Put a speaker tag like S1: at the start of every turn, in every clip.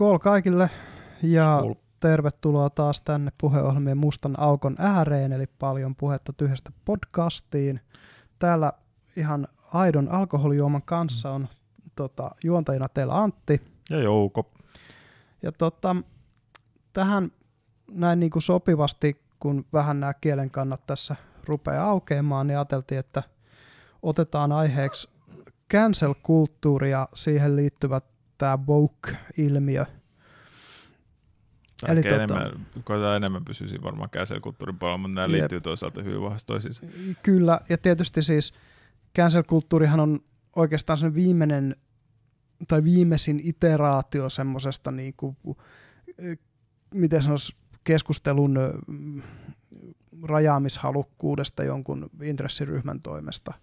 S1: Skol kaikille ja
S2: Skol.
S1: tervetuloa taas tänne puheohjelmien mustan aukon ääreen, eli paljon puhetta tyhjästä podcastiin. Täällä ihan aidon alkoholijuoman kanssa on tota, juontajina teillä Antti.
S2: Ja Jouko.
S1: Ja tota, tähän näin niin kuin sopivasti, kun vähän nämä kielen kannat tässä rupeaa aukeamaan, niin ajateltiin, että otetaan aiheeksi cancel-kulttuuri ja siihen liittyvät tämä woke-ilmiö.
S2: Eli tota...
S1: tota-
S2: enemmän, koetaan enemmän pysyä siinä varmaan käsel-kulttuurin puolella, mutta nämä
S1: Jep.
S2: liittyy toisaalta hyvin vahvasti toisiinsa.
S1: Kyllä, ja tietysti siis cancel-kulttuurihan on oikeastaan sen viimeinen tai viimeisin iteraatio semmoisesta niin kuin, eh, miten sanoisi, keskustelun eh, rajaamishalukkuudesta jonkun intressiryhmän toimesta.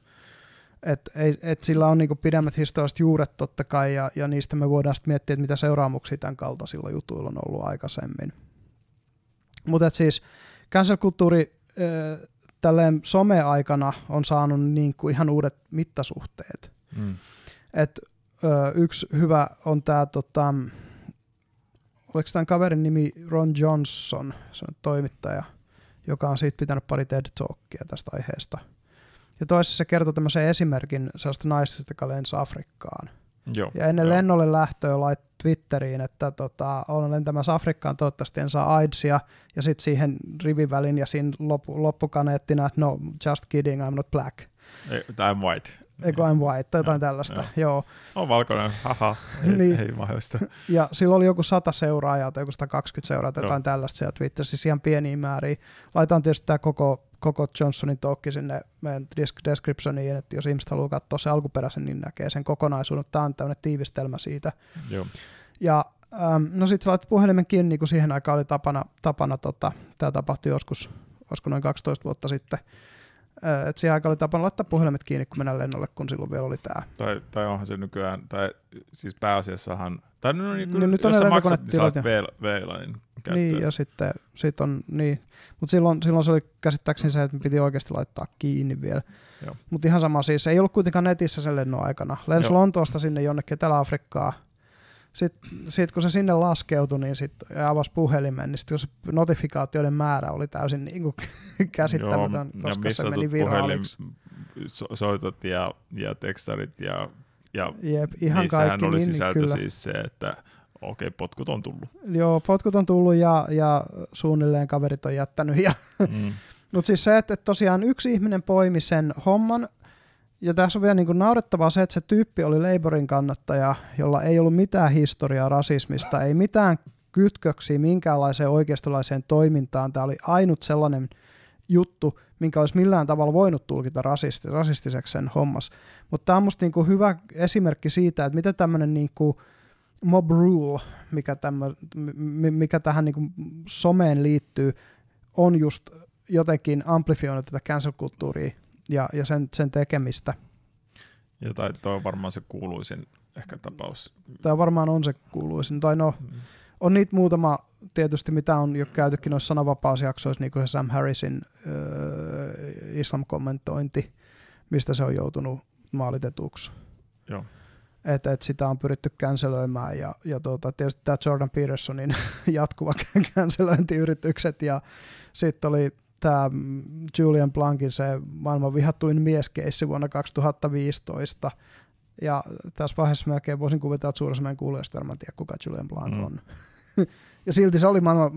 S1: Et, et sillä on niinku pidemmät historialliset juuret totta kai, ja, ja niistä me voidaan sitten miettiä, että mitä seuraamuksia tämän kaltaisilla jutuilla on ollut aikaisemmin. Mutta siis cancel-kulttuuri äh, tälleen some-aikana on saanut niinku ihan uudet mittasuhteet.
S2: Mm.
S1: Et, ö, yksi hyvä on tämä, tota, oliko tämän kaverin nimi Ron Johnson, se on toimittaja, joka on siitä pitänyt pari TED-talkia tästä aiheesta. Ja toisessa se kertoo tämmöisen esimerkin sellaista naisesta, joka lensi Afrikkaan.
S2: Joo.
S1: Ja ennen
S2: joo.
S1: lennolle lähtöä lait Twitteriin, että tota, olen lentämässä Afrikkaan, toivottavasti en saa AIDSia, ja sitten siihen rivivälin ja siinä loppu, loppukaneettina, että no, just kidding, I'm not black.
S2: I'm white.
S1: Eikö I'm white, tai jotain
S2: Joo,
S1: tällaista,
S2: joo.
S1: joo.
S2: On valkoinen, haha, ei,
S1: Niin.
S2: ei mahdollista.
S1: Ja sillä oli joku 100 seuraajaa tai joku 120 seuraajaa
S2: Joo.
S1: jotain tällaista siellä Twitterissä, siis ihan pieniä määriä. Laitan tietysti tämä koko, koko Johnsonin talkki sinne meidän descriptioniin, että jos ihmiset haluaa katsoa se alkuperäisen, niin näkee sen kokonaisuuden. Tämä on tämmöinen tiivistelmä siitä.
S2: Joo.
S1: Ja äm, no sitten sä laitat puhelimen kiinni, niin kuin siihen aikaan oli tapana, tapana tota, tämä tapahtui joskus, olisiko noin 12 vuotta sitten, että siihen aikaan oli tapana laittaa puhelimet kiinni, kun mennään lennolle, kun silloin vielä oli tämä.
S2: Tai, tai onhan se nykyään, tai siis pääasiassahan, tai no, niin,
S1: No nyt on
S2: jos sä maksat, niin saat V-lainin käyttöön.
S1: Niin, ja sitten sit on, niin. Mutta silloin, silloin se oli käsittääkseni se, että me piti oikeasti laittaa kiinni vielä. Mutta ihan sama siis, ei ollut kuitenkaan netissä sen lennon aikana. Lensi
S2: Joo.
S1: Lontoosta sinne jonnekin Etelä-Afrikkaan. Sitten sit kun se sinne laskeutui niin sit, ja avasi puhelimen, niin sit kun se notifikaatioiden määrä oli täysin niin kuin käsittämätön,
S2: Joo,
S1: koska se meni
S2: missatut
S1: viraaliksi.
S2: so- soitot ja, ja tekstarit ja, ja
S1: Jep, ihan kaikki,
S2: oli
S1: niin, niin
S2: sisältö
S1: kyllä.
S2: siis se, että okei, potkut on tullut.
S1: Joo, potkut on tullut ja, ja suunnilleen kaverit on jättänyt ja
S2: Mm.
S1: Mutta siis se, että että tosiaan yksi ihminen poimi sen homman, ja tässä on vielä niin naurettavaa se, että se tyyppi oli Labourin kannattaja, jolla ei ollut mitään historiaa rasismista, ei mitään kytköksiä minkäänlaiseen oikeistolaiseen toimintaan. Tämä oli ainut sellainen juttu, minkä olisi millään tavalla voinut tulkita rasisti, rasistiseksi sen hommas. Mutta tämä on musta niinku hyvä esimerkki siitä, että miten tämmöinen niinku mob rule, mikä, tämmö, mikä tähän niinku someen liittyy, on just jotenkin amplifioinut tätä cancel-kulttuuria ja, ja sen, sen tekemistä.
S2: Ja tai toi on varmaan se kuuluisin ehkä tapaus.
S1: Tämä varmaan on se kuuluisin. Tai no,
S2: Mm.
S1: on niitä muutama tietysti, mitä on jo käytykin noissa sananvapausjaksoissa, niin kuin se Sam Harrisin öö, islam-kommentointi, mistä se on joutunut maalitetuksi.
S2: Joo.
S1: Että et sitä on pyritty cancelöimään ja, ja tuota, tietysti tämä Jordan Petersonin jatkuva cancelöintiyritykset ja sitten oli tämä Julian Blankin se maailman vihattuin mieskeissi vuonna 2015 ja tässä vaiheessa melkein voisin kuvitella, että suurin meidän kuulijoista varmaan tiedä, kuka Julian Blanc
S2: Mm.
S1: on. ja silti se oli maailman,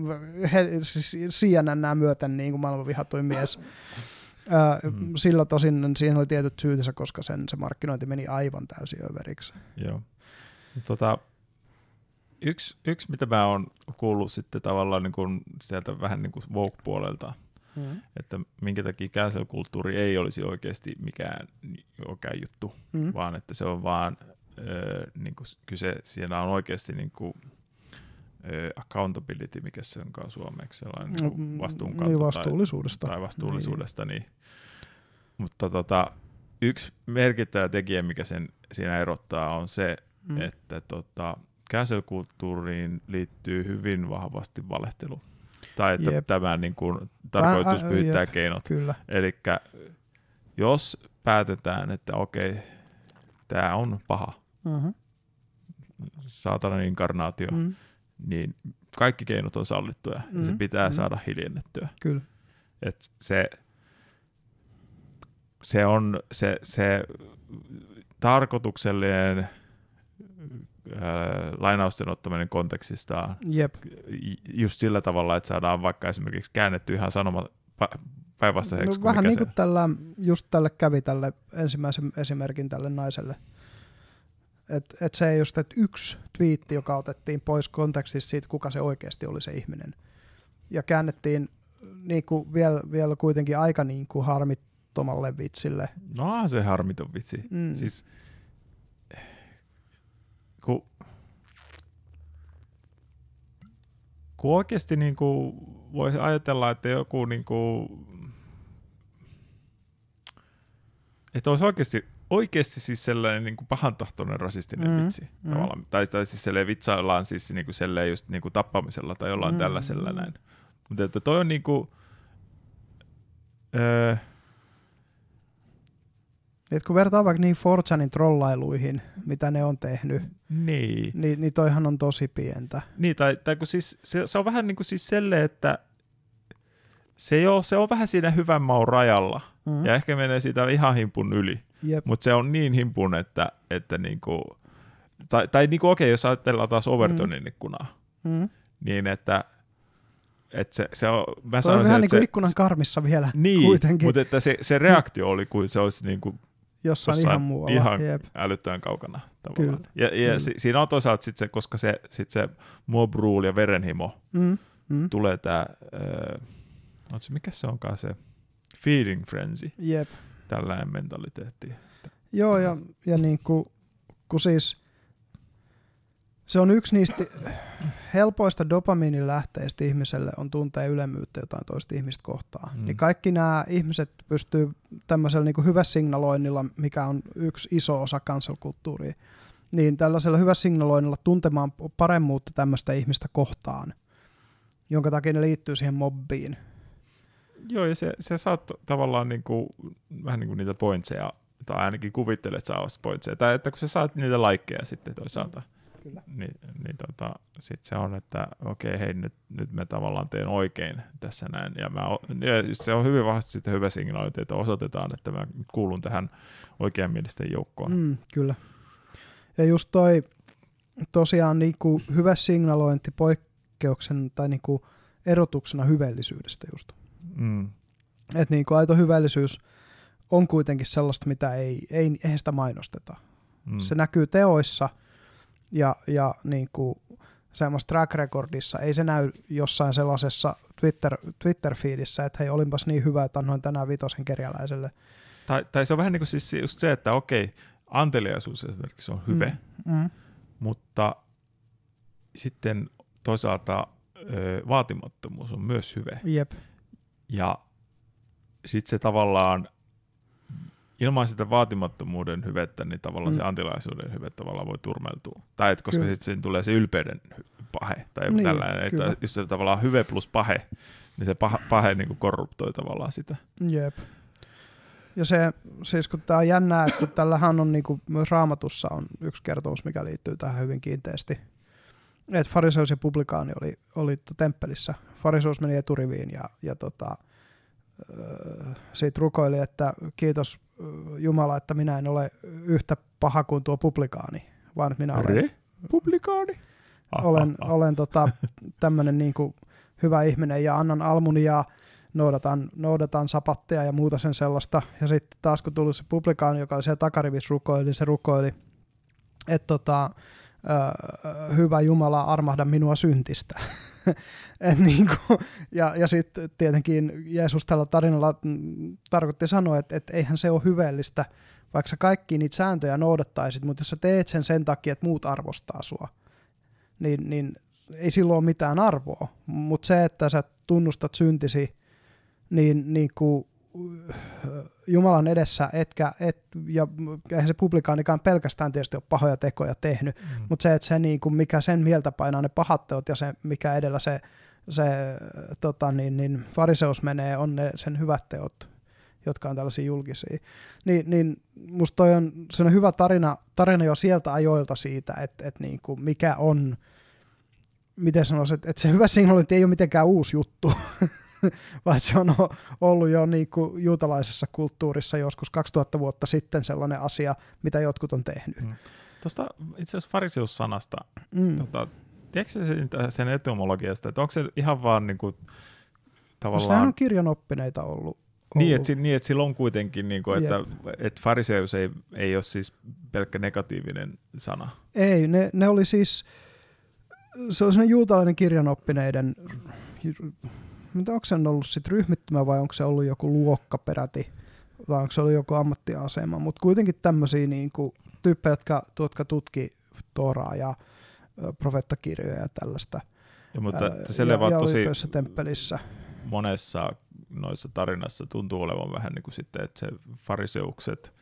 S1: he, siis CNN myöten niin kuin maailman vihattuin mies.
S2: Mm.
S1: Sillä tosin siihen oli tietyt syytensä, koska sen se markkinointi meni aivan täysin överiksi.
S2: Joo. Tota, yksi, yksi, mitä mä oon kuullut sitten tavallaan niin kun sieltä vähän niin kuin Vogue-puolelta,
S1: Mm.
S2: että minkä takia cancel-kulttuuri ei olisi oikeasti mikään oikea juttu,
S1: Mm.
S2: vaan että se on vaan ö, niin kuin kyse, siellä on oikeasti niin kuin, ö, accountability, mikä se onkaan suomeksi, sellainen niin kuin vastuunkanto
S1: Niin
S2: tai-
S1: vastuullisuudesta.
S2: tai vastuullisuudesta. Niin. Mutta tota, yksi merkittävä tekijä, mikä sen siinä erottaa, on se,
S1: Mm.
S2: mm. että tota, cancel-kulttuuriin liittyy hyvin vahvasti valehtelu. Tai että
S1: Jep.
S2: tämä niin kuin, tarkoitus pyytää
S1: jep.
S2: keinot. Eli jos päätetään, että okei, tämä on paha,
S1: Mm-hmm.
S2: saatanan inkarnaatio, mm. Niin kaikki keinot on sallittuja mm. ja se
S1: Mm,
S2: pitää
S1: mm.
S2: saada hiljennettyä.
S1: kyllä.
S2: Et se, se on se, se tarkoituksellinen ää, lainausten ottaminen kontekstistaan
S1: Jep.
S2: just sillä tavalla, että saadaan vaikka esimerkiksi käännetty ihan sanoma pä- päinvastaiseksi
S1: No, vähän niin
S2: se-
S1: kuin tällä, just tälle kävi tälle ensimmäisen esimerkin tälle naiselle. Et, et se just, että yksi twiitti, joka otettiin pois kontekstista siitä, kuka se oikeasti oli se ihminen. Ja käännettiin niin kuin vielä, vielä kuitenkin aika niin kuin harmittomalle vitsille.
S2: No se harmiton vitsi.
S1: Mm.
S2: Siis, kun, kun oikeasti niin kuin voisi ajatella, että joku niin kuin, että olisi oikeasti, oikeasti siis sellainen niin kuin pahantahtoinen rasistinen
S1: Mm,
S2: vitsi.
S1: mm.
S2: Tavallaan. Tai, tai siis sellainen vitsaillaan siis niin kuin sellainen just niin kuin tappamisella tai jollain
S1: Mm.
S2: mm. tällaisella näin. Mutta että toi on niin kuin, öö,
S1: Et kun vertaa vaikka niin Forzanin trollailuihin, mitä ne on tehnyt,
S2: niin.
S1: niin, niin toihan on tosi pientä.
S2: Niin, tai, tai kun siis, se, se on vähän niin kuin siis selle, että se, ei ole, se on vähän siinä hyvän maun rajalla.
S1: Mm.
S2: Mm. Ja ehkä menee siitä ihan himpun yli. Mutta se on niin himpun, että, että niinku, tai, tai niinku, okei, jos ajatellaan taas Overtonin ikkunaa,
S1: Mm.
S2: niin että, että se, se on, mä
S1: Toi on
S2: sanoisin,
S1: vähän niin kuin
S2: se,
S1: ikkunan karmissa vielä
S2: niin,
S1: kuitenkin
S2: mutta että se, se reaktio oli kuin se olisi niinku
S1: jossain,
S2: jossain
S1: ihan muualla.
S2: ihan
S1: Jep.
S2: älyttömän kaukana tavallaan.
S1: Kyllä.
S2: Ja, ja
S1: Kyllä.
S2: si, siinä on toisaalta sit se, koska se, sit se mob rule ja verenhimo
S1: Mm. Mm.
S2: tulee tää, äh, oot se, mikä se onkaan se feeding frenzy,
S1: Jep.
S2: tällainen mentaliteetti.
S1: Joo, ja, ja niin kuin, kun siis se on yksi niistä helpoista dopamiinin lähteistä ihmiselle on tuntea ylemmyyttä jotain toista ihmistä kohtaan. Mm.
S2: Mm.
S1: Niin kaikki nämä ihmiset pystyy tämmöisellä niin hyväsignaloinnilla, mikä on yksi iso osa kansalkulttuuria, niin tällaisella hyväsignaloinnilla tuntemaan paremmuutta tämmöistä ihmistä kohtaan, jonka takia ne liittyy siihen mobbiin.
S2: Joo, ja se, se saat tavallaan niinku, vähän niin kuin niitä pointseja, tai ainakin kuvittelet saavasi pointseja, tai että kun sä saat niitä laikkeja sitten toisaalta,
S1: Kyllä.
S2: niin, niin tota, sit se on, että okei, hei, nyt, nyt mä tavallaan teen oikein tässä näin, ja, mä, ja se on hyvin vahvasti sitten hyvä signaali, että osoitetaan, että mä kuulun tähän oikeanmielisten joukkoon.
S1: Mm, kyllä. Ja just toi tosiaan niinku hyvä signalointi poikkeuksen tai niinku erotuksena hyvällisyydestä just.
S2: Mm.
S1: Että niinku aito hyvällisyys on kuitenkin sellaista, mitä ei, ei, eihän sitä mainosteta.
S2: Mm.
S1: Se näkyy teoissa ja, ja niinku semmoista track recordissa. Ei se näy jossain sellaisessa Twitter, Twitter-feedissä, että hei, olinpas niin hyvä, että annoin tänään vitosen kerjäläiselle.
S2: Tai, tai se on vähän niin kuin siis just se, että okei, anteliaisuus esimerkiksi on hyvä,
S1: Mm, mm,
S2: mutta sitten toisaalta ö, vaatimattomuus on myös hyvä.
S1: jep.
S2: Ja sitten se tavallaan, ilman sitä vaatimattomuuden hyvettä, niin tavallaan
S1: Mm.
S2: se antilaisuuden hyve tavallaan voi turmeltua. Tai et, koska sitten siinä tulee se ylpeyden pahe, tai
S1: Niin,
S2: tällainen,
S1: kyllä.
S2: että jos se tavallaan hyve plus pahe, niin se pahe, pahe niin kuin korruptoi tavallaan sitä.
S1: Jep. Ja se, siis kun tämä on jännää, että kun tällähän on niinku, myös raamatussa on yksi kertomus, mikä liittyy tähän hyvin kiinteästi. Että fariseus ja publikaani oli, oli to- temppelissä. Fariseus meni eturiviin ja, ja tota, siitä rukoili, että kiitos Jumala, että minä en ole yhtä paha kuin tuo publikaani, vaan minä olen,
S2: Republikaani? Ah,
S1: olen,
S2: ah, ah.
S1: olen tota, tämmöinen niinku hyvä ihminen ja annan almuni ja noudatan, noudatan sapattia ja muuta sen sellaista. Ja sitten taas kun tuli se publikaani, joka oli siellä takarivissä rukoili, se rukoili, että tota, hyvä Jumala, armahda minua syntistä. Et niinku, ja ja sitten tietenkin Jeesus tällä tarinalla tarkoitti sanoa, että, että eihän se ole hyveellistä, vaikka kaikki niitä sääntöjä noudattaisit, mutta jos sä teet sen sen takia, että muut arvostaa sua, niin, niin ei silloin ole mitään arvoa. Mutta se, että sä tunnustat syntisi, niin, niin kuin Jumalan edessä, etkä, et, ja eihän se publikaanikaan pelkästään tietysti ole pahoja tekoja tehnyt,
S2: Mm.
S1: mutta se, että se niin kuin mikä sen mieltä painaa ne pahat teot ja se, mikä edellä se, se tota, niin, niin fariseus menee, on ne sen hyvät teot. jotka on tällaisia julkisia. Niin, niin musta toi on sellainen hyvä tarina, tarina jo sieltä ajoilta siitä, että, että niin kuin mikä on, miten sanoisin, että, että se hyvä signaalointi ei ole mitenkään uusi juttu, vaan se on ollut jo niin kuin juutalaisessa kulttuurissa joskus 2000 vuotta sitten sellainen asia, mitä jotkut on tehnyt. Mm.
S2: Tuosta itse asiassa fariseus-sanasta, mm. tota, tiedätkö sen, etymologiasta, että onko se ihan vaan niin kuin, tavallaan... No,
S1: on kirjanoppineita ollut.
S2: Niin että, niin, että sillä on kuitenkin, niin kuin, että, että fariseus ei, ei ole siis pelkkä negatiivinen sana.
S1: Ei, ne, ne oli siis, se on juutalainen kirjanoppineiden, mitä onko se ollut sit ryhmittymä vai onko se ollut joku luokka peräti, vai onko se ollut joku ammattiasema, mutta kuitenkin tämmöisiä niin kuin, tyyppejä, jotka, jotka tutki Toraa ja profettakirjoja ja tällaista.
S2: Ja, mutta se ja, ja tosi
S1: temppelissä.
S2: monessa noissa tarinassa tuntuu olevan vähän niin kuin sitten, että se fariseukset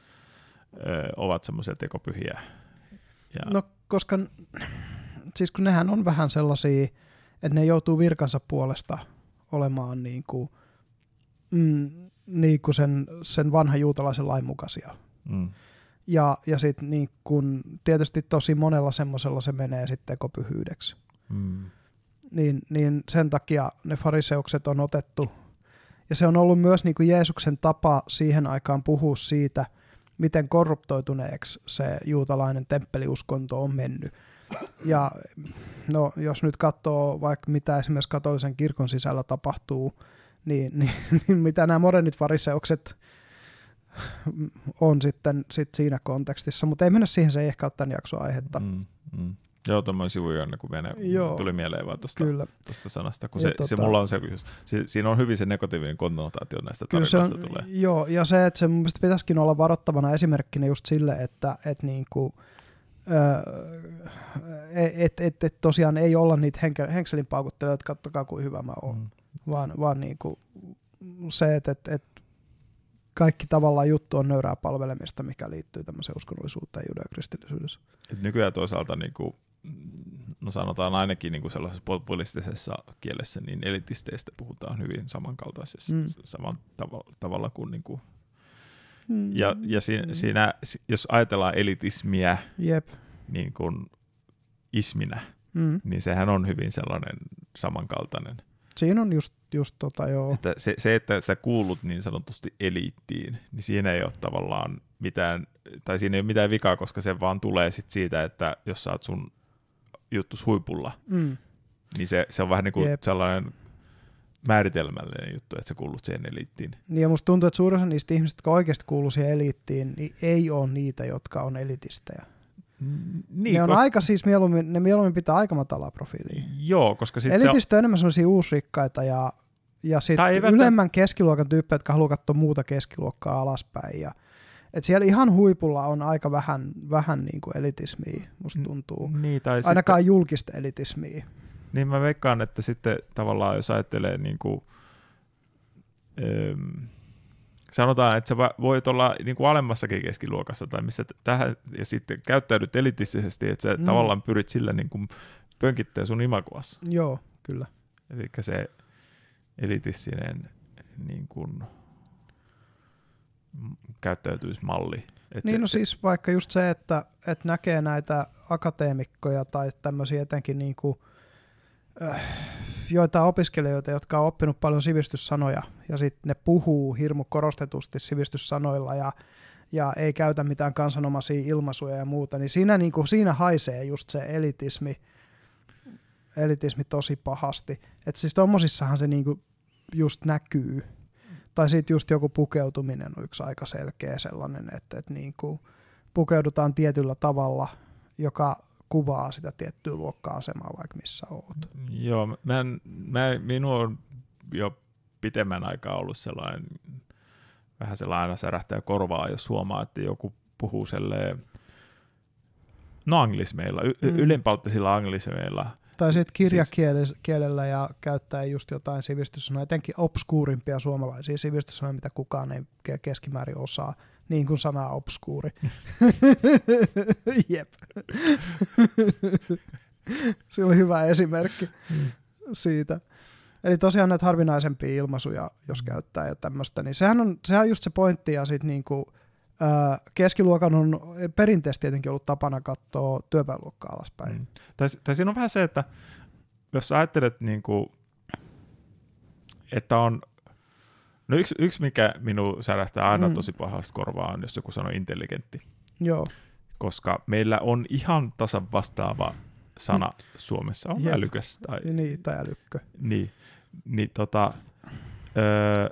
S2: ö, ovat semmoisia tekopyhiä.
S1: Ja... No koska, siis kun nehän on vähän sellaisia, että ne joutuu virkansa puolesta olemaan niin kuin, mm, niin kuin sen, sen vanhan juutalaisen lain mukaisia. Mm. Ja, ja sitten niin kun, tietysti tosi monella semmoisella se menee sitten ekopyhyydeksi. Mm. Niin, niin sen takia ne fariseukset on otettu. Ja se on ollut myös niin kuin Jeesuksen tapa siihen aikaan puhua siitä, miten korruptoituneeksi se juutalainen temppeliuskonto on mennyt. Ja no, jos nyt katsoo vaikka mitä esimerkiksi katolisen kirkon sisällä tapahtuu, niin, niin, niin mitä nämä modernit fariseukset on sitten sit siinä kontekstissa, mutta ei mennä siihen, se ei ehkä ole tämän jakson aihetta. Mm,
S2: mm. Joo, tuommoinen sivujanne, kun Vene Joo, tuli mieleen vaan tuosta sanasta, kun se, tota, se, mulla on se, se, siinä on hyvin se negatiivinen konnotaatio näistä tarinoista tulee.
S1: Joo, ja se, että se mun mielestä pitäisikin olla varoittavana esimerkkinä just sille, että et niinku, että et, et, tosiaan ei olla niitä henke, henkselin paukuttelijoita, että kattokaa kuin hyvä mä oon, mm. vaan, vaan niinku se, että et, et kaikki tavallaan juttu on nöyrää palvelemista, mikä liittyy tämmöiseen uskonnollisuuteen judeokristillisyydessä.
S2: Et nykyään toisaalta niin kuin, no sanotaan ainakin niin kuin sellaisessa populistisessa kielessä, niin elitisteistä puhutaan hyvin samankaltaisessa mm. saman tav- tavalla kuin, niin kuin mm. ja, ja siinä, mm. siinä, jos ajatellaan elitismiä
S1: Jep.
S2: niin kuin isminä, mm. niin sehän on hyvin sellainen samankaltainen –
S1: Siinä on just, just tota joo.
S2: Että se, se, että sä kuulut niin sanotusti eliittiin, niin siinä ei ole tavallaan mitään, tai siinä ei ole mitään vikaa, koska se vaan tulee sit siitä, että jos sä oot sun juttus huipulla, mm. niin se, se on vähän niin kuin Jep. sellainen määritelmällinen juttu, että sä kuulut siihen eliittiin.
S1: Niin ja musta tuntuu, että suurin osa niistä ihmisistä, jotka oikeasti kuuluu siihen eliittiin, niin ei ole niitä, jotka on elitistejä. Niin, ne on ko- aika siis mieluummin, ne mieluummin pitää aika matalaa profiilia.
S2: Joo, koska
S1: sitten Elitistä on enemmän sellaisia uusrikkaita ja, ja sitten ylemmän välttä... keskiluokan tyyppejä, jotka haluaa katsoa muuta keskiluokkaa alaspäin. Ja, et siellä ihan huipulla on aika vähän, vähän niin kuin elitismiä, musta tuntuu. Niin, tai Ainakaan sitten... julkista elitismiä.
S2: Niin mä veikkaan, että sitten tavallaan jos ajattelee niin kuin, sanotaan, että sä voit olla niin kuin alemmassakin keskiluokassa tai missä tähän, ja sitten käyttäydyt elitistisesti, että sä mm. tavallaan pyrit sillä niin kuin pönkittää sun imagoas.
S1: Joo, kyllä.
S2: Eli se elitistinen niin kuin, käyttäytymismalli.
S1: Et niin se, no siis vaikka just se, että, että näkee näitä akateemikkoja tai tämmöisiä etenkin niin kuin, äh, joita opiskelijoita, jotka on oppinut paljon sivistyssanoja ja sitten ne puhuu hirmu korostetusti sivistyssanoilla ja, ja ei käytä mitään kansanomaisia ilmaisuja ja muuta, niin siinä, niin kuin, siinä haisee just se elitismi, elitismi tosi pahasti. Että siis tommosissahan se niin kuin just näkyy. Tai sitten just joku pukeutuminen on yksi aika selkeä sellainen, että, että niin kuin pukeudutaan tietyllä tavalla, joka kuvaa sitä tiettyä luokka-asemaa, vaikka missä oot.
S2: Joo, mä, en, mä, minun on jo pitemmän aikaa ollut sellainen, vähän sellainen aina särähtää korvaa, jos huomaa, että joku puhuu selleen, no anglismeilla, y- mm. ylenpalttisilla anglismeilla.
S1: Tai sitten kirjakielellä ja käyttää just jotain sivistyssanoja, etenkin obskuurimpia suomalaisia sivistyssanoja, mitä kukaan ei keskimäärin osaa niin kuin sana obskuuri. Jep. Se oli hyvä esimerkki mm. siitä. Eli tosiaan näitä harvinaisempia ilmaisuja, jos käyttää ja tämmöistä, niin sehän on, sehän on just se pointti, ja sitten niinku, keskiluokan on perinteisesti tietenkin ollut tapana katsoa työväenluokkaa alaspäin. Mm.
S2: Tai, tai siinä on vähän se, että jos ajattelet, niinku, että on No yksi, yksi mikä minun särähtää aina mm. tosi pahasti korvaa on, jos joku sanoo intelligentti.
S1: Joo.
S2: Koska meillä on ihan tasan vastaava sana mm. Suomessa, on Jep. älykäs. Tai,
S1: niin, tai älykkö.
S2: Niin, niin tota, öö,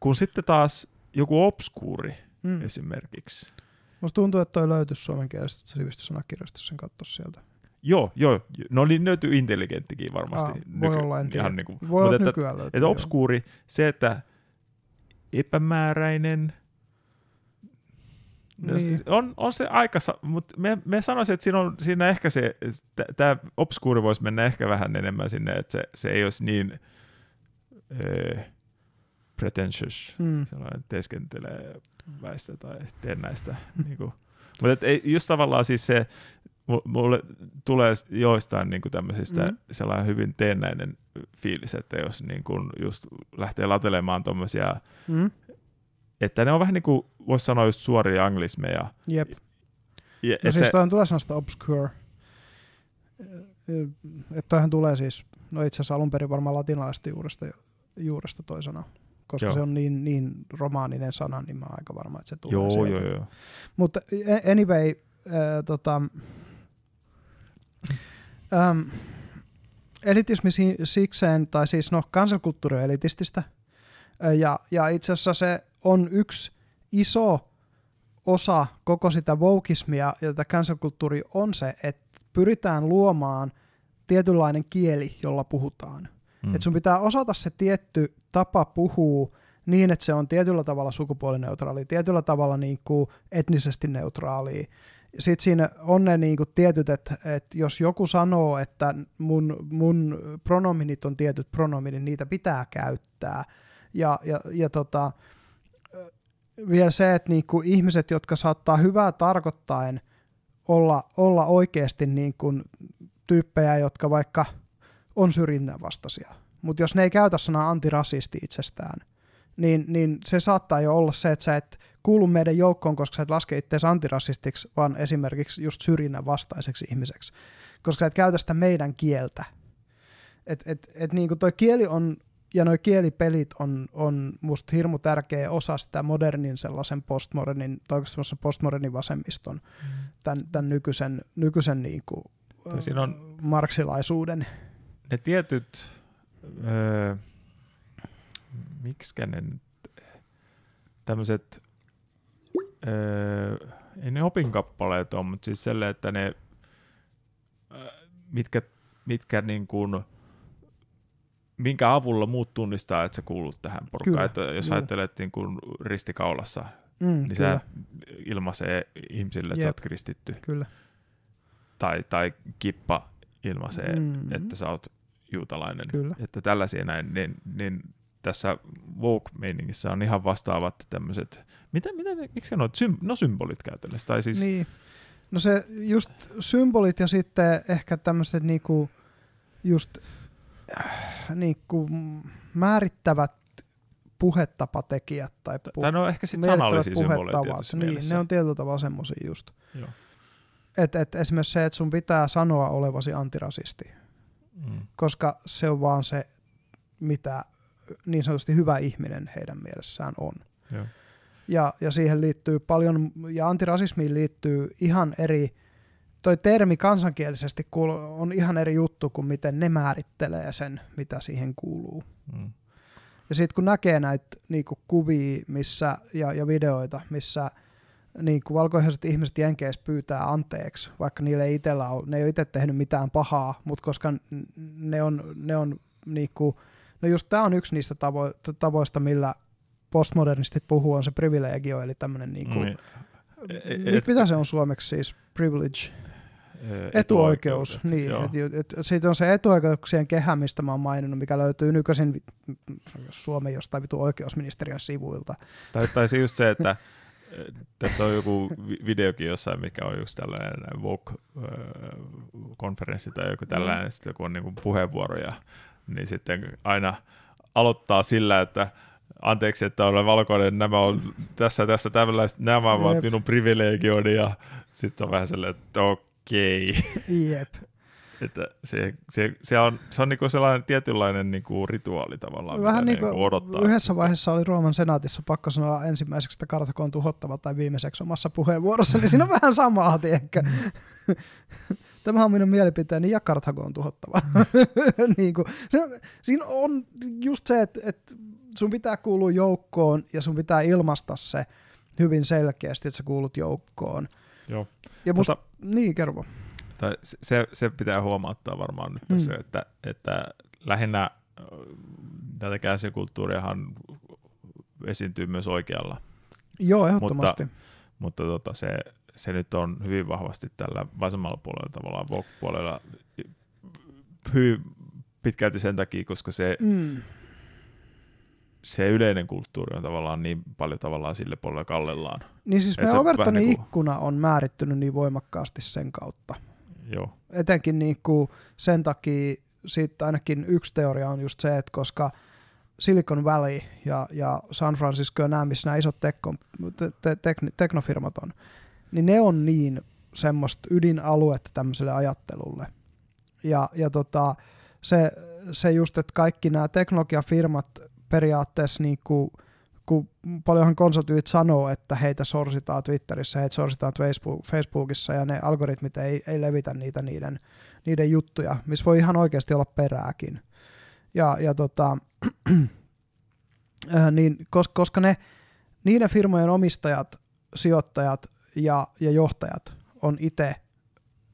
S2: kun sitten taas joku obskuuri mm. esimerkiksi.
S1: Musta tuntuu, että toi löytyisi suomenkielisestä sivistyssanakirjastossa, sen katsoa sieltä.
S2: Joo, joo. No niin löytyy intelligenttikin varmasti.
S1: Ah, voi nyky- olla, en tiedä.
S2: Ihan niin kuin,
S1: voi
S2: mutta
S1: olla
S2: että,
S1: löytyy,
S2: että obskuuri, se, että epämääräinen, niin. on, on se aika, mutta me, me sanoisin, että siinä, on, siinä ehkä se, tämä obskuuri voisi mennä ehkä vähän enemmän sinne, että se, se ei olisi niin öö, pretentious, hmm. sellainen teeskentelee väistä tai tee näistä. niin kuin. Mutta ei, just tavallaan siis se, mulle tulee joistain niin kuin tämmöisistä mm. sellainen hyvin teennäinen fiilis, että jos niin kuin just lähtee latelemaan tuommoisia, mm. että ne on vähän niin kuin, voisi sanoa just suoria anglismeja.
S1: Jep. Ja, no siis se, on tulee sanasta obscure. Että toihan tulee siis, no itse asiassa alun perin varmaan latinalaisesta juuresta, juuresta toi sana. Koska joo. se on niin, niin romaaninen sana, niin mä oon aika varma, että se tulee
S2: joo,
S1: sieltä.
S2: Joo, joo,
S1: Mutta anyway, äh, tota, Ähm, elitismi sikseen, tai siis no kansankulttuuri on elitististä, ja, ja itse asiassa se on yksi iso osa koko sitä voukismia ja tätä kansankulttuuria on se, että pyritään luomaan tietynlainen kieli, jolla puhutaan. Mm. Et sun pitää osata se tietty tapa puhua niin, että se on tietyllä tavalla sukupuolineutraali, tietyllä tavalla niin kuin etnisesti neutraali, sitten siinä on ne niinku tietyt, että, että jos joku sanoo, että mun, mun pronominit on tietyt pronominit, niitä pitää käyttää. Ja, ja, ja tota, vielä se, että niinku ihmiset, jotka saattaa hyvää tarkoittaen olla, olla oikeasti niinku tyyppejä, jotka vaikka on syrjinnän vastaisia, mutta jos ne ei käytä sanaa antirasisti itsestään, niin, niin se saattaa jo olla se, että sä et kuulu meidän joukkoon, koska sä et laske itseäsi antirasistiksi, vaan esimerkiksi just syrjinnän vastaiseksi ihmiseksi, koska sä et käytä sitä meidän kieltä. Et, et, et niin kuin toi kieli on, ja noi kielipelit on, on musta hirmu tärkeä osa sitä modernin sellaisen postmodernin, tai postmodernin vasemmiston, mm. tämän, tämän nykyisen, nykyisen niin kuin,
S2: siinä on
S1: marksilaisuuden.
S2: Ne tietyt, öö, miksikä ne tämmöiset öö, ei ne opinkappaleet ole, mutta siis sellainen, että ne, mitkä, mitkä niin kuin, minkä avulla muut tunnistaa, että sä kuulut tähän porukkaan. Kyllä, että jos kyllä. ajattelet niin kuin ristikaulassa, mm, niin kyllä. se ilmaisee ihmisille, että Jep. sä oot kristitty.
S1: Kyllä.
S2: Tai, tai kippa ilmaisee, mm. että sä oot juutalainen.
S1: Kyllä.
S2: Että tällaisia näin, niin, niin tässä woke-meiningissä on ihan vastaavat tämmöiset, mitä, mitä ne, miksi on, Sym, no symbolit käytännössä, tai siis...
S1: Niin, no se just symbolit ja sitten ehkä tämmöiset niinku just äh, niinku määrittävät puhetapatekijät tai pu-
S2: tai no ehkä sitten sanallisia symboleja
S1: Niin, mielessä. ne on tietyllä tavalla semmoisia just. Joo. Et, et esimerkiksi se, että sun pitää sanoa olevasi antirasisti, mm. koska se on vaan se, mitä niin sanotusti hyvä ihminen heidän mielessään on. Joo. Ja, ja siihen liittyy paljon, ja antirasismiin liittyy ihan eri, toi termi kansankielisesti on ihan eri juttu kuin miten ne määrittelee sen, mitä siihen kuuluu. Mm. Ja sitten kun näkee näitä niinku, kuvia missä, ja, ja videoita, missä niinku, valkoiset ihmiset Jenkeissä pyytää anteeksi, vaikka niille ei itsellä ole, ne ei ole itse tehnyt mitään pahaa, mutta koska ne on, ne on niinku, No just tämä on yksi niistä tavo- tavoista, millä postmodernistit puhuu, on se privilegio, eli tämmöinen niinku, niin. Et, mitä se on suomeksi siis, privilege? Etuoikeus, niin. Et, et, siitä on se etuoikeuksien kehä, mistä mä oon maininnut, mikä löytyy nykyisin Suomen jostain vitu oikeusministeriön sivuilta.
S2: Tai, tai se just se, että tästä on joku videokin jossain, mikä on just tällainen Vogue-konferenssi tai joku tällainen, mm. sitten joku on niin puheenvuoro ja niin sitten aina aloittaa sillä, että anteeksi, että olen valkoinen, nämä on tässä, tässä tällaiset, nämä ovat
S1: Jep.
S2: minun privilegioni ja sitten on vähän sellainen, että okei.
S1: Jep.
S2: Että se, se, se, on, se on niinku sellainen tietynlainen niinku rituaali tavallaan,
S1: Vähän
S2: mitä
S1: niin
S2: ne
S1: kuin
S2: niinku odottaa.
S1: yhdessä vaiheessa oli Rooman senaatissa pakko sanoa ensimmäiseksi, että Kartako on tuhottava tai viimeiseksi omassa puheenvuorossa, niin siinä on vähän samaa, ehkä. Tämä on minun mielipiteeni ja Karthago on tuhottava. niin kuin, se, siinä on just se, että, että sun pitää kuulua joukkoon ja sun pitää ilmaista se hyvin selkeästi, että sä kuulut joukkoon.
S2: Joo.
S1: Ja musta,
S2: Mutta-
S1: niin kerro.
S2: Tai se- se, pitää huomauttaa varmaan nyt tässä,
S1: Mm.
S2: että, että lähinnä äh, tätä käsikulttuuriahan esiintyy myös oikealla,
S1: Joo, ehdottomasti.
S2: Mutta- mutta tota, se, se nyt on hyvin vahvasti tällä vasemmalla puolella tavallaan Vogue-puolella hyvin pitkälti sen takia, koska se,
S1: mm.
S2: se yleinen kulttuuri on tavallaan niin paljon tavallaan sille puolelle kallellaan.
S1: Niin siis
S2: Et
S1: me
S2: se
S1: Overtonin
S2: vähän niinku-
S1: ikkuna on määrittynyt niin voimakkaasti sen kautta.
S2: Joo,
S1: Etenkin niin kuin sen takia siitä ainakin yksi teoria on just se, että koska Silicon Valley ja, ja San Francisco ja nämä, missä nämä isot tekko, te, te, tek, teknofirmat on, niin ne on niin semmoista ydinaluetta tämmöiselle ajattelulle. Ja, ja tota, se, se just, että kaikki nämä teknologiafirmat periaatteessa niin kuin, kun paljonhan konsultit sanoo, että heitä sorsitaan Twitterissä, heitä sorsitaan Facebook, Facebookissa ja ne algoritmit ei, ei levitä niitä niiden, niiden juttuja, missä voi ihan oikeasti olla perääkin. Ja, ja tota, niin, koska ne, niiden firmojen omistajat, sijoittajat ja, ja johtajat on itse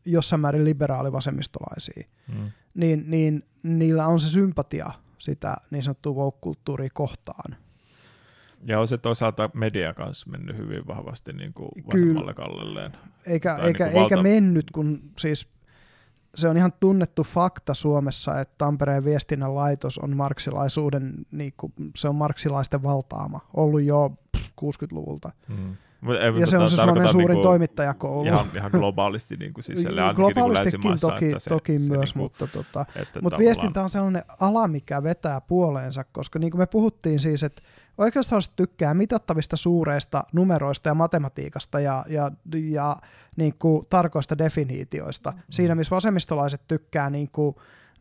S1: jossain määrin liberaalivasemmistolaisia,
S2: mm.
S1: niin, niin niillä on se sympatia sitä niin sanottua woke-kulttuuria kohtaan.
S2: Ja on se toisaalta media kanssa mennyt hyvin vahvasti niin kuin
S1: Kyllä.
S2: vasemmalle kallelleen.
S1: Eikä,
S2: Tai
S1: eikä,
S2: niin kuin
S1: eikä
S2: valta-
S1: mennyt, kun siis se on ihan tunnettu fakta Suomessa, että Tampereen viestinnän laitos on marksilaisuuden, niin kuin, se on marksilaisten valtaama, ollut jo pff, 60-luvulta.
S2: Mm. Mut ei,
S1: Ja se on se Suomen suurin
S2: niinku
S1: toimittajakoulu.
S2: Ihan, ihan globaalisti niin kuin siis niin kuin
S1: Globaalistikin
S2: länsimaissa,
S1: toki,
S2: että se,
S1: toki
S2: se
S1: myös,
S2: niin kuin,
S1: mutta, tota,
S2: että
S1: mutta viestintä on sellainen ala, mikä vetää puoleensa, koska niin kuin me puhuttiin siis, että oikeistolaiset tykkää mitattavista suureista numeroista ja matematiikasta ja, ja, ja niin kuin tarkoista definiitioista.
S2: Mm.
S1: Siinä, missä vasemmistolaiset tykkää niin kuin,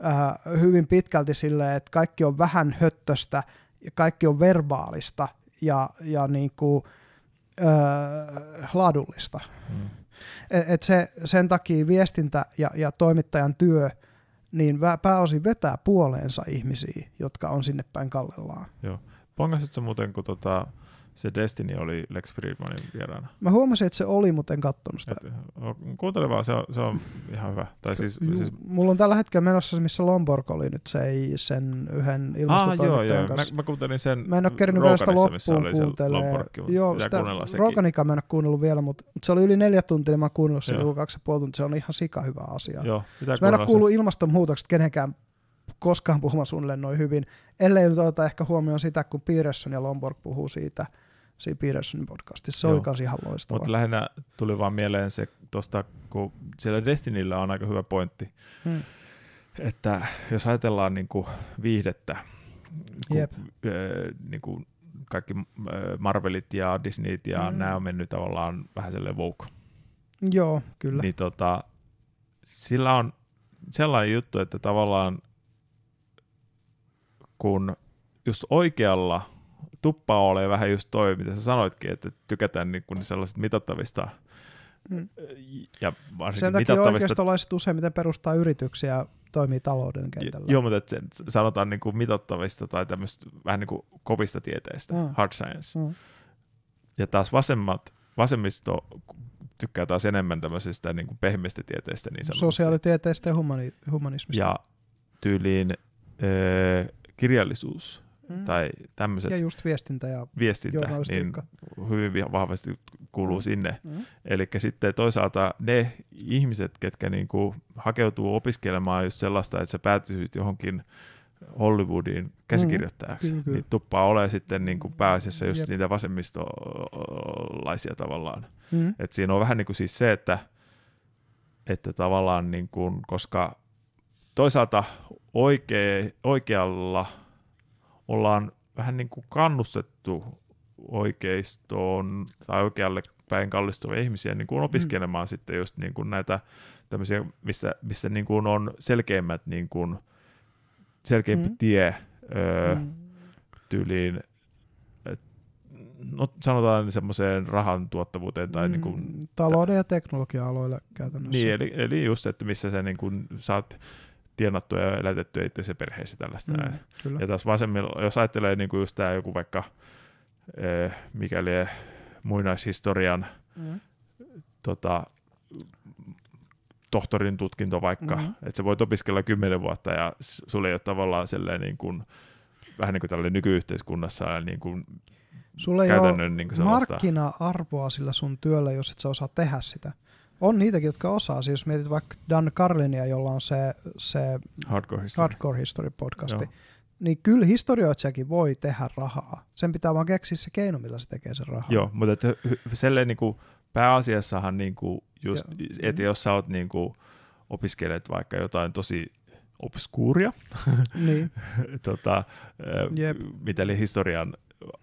S1: äh, hyvin pitkälti silleen, että kaikki on vähän höttöstä ja kaikki on verbaalista ja, ja niin kuin, äh, laadullista.
S2: Mm.
S1: Et et se, sen takia viestintä ja, ja toimittajan työ niin pääosin vetää puoleensa ihmisiä, jotka on sinne päin kallellaan.
S2: Pongasit sä muuten, kun tota, se Destiny oli Lex Friedmanin vieraana?
S1: Mä huomasin, että se oli, mutta en katsonut sitä.
S2: Et, kuuntele vaan, se on, se on ihan hyvä. Tai siis,
S1: Ju-
S2: siis
S1: Mulla on tällä hetkellä menossa se, missä Lomborg oli nyt se sen yhden
S2: ah, joo,
S1: ilmastotoimittajan
S2: joo. Mä,
S1: kanssa.
S2: mä kuuntelin sen
S1: Mä en ole kerinyt vielä sitä loppuun kuuntelee. Joo, sitä. Roganikaan mä en ole kuunnellut vielä, mutta, mutta se oli yli neljä tuntia, niin mä oon kuunnellut sen
S2: Joo.
S1: joku kaksi ja puoli tuntia. Se on ihan sika hyvä asia.
S2: Joo,
S1: Mä en ole kuullut ilmastonmuutoksesta kenenkään koskaan puhumaan suunnilleen noin hyvin, ellei nyt oteta ehkä huomioon sitä, kun Peterson ja Lomborg puhuu siitä, siinä Petersonin podcastissa. Se
S2: Joo.
S1: oli kans ihan loistava.
S2: Mutta lähinnä tuli vaan mieleen se tuosta, kun siellä Destinyllä on aika hyvä pointti,
S1: Hmm.
S2: että jos ajatellaan niin kuin viihdettä, kun,
S1: Jep.
S2: ö, niin kuin kaikki Marvelit ja Disneyt ja
S1: Mm.
S2: mm. nämä on mennyt tavallaan vähän silleen woke,
S1: Joo, kyllä.
S2: niin tota, sillä on sellainen juttu, että tavallaan kun just oikealla tuppa ole vähän just toi, mitä sä sanoitkin, että tykätään niin kuin sellaisista mitattavista
S1: Mm.
S2: ja varsinkin
S1: Sen takia
S2: mitattavista
S1: oikeistolaiset useimmiten perustaa yrityksiä toimii talouden kentällä.
S2: Joo, mutta et sen, sanotaan niin kuin mitattavista tai tämmöistä vähän niin kuin kovista tieteistä,
S1: Mm.
S2: hard science.
S1: Mm.
S2: Ja taas vasemmat, vasemmisto tykkää taas enemmän tämmöisistä niin kuin pehmeistä tieteistä niin.
S1: Sosiaalitieteistä ja humani- humanismista.
S2: Ja tyyliin ö, kirjallisuus
S1: Mm.
S2: tai tämmöiset
S1: ja just viestintä ja
S2: viestintä, niin hyvin vi- vahvasti kuuluu
S1: Mm.
S2: sinne.
S1: Mm.
S2: Eli sitten toisaalta ne ihmiset, ketkä niinku hakeutuu opiskelemaan just sellaista, että sä päätyisit johonkin Hollywoodiin käsikirjoittajaksi,
S1: Kyllä, kyllä.
S2: niin tuppaa ole sitten niinku pääasiassa just
S1: Jep.
S2: niitä vasemmistolaisia tavallaan.
S1: Mm.
S2: Et siinä on vähän niin kuin siis se, että, että tavallaan niin kuin, koska toisaalta oikea, oikealla ollaan vähän niin kuin kannustettu oikeistoon tai oikealle päin kallistuvia ihmisiä niin kuin
S1: Mm.
S2: opiskelemaan mm. sitten just niin kuin näitä tämmöisiä, missä, missä niin kuin on selkeimmät niin kuin, selkeämpi
S1: Mm.
S2: tie öö,
S1: Mm.
S2: tyyliin, no sanotaan semmoiseen rahan tuottavuuteen tai
S1: Mm,
S2: niin kuin,
S1: Talouden ja teknologia-aloille käytännössä.
S2: niin, eli, eli just, että missä sä niin kuin saat tienattua ja elätettyä itse perheessä tällaista.
S1: Mm, kyllä.
S2: Ja taas vasemmilla, jos ajattelee niin kuin just tämä joku vaikka, eh, mikäli muinaishistorian
S1: Mm.
S2: tota, tohtorin tutkinto vaikka,
S1: Mhm.
S2: mm-hmm. että sä voit opiskella kymmenen vuotta ja s- sulla ei ole tavallaan niin kuin, vähän niin kuin tällä nykyyhteiskunnassa niin kuin
S1: Sulla ei ole
S2: niin kuin
S1: markkina-arvoa sillä sun työllä, jos et sä osaa tehdä sitä. On niitäkin, jotka osaa. Siis jos mietit vaikka Dan Carlinia, jolla on se, se
S2: Hardcore history.
S1: Hardcore History podcasti,
S2: Joo.
S1: niin kyllä historioitsijakin voi tehdä rahaa. Sen pitää vaan keksiä se keino, millä se tekee sen rahaa.
S2: Joo, mutta että selleen niin kuin pääasiassahan niin kuin just,
S1: Joo.
S2: että jos sä oot niin kuin, opiskelet vaikka jotain tosi obskuuria,
S1: Niin.
S2: tota,
S1: Jep.
S2: mitä eli historian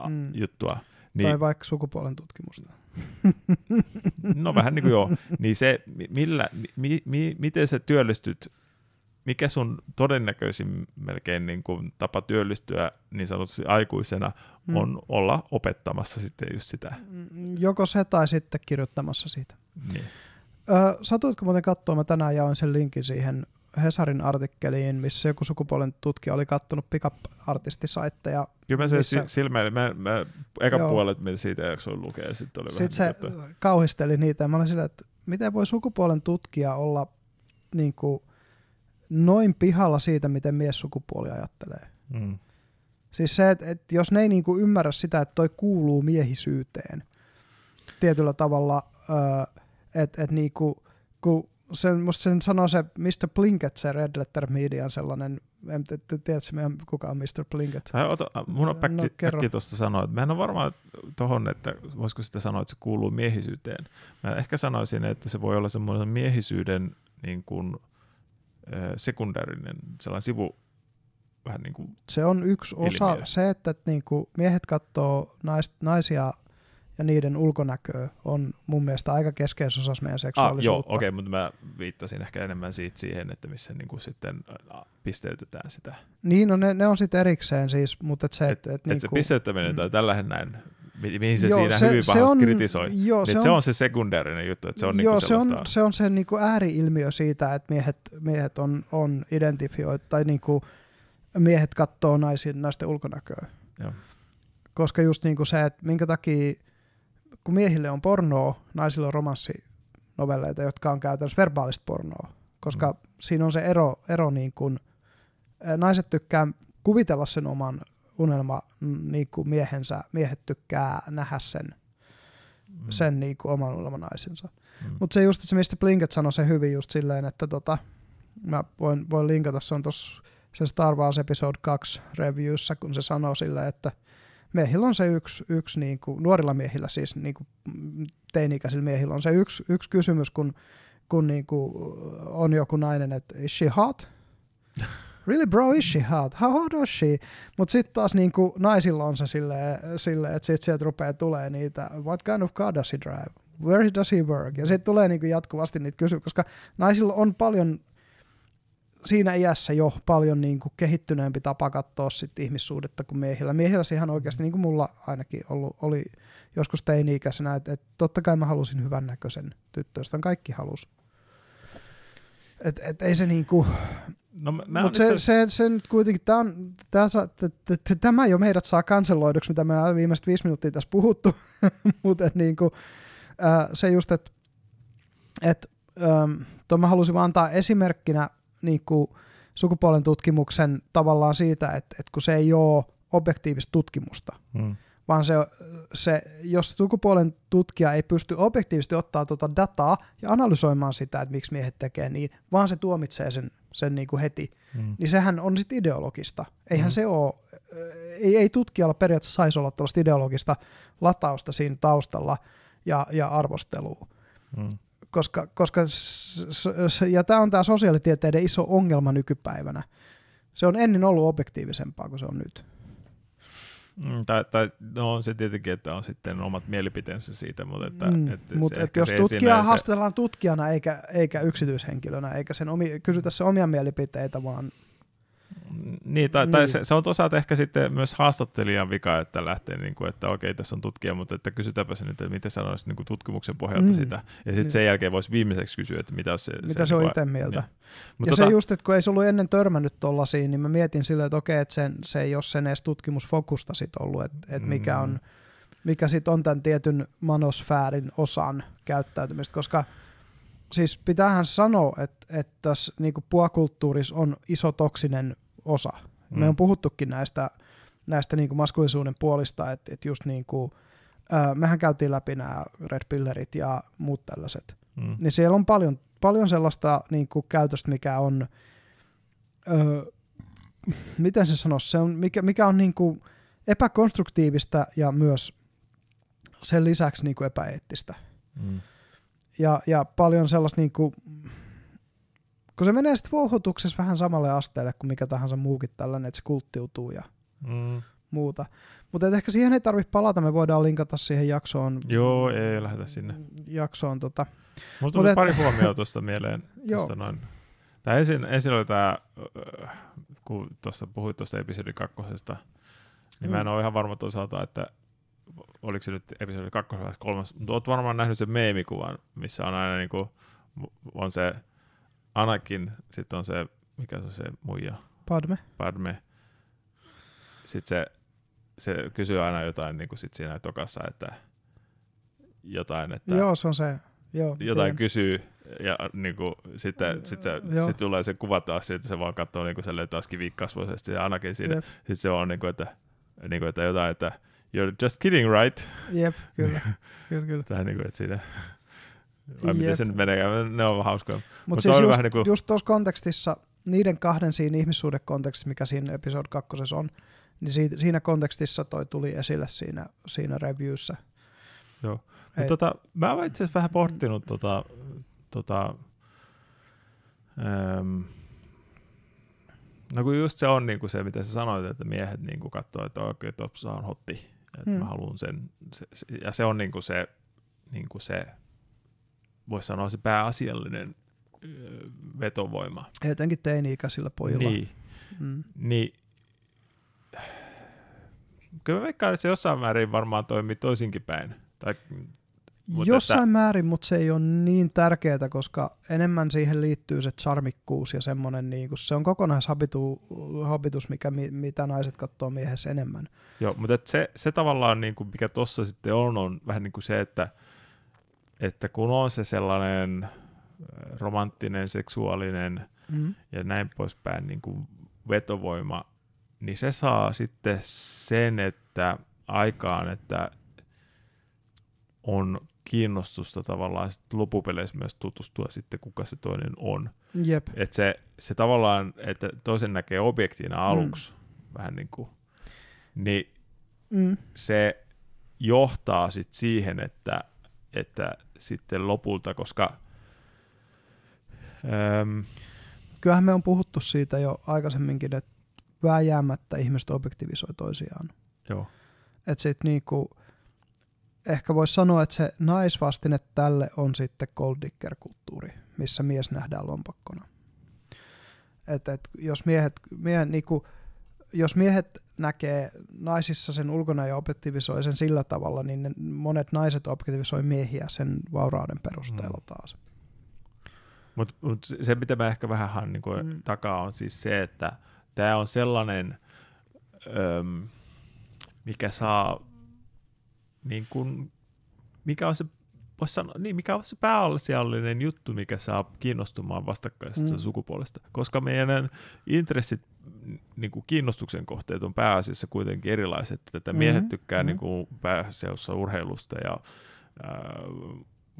S1: Mm.
S2: juttua,
S1: niin Tai vaikka sukupuolen tutkimusta.
S2: no vähän niin kuin joo, niin se, mi- millä, mi, mi, miten sä työllistyt, mikä sun todennäköisin melkein niin kuin tapa työllistyä niin sanotusti aikuisena
S1: Mm.
S2: on olla opettamassa sitten just sitä.
S1: Mm, Joko se tai sitten kirjoittamassa siitä.
S2: Niin.
S1: Öö, satuitko muuten katsoa, mä tänään jaoin sen linkin siihen Hesarin artikkeliin, missä joku sukupuolen tutkija oli kattonut pickup-artistisaitteja.
S2: Kyllä mä se
S1: Missä-
S2: silmäilin, mä, mä eka
S1: Joo.
S2: puolet mitä siitä jaksoin lukea ja sitten oli
S1: Sitten
S2: vähän
S1: se
S2: niin kuin, että-
S1: kauhisteli niitä ja mä olin silleen, että miten voi sukupuolen tutkija olla niin kuin, noin pihalla siitä, miten mies sukupuoli ajattelee.
S2: mm,
S1: Siis se, että, että jos ne ei niin kuin ymmärrä sitä, että toi kuuluu miehisyyteen tietyllä tavalla, että, että niin kuin, kun sen, musta sen sanoo se Mr. Plinkett, se Red Letter Median sellainen, en t- t- tiedätkö meidän, kuka on Mr. Plinkett?
S2: Tai ota, mun on
S1: No,
S2: päkki,
S1: kerro.
S2: päkki tuosta sanoa, että mä en ole varma tohon, että voisiko sitä sanoa, että se kuuluu miehisyyteen. Mä ehkä sanoisin, että se voi olla semmoinen miehisyyden niin kuin, sekundäärinen sellainen sivu, vähän niin kuin,
S1: Se on yksi osa,
S2: Ilmiö.
S1: se, että, että niin kuin miehet katsoo nais, naisia ja niiden ulkonäköä on mun mielestä aika keskeisessä osassa meidän
S2: ah,
S1: seksuaalisuutta.
S2: joo, okei, okay, mutta mä viittasin ehkä enemmän siitä siihen, että missä niin kuin sitten pisteytetään sitä.
S1: Niin, no ne, ne on sitten erikseen siis, mutta et se,
S2: Et-
S1: että et,
S2: Että se
S1: niinku-
S2: pisteyttäminen tai tällä näin, mi- mihin se
S1: Joo,
S2: siinä hyvin
S1: se on-
S2: kritisoi,
S1: Joo,
S2: niin se on se sekundäärinen juttu, että se on
S1: joo,
S2: niinku
S1: se on, se on se niinku ääriilmiö siitä, että miehet, miehet on, on identifioitu, tai niinku miehet katsoo naisen, naisten ulkonäköä.
S2: Joo.
S1: Koska just niinku se, että minkä takia, kun miehille on pornoa, naisille on romanssinovelleita, jotka on käytännössä verbaalista pornoa. Koska
S2: Mm.
S1: siinä on se ero, ero niin kuin, naiset tykkää kuvitella sen oman unelma niin kuin miehensä, miehet tykkää nähdä sen,
S2: Mm.
S1: sen niin kuin oman unelmanaisensa.
S2: Mm.
S1: Mutta se just, se mistä Blinket sanoi se hyvin just silleen, että tota, mä voin, voin linkata, se on tuossa se Star Wars Episode 2 reviewssä, kun se sanoo silleen, että miehillä on se yksi, yksi niin kuin, nuorilla miehillä siis niin kuin teini-ikäisillä miehillä on se yksi, yksi kysymys, kun, kun niin kuin on joku nainen, että is she hot? Really bro, is she hot? How hot was she? Mutta sitten taas niin kuin naisilla on se silleen, silleen että sit sieltä rupeaa tulee niitä, what kind of car does he drive? Where does he work? Ja sitten tulee niin kuin jatkuvasti niitä kysymyksiä, koska naisilla on paljon siinä iässä jo paljon niin kuin kehittyneempi tapa katsoa sit ihmissuhdetta kuin miehillä. Miehillä se ihan oikeasti, niin kuin mulla ainakin ollut, oli joskus teini-ikäisenä, että, että totta kai mä halusin hyvännäköisen tyttöystävän, kaikki halus. Et, et ei se niinku,
S2: No, mä, oon
S1: se,
S2: itse
S1: se, se, nyt kuitenkin, tää on, tää saa, t, t, t, tämä jo meidät saa kanselloiduksi, mitä me viimeiset viisi minuuttia tässä puhuttu, mutta niinku, ää, se just, että et, tuon mä halusin vaan antaa esimerkkinä niinku, sukupuolen tutkimuksen tavallaan siitä, että, että kun se ei ole objektiivista tutkimusta,
S2: mm.
S1: vaan se, se, jos sukupuolen tutkija ei pysty objektiivisesti ottaa tuota dataa ja analysoimaan sitä, että miksi miehet tekee niin, vaan se tuomitsee sen, sen niin kuin heti,
S2: Mm.
S1: niin sehän on sitten ideologista. Eihän
S2: Mm.
S1: se ole, ei, ei tutkijalla periaatteessa saisi olla tuollaista ideologista latausta siinä taustalla ja, ja arvostelua,
S2: Mm.
S1: Koska, koska ja tämä on tämä sosiaalitieteiden iso ongelma nykypäivänä. Se on ennen ollut objektiivisempaa kuin se on nyt.
S2: Mm, tai, tai no on se tietenkin, että on sitten omat mielipiteensä siitä, mutta että,
S1: Mm,
S2: että
S1: Mut
S2: se
S1: et jos tutkijaa
S2: se-
S1: haastellaan tutkijana eikä, eikä yksityishenkilönä, eikä sen omi, kysytä se omia mielipiteitä, vaan
S2: Niin, tai, tai
S1: Niin.
S2: se, se on toisaalta ehkä sitten myös haastattelijan vika, että lähtee, niin kuin, että okei, tässä on tutkija, mutta että kysytäänpä se nyt, että miten sanoisit niin kuin tutkimuksen pohjalta
S1: Mm.
S2: sitä. Ja sitten
S1: Niin.
S2: sen jälkeen voisi viimeiseksi kysyä, että mitä se,
S1: mitä se on
S2: niin
S1: itse mieltä.
S2: Niin.
S1: Ja
S2: Mutta
S1: se
S2: tota,
S1: just, että kun ei se ollut ennen törmännyt tollasiin, niin mä mietin silleen, että okei, että sen, se ei ole sen edes tutkimusfokusta sit ollut, että, että mikä on,
S2: Mm.
S1: mikä sit on tämän tietyn manosfäärin osan käyttäytymistä, koska siis pitäähän sanoa, että, että tässä niinku puakulttuurissa on iso toksinen osa. Me
S2: Mm.
S1: on puhuttukin näistä, näistä niinku maskulisuuden puolista, että, että just niinku, ää, mehän käytiin läpi nämä red pillerit ja muut tällaiset
S2: mm.
S1: niin siellä on paljon, paljon sellaista niin kuin, käytöstä, mikä on, öö, miten se sanoisi, se on, mikä, mikä on niin kuin, epäkonstruktiivista ja myös sen lisäksi niin kuin, epäeettistä.
S2: Mm.
S1: Ja, ja paljon sellaista, niin kuin, kun se menee sitten vouhotuksessa vähän samalle asteelle kuin mikä tahansa muukin tällainen, että se kulttiutuu ja
S2: Mm.
S1: muuta. Mutta ehkä siihen ei tarvitse palata, me voidaan linkata siihen jaksoon.
S2: Joo, ei lähdetä sinne.
S1: Jaksoon tota.
S2: Mulla tuli
S1: Mut et-
S2: pari huomioon tuosta mieleen.
S1: Joo.
S2: Tosta noin. Tää ensin, ensin oli tämä, kun tuossa puhuit tuosta episodi kakkosesta, niin mä en
S1: Mm.
S2: ole ihan varma toisaalta, että oliko se nyt episodi kakkos vai kolmas, mutta oot varmaan nähnyt sen meemikuvan, missä on aina niinku, on se Anakin, sitten on se, mikä se on se muija,
S1: Padme.
S2: Padme. Sitten se, se kysyy aina jotain niin kuin sit siinä tokassa, että jotain, että
S1: Joo, se on se. Joo,
S2: jotain
S1: tiedän.
S2: kysyy ja niin kuin, sitten, sitten, sitten tulee se kuva taas siitä, että se vaan katsoo niin kuin taas kivikasvoisesti ja ainakin siinä.
S1: Jep,
S2: Sitten se on niin kuin, että, niin kuin, että jotain, että you're just kidding, right?
S1: jep, kyllä, kyllä, kyllä.
S2: Tai niin kuin, että siinä, vai miten se nyt menee, ne on hauskoja.
S1: Mutta
S2: Mut
S1: siis just,
S2: vähän niinku-
S1: just tuossa kontekstissa, niiden kahden siinä ihmissuhdekontekstissa, mikä siinä episode kakkosessa on, niin siitä, siinä kontekstissa toi tuli esille siinä, siinä reviewssä.
S2: Joo.
S1: Ei-
S2: Mut tota, mä oon itse asiassa vähän pohtinut tota, tota, äm, no kun just se on niinku se, mitä sä sanoit, että miehet niinku katsoo, että okei, okay, Topsa on hotti, että
S1: Hmm.
S2: mä haluan sen, se, se, ja se on niinku se, niinku se voisi sanoa se pääasiallinen vetovoima.
S1: Etenkin teini-ikäisillä pojilla.
S2: Niin,
S1: Mm.
S2: niin kyllä mä veikkaan, että se jossain määrin varmaan toimii toisinkin päin. Tai, mut
S1: Jossain
S2: että,
S1: määrin, mutta se ei ole niin tärkeää, koska enemmän siihen liittyy se charmikkuus ja semmoinen, niin kuin, se on kokonaishabitus, mikä, mi- mitä naiset katsoo miehessä enemmän.
S2: Joo, mutta et se, se tavallaan, niin kuin, mikä tuossa sitten on, on vähän niin kuin se, että, että kun on se sellainen romanttinen, seksuaalinen
S1: Mm.
S2: ja näin poispäin niin kuin vetovoima, niin se saa sitten sen, että aikaan, että on kiinnostusta tavallaan sit loppupeleissä myös tutustua sitten, kuka se toinen on.
S1: Jep,
S2: Että se, se tavallaan, että toisen näkee objektiina aluksi, mm. vähän niin kuin, niin
S1: mm.
S2: se johtaa sit siihen, että, että sitten lopulta, koska äm,
S1: kyllähän me on puhuttu siitä jo aikaisemminkin, että vääjäämättä ihmiset objektivisoi toisiaan.
S2: joo,
S1: Että sit niinku, ehkä voisi sanoa, että se naisvastine tälle on sitten gold digger-kulttuuri, missä mies nähdään lompakkona. Et, et, jos, miehet, miehet, niinku, jos miehet näkee naisissa sen ulkona ja objektivisoi sen sillä tavalla, niin ne, monet naiset objektivisoi miehiä sen vaurauden perusteella taas.
S2: mutta mut se mitä mä ehkä vähän niin kuin
S1: Mm.
S2: takaa on siis se, että tämä on sellainen, äm, mikä saa, niin kuin, mikä on se voisi sanoa, niin mikä on se pääasiallinen juttu, mikä saa kiinnostumaan vastakkaisesta
S1: Mm.
S2: sukupuolesta. Koska meidän intressit, niin kuin kiinnostuksen kohteet on pääasiassa kuitenkin erilaiset. Että
S1: Mhm,
S2: miehet tykkää
S1: mhm.
S2: niin kuin pääasiassa urheilusta ja ää,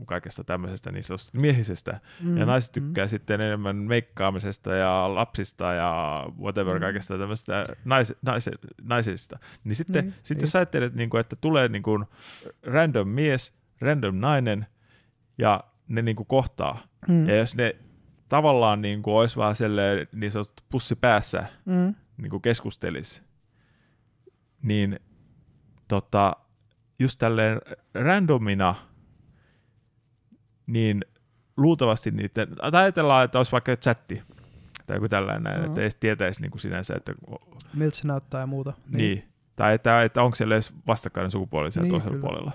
S2: kaikesta tämmöisestä niin sanotusta miehisestä.
S1: Mm,
S2: Ja naiset tykkää sitten enemmän meikkaamisesta ja lapsista ja whatever
S1: Mm.
S2: kaikesta tämmöistä nais, nais, naisista. Niin sitten
S1: Niin,
S2: sit
S1: niin.
S2: jos ajattelet, niin kuin, että tulee niin kuin random mies, random nainen ja ne niin kuin kohtaa.
S1: Mm.
S2: Ja jos ne tavallaan niin kuin olisi vaan silleen niin sanottu pussi päässä
S1: Mm.
S2: niin kuin keskustelisi, niin tota, just tälleen randomina, niin luultavasti niiden, tai ajatellaan, että olisi vaikka chatti, tai joku tällainen, mm-hmm.
S1: Mhm.
S2: että ei tietäisi niin kuin sinänsä, että
S1: Miltä se näyttää ja muuta.
S2: niin. niin. Tai että, että onko siellä edes vastakkainen sukupuoli siellä
S1: Niin,
S2: toisella
S1: kyllä.
S2: puolella.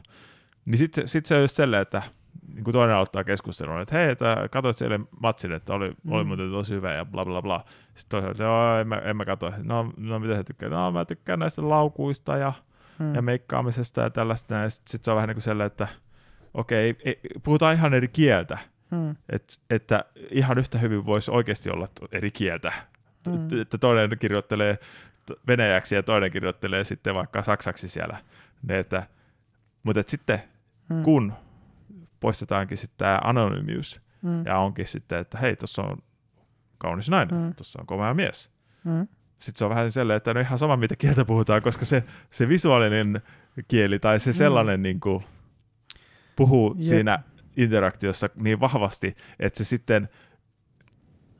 S2: Niin sitten sit se on just sellainen, että niin kuin toinen aloittaa keskustelun, että hei, että katsoit siellä matsin, että oli, mm. oli
S1: Mm.
S2: muuten tosi hyvä ja bla bla bla. Sitten toisaalta, että joo, en mä, en mä katso. No, no mitä sä tykkää? No mä tykkään näistä laukuista ja,
S1: Mm.
S2: mm. ja meikkaamisesta ja tällaista. Ja sitten sit se on vähän niin kuin sellainen, että okei, ei, ei, puhutaan ihan eri kieltä.
S1: Mm.
S2: Et, että ihan yhtä hyvin voisi oikeasti olla eri kieltä.
S1: Mm.
S2: Mm. Että toinen kirjoittelee venäjäksi ja toinen kirjoittelee sitten vaikka saksaksi siellä. Ne, että, mutta et sitten
S1: Mm.
S2: kun poistetaankin sitten tämä anonyymius
S1: Mm.
S2: ja onkin sitten, että hei, tuossa on kaunis nainen,
S1: Mm.
S2: mm. tuossa on komea mies.
S1: Mm.
S2: Sitten se on vähän sellainen, että no ihan sama mitä kieltä puhutaan, koska se, se visuaalinen kieli tai se
S1: Mm.
S2: sellainen niin kuin, puhuu
S1: Jep.
S2: siinä interaktiossa niin vahvasti, että se sitten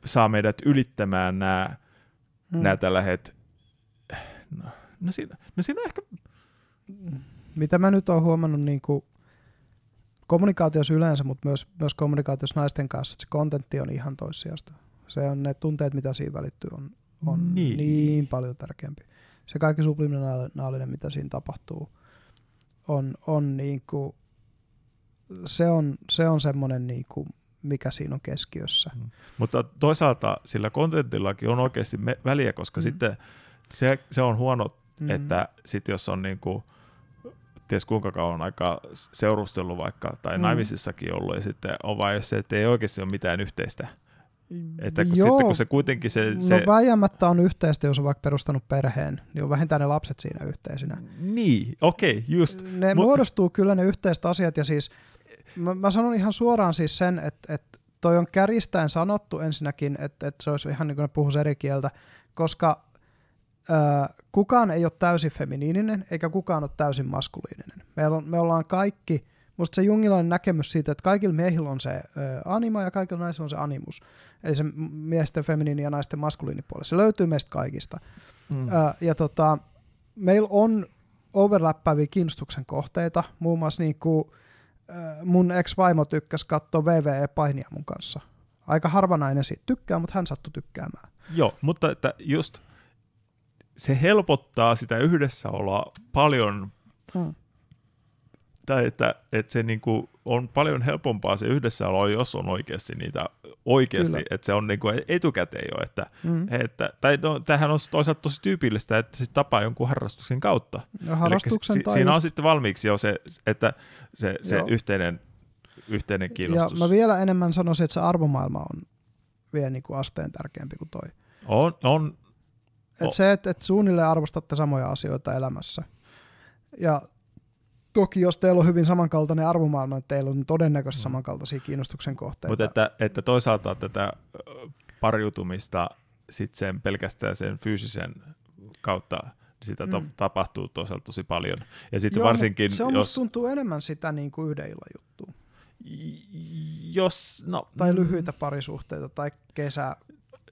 S2: saa meidät ylittämään nämä, Mm. nämä tällaiset, no, no, siinä, no siinä on ehkä,
S1: Mitä mä nyt oon huomannut niin kuin kommunikaatiossa yleensä, mutta myös, myös kommunikaatiossa naisten kanssa, että se kontentti on ihan toissijasta. Se on ne tunteet, mitä siinä välittyy, on, on niin.
S2: Niin.
S1: niin paljon tärkeämpi. Se kaikki subliminaalinen, mitä siinä tapahtuu, on, on niin kuin, se on, se on semmoinen, niin kuin, mikä siinä on keskiössä.
S2: mutta toisaalta sillä kontentillakin on oikeasti me, väliä, koska
S1: Mm.
S2: mm. sitten se, se on huono
S1: Mm.
S2: mm. että sit jos on niinku, ties kuinka kauan aikaa seurustellut vaikka, tai
S1: Mm.
S2: mm. naimisissakin ollut, ja sitten on vain se, että ei oikeasti ole mitään yhteistä. Että kun,
S1: Joo,
S2: sitten kun se kuitenkin se... se
S1: no väijämättä on yhteistä, jos on vaikka perustanut perheen, niin on vähintään ne lapset siinä yhteisinä.
S2: niin, okei, okay, just.
S1: Ne
S2: Mu-
S1: muodostuu kyllä ne yhteiset asiat ja siis mä, mä sanon ihan suoraan siis sen, että, että toi on kärjistäen sanottu ensinnäkin, että, että se olisi ihan niin kuin ne puhuisi eri kieltä, koska ää, kukaan ei ole täysin feminiininen eikä kukaan ole täysin maskuliininen. Meillä on, me ollaan kaikki, musta se jungilainen näkemys siitä, että kaikilla miehillä on se ää, anima ja kaikilla naisilla on se animus, eli se miesten feminiini ja naisten maskuliinipuoli. Se löytyy meistä kaikista.
S2: Mm.
S1: Ää, ja tota, meillä on overlappavia kiinnostuksen kohteita, muun muassa niin kuin, mun ex-vaimo tykkäsi katsoa VVE-painia mun kanssa. Aika harva nainen siitä tykkää, mutta hän sattui tykkäämään.
S2: Joo, mutta että just se helpottaa sitä yhdessäoloa paljon,
S1: Hmm.
S2: Tai että, että se niinku on paljon helpompaa se yhdessäolo, jos on oikeasti niitä oikeasti,
S1: Kyllä.
S2: että se on niinku etukäteen jo, että
S1: Mm.
S2: He, Että, tai no, tämähän on toisaalta tosi tyypillistä, että se tapaa jonkun harrastuksen kautta.
S1: Ja harrastuksen
S2: Elikkä
S1: tai
S2: si- siinä
S1: just-
S2: on sitten valmiiksi jo se, että se, se
S1: Joo.
S2: yhteinen, yhteinen kiinnostus.
S1: Ja mä vielä enemmän sanoisin, että se arvomaailma on vielä niin kuin asteen tärkeämpi kuin toi.
S2: on, on,
S1: Et
S2: O-
S1: se, että et suunnilleen arvostatte samoja asioita elämässä. Ja toki jos teillä on hyvin samankaltainen arvomaailma, että teillä on todennäköisesti samankaltaisia kiinnostuksen kohteita.
S2: mutta että, että toisaalta tätä pariutumista sit sen pelkästään sen fyysisen kautta sitä mm.
S1: Mm.
S2: tapahtuu toisaalta tosi paljon. Ja sitten varsinkin,
S1: se on
S2: jos,
S1: tuntuu enemmän sitä niin kuin yhden illan juttua.
S2: jos, no,
S1: Tai
S2: mm,
S1: lyhyitä parisuhteita tai kesä,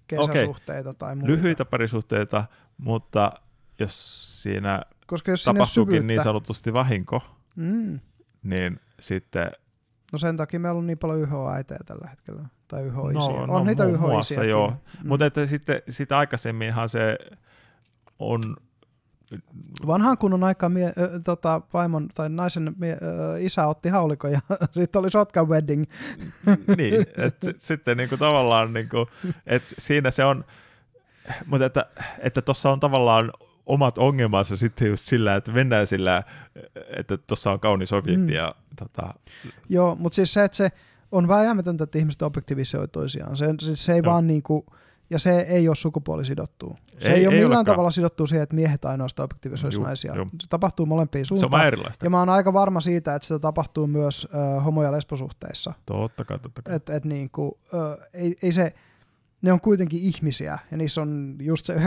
S1: kesäsuhteita tai muuta.
S2: lyhyitä parisuhteita, mutta jos siinä
S1: Koska jos sinne
S2: tapahtuukin niin sanotusti vahinko,
S1: mm,
S2: niin sitten
S1: no sen takia meillä on niin paljon YH-äitejä tällä hetkellä. Tai YH-isiä.
S2: No,
S1: on
S2: no,
S1: niitä
S2: muun
S1: YH-isiäkin.
S2: muassa, joo.
S1: Mm.
S2: Mutta että sitten sitä aikaisemminhan se on,
S1: Vanhaan kunnon aikaan mie, ö, tota, vaimon tai naisen mie, ö, isä otti haulikon ja sitten oli shotgun wedding.
S2: niin, että sitten niinku tavallaan, niinku, että siinä se on, mutta että että tuossa on tavallaan omat ongelmansa sitten just sillä, että mennään sillä, että tuossa on kaunis objekti
S1: Mm.
S2: ja tota,
S1: Joo, mutta siis se, että se on vääjäämätöntä, että ihmiset objektivisoi toisiaan. Se, siis se ei
S2: Joo.
S1: vaan niinku, ja se ei ole sukupuolisidottua. Se ei,
S2: Ei-
S1: ole
S2: ei
S1: millään
S2: olekaan.
S1: tavalla sidottu siihen, että miehet ainoastaan objektivisoisi
S2: Juu,
S1: naisia.
S2: juu.
S1: Se tapahtuu molempiin
S2: se on
S1: suuntaan.
S2: vähän erilaista.
S1: Ja mä oon aika varma siitä, että se tapahtuu myös ö, homo- ja lesbosuhteissa.
S2: Totta kai, totta kai.
S1: Että et niinku, ö, ei, ei se, ne on kuitenkin ihmisiä, ja niissä on just se 99,98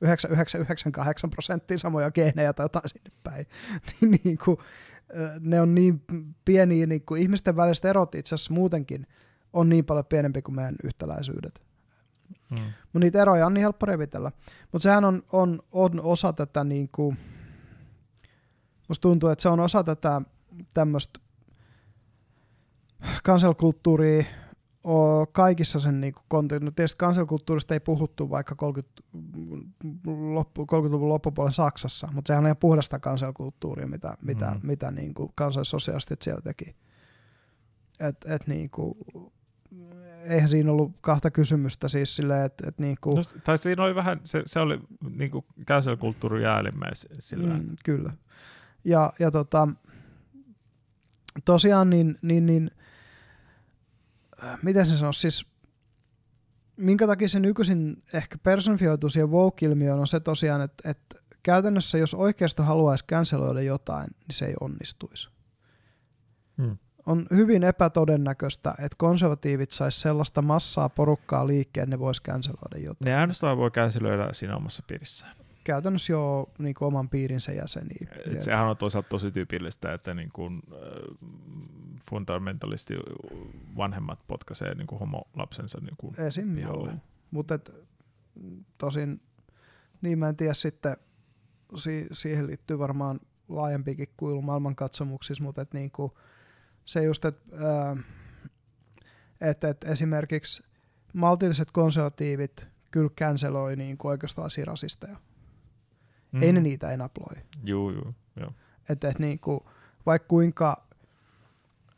S1: 9998 prosenttia samoja geenejä tai jotain sinne päin. niin, niinku, ne on niin pieniä, niin kuin ihmisten väliset erot itse asiassa muutenkin on niin paljon pienempi kuin meidän yhtäläisyydet. Mm. Mutta niitä eroja on niin helppo revitellä. Mutta sehän on, on, on osa tätä, niin kuin, musta tuntuu, että se on osa tätä tämmöistä kansalkulttuuria kaikissa sen niin kontekstissa. No tietysti kansalkulttuurista ei puhuttu vaikka 30, loppu, 30-luvun loppupuolen Saksassa, mutta sehän on ihan puhdasta kansalkulttuuria, mitä, mitä, mm. mitä niin kuin kansallissosialistit siellä teki. Et, et niin kuin, eihän siinä ollut kahta kysymystä siis silleen, että et niinku... No,
S2: tai siinä oli vähän, se, se oli niinku cancel-kulttuuri sillä. Mm,
S1: kyllä. Ja, ja tota, tosiaan niin, niin, niin miten se sanoo, siis minkä takia se nykyisin ehkä personifioituu siihen woke-ilmiöön on se tosiaan, että, että käytännössä jos oikeasta haluaisi canceloida jotain, niin se ei onnistuisi. Hmm on hyvin epätodennäköistä, että konservatiivit sais sellaista massaa porukkaa liikkeen, ne vois canceloida jotain.
S2: Ne äänestäjät voi canceloida siinä omassa piirissään.
S1: Käytännössä jo niin kuin oman piirinsä jäseniä.
S2: Et sehän on toisaalta tosi tyypillistä, että niin kuin, äh, fundamentalisti vanhemmat potkaisee niin kuin homolapsensa niin kuin
S1: Esim, pihalle. Mutta tosin, niin mä en tiedä sitten, si- siihen liittyy varmaan laajempikin kuilu maailmankatsomuksissa, mutta että niin kuin, se just, että et, et esimerkiksi maltilliset konservatiivit kyllä canceloi niin oikeastaan rasisteja. Mm. Ei ne niitä enabloi.
S2: Joo, joo. joo.
S1: Että et niin kuin, vaikka kuinka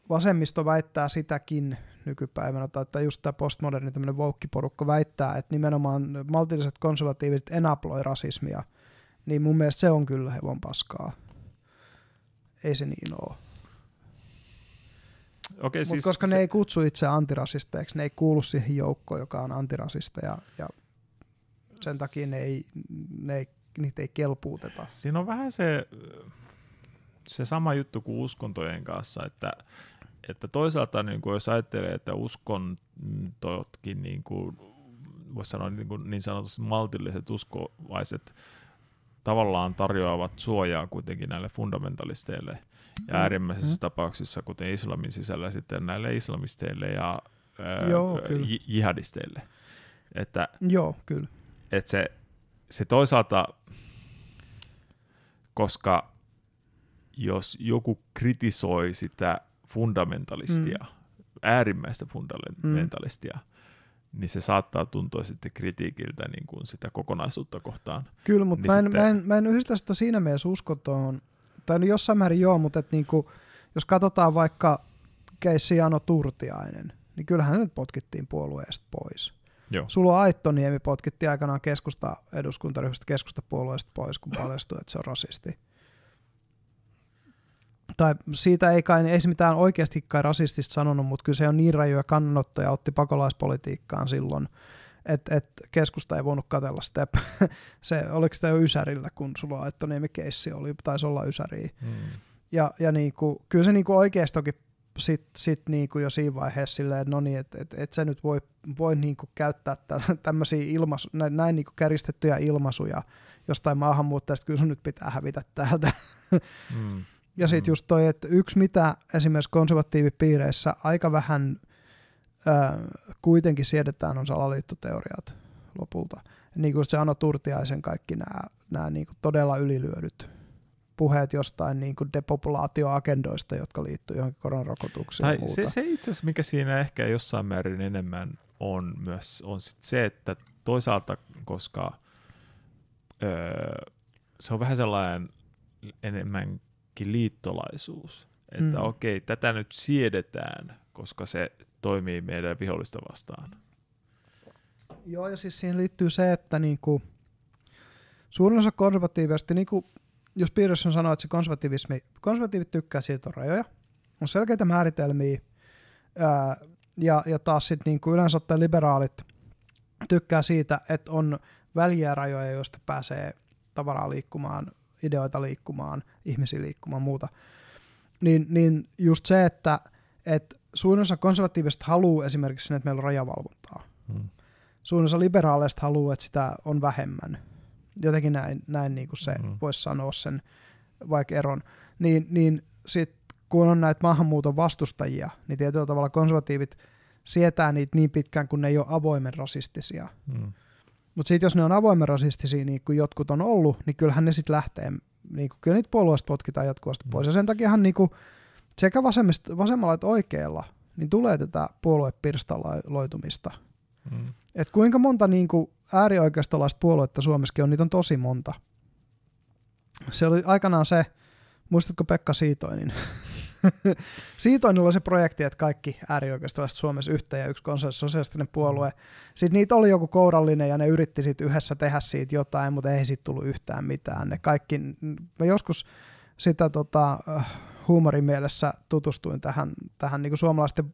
S1: vasemmisto väittää sitäkin nykypäivänä, tai että just tämä postmoderni tämmöinen porukka väittää, että nimenomaan maltilliset konservatiivit enabloi rasismia, niin mun mielestä se on kyllä hevon paskaa. Ei se niin ole.
S2: Okay,
S1: siis koska se... ne ei kutsu itse antirasisteiksi, ne ei kuulu siihen joukkoon, joka on antirasista ja, ja sen takia ne ei, ne ei, niitä ei kelpuuteta.
S2: Siinä on vähän se, se sama juttu kuin uskontojen kanssa, että, että toisaalta niin kuin jos ajattelee, että uskontotkin niin kuin, voisi sanoa niin, kuin niin sanotusti maltilliset uskovaiset tavallaan tarjoavat suojaa kuitenkin näille fundamentalisteille ja mm. äärimmäisissä mm. tapauksissa, kuten islamin sisällä sitten näille islamisteille ja Joo, ää, jihadisteille. Että,
S1: Joo, kyllä.
S2: Että se, se toisaalta, koska jos joku kritisoi sitä fundamentalistia, mm. äärimmäistä fundamentalistia, mm niin se saattaa tuntua sitten kritiikiltä niin kuin sitä kokonaisuutta kohtaan.
S1: Kyllä, mutta niin mä, en, sitten... mä, en, mä en yhdistä sitä siinä mielessä uskontoon, tai no jossain määrin joo, mutta et niin kuin, jos katsotaan vaikka keissi Jano Turtiainen, niin kyllähän nyt potkittiin puolueesta pois. Joo. Sulo Aittoniemi potkittiin aikanaan keskusta eduskuntaryhmästä keskustapuolueesta pois, kun paljastui, että se on rasisti tai siitä ei kai, ei se mitään oikeasti kai rasistista sanonut, mutta kyllä se on niin rajoja kannanottoja otti pakolaispolitiikkaan silloin, että et keskusta ei voinut katella sitä. se, oliko sitä jo Ysärillä, kun sulla Aittoniemi keissi oli, taisi olla Ysäriä. Hmm. Ja, ja niinku, kyllä se niinku oikeastokin sit, sit niinku jo siinä vaiheessa silleen, että no niin, että et, et se nyt voi, voi niinku käyttää tämmöisiä ilmaisu, näin, näin niinku käristettyjä ilmaisuja jostain maahanmuuttajasta, kyllä sun nyt pitää hävitä täältä. Hmm. Ja sitten mm. just toi, että yksi mitä esimerkiksi konservatiivipiireissä aika vähän ää, kuitenkin siedetään on salaliittoteoriat lopulta. Niin kuin se Ano Turtiaisen kaikki nämä, nämä niin kuin todella ylilyödyt puheet jostain niin kuin depopulaatioagendoista, jotka liittyy johonkin koronarokotuksiin tai
S2: Se, se itse asiassa, mikä siinä ehkä jossain määrin enemmän on myös, on sit se, että toisaalta, koska öö, se on vähän sellainen enemmän myöskin liittolaisuus. Että mm. okei, tätä nyt siedetään, koska se toimii meidän vihollista vastaan.
S1: Joo, ja siis siihen liittyy se, että niinku, suurin osa konservatiivisesti, niinku, jos Peterson sanoo, että se konservatiivismi, konservatiivit tykkää siitä on rajoja, on selkeitä määritelmiä, ää, ja, ja taas sitten niinku yleensä ottaen liberaalit tykkää siitä, että on väliä rajoja, joista pääsee tavaraa liikkumaan ideoita liikkumaan, ihmisiä liikkumaan muuta. Niin, niin just se, että, että suurin osa konservatiivista haluaa esimerkiksi sen, että meillä on rajavalvontaa. Hmm. Suurin osa liberaaleista haluaa, että sitä on vähemmän. Jotenkin näin, näin niin kuin se hmm. voisi sanoa sen vaikka eron. Niin, niin sit, kun on näitä maahanmuuton vastustajia, niin tietyllä tavalla konservatiivit sietää niitä niin pitkään, kun ne ei ole avoimen rasistisia.
S2: Mm.
S1: Mutta sitten jos ne on avoimen rasistisia, niin kuin jotkut on ollut, niin kyllähän ne sitten lähtee, niin kuin, kyllä niitä puolueista potkitaan jatkuvasti
S2: Mm.
S1: pois. Ja sen takiahan niin kuin, sekä vasemmista, vasemmalla että oikealla, niin tulee tätä puoluepirstaloitumista.
S2: Mm.
S1: Et kuinka monta niin kuin, äärioikeistolaista puoluetta Suomessakin on, niitä on tosi monta. Se oli aikanaan se, muistatko Pekka Siitoinin? Siitoinilla oli se projekti, että kaikki äärioikeistolaiset Suomessa yhteen ja yksi konsensussosialistinen puolue. Sitten niitä oli joku kourallinen ja ne yritti sitten yhdessä tehdä siitä jotain, mutta ei siitä tullut yhtään mitään. Ne kaikki, mä joskus sitä tota, äh, huumorin mielessä tutustuin tähän, tähän niin kuin suomalaisten,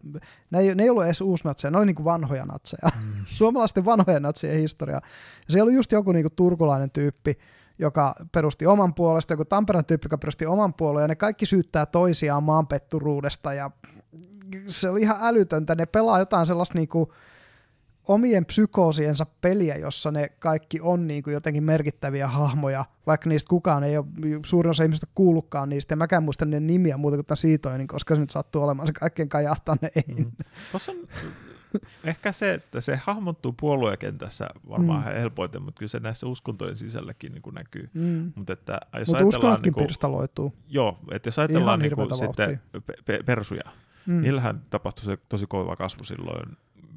S1: ne ei, ne ei ollut edes uusnatseja, ne oli niin kuin vanhoja natseja,
S2: Mm.
S1: suomalaisten vanhojen natsien historia. Ja siellä oli just joku niin kuin turkulainen tyyppi, joka perusti oman puolesta, joku Tampereen tyyppi, joka perusti oman puolueen, ja ne kaikki syyttää toisiaan maanpetturuudesta, ja se oli ihan älytöntä. Ne pelaa jotain sellaista niinku omien psykoosiensa peliä, jossa ne kaikki on niinku jotenkin merkittäviä hahmoja, vaikka niistä kukaan ei ole, suurin osa ihmisistä kuullutkaan niistä, ja mäkään muista niiden nimiä muuta kuin tämän Siitoinin, koska se nyt sattuu olemaan se kaikkein kajahtanein.
S2: Mm. Tuossa on ehkä se, että se hahmottuu puoluekentässä varmaan
S1: Mm.
S2: helpoiten, mutta kyllä se näissä uskontojen sisälläkin niin kuin näkyy.
S1: Mm.
S2: Mutta että jos
S1: Mutta
S2: ajatellaan, niin kuin,
S1: pirstaloituu.
S2: joo, että jos ajatellaan niin kuin, sitten pe- pe- persuja,
S1: mm.
S2: niillähän tapahtui se tosi kova kasvu silloin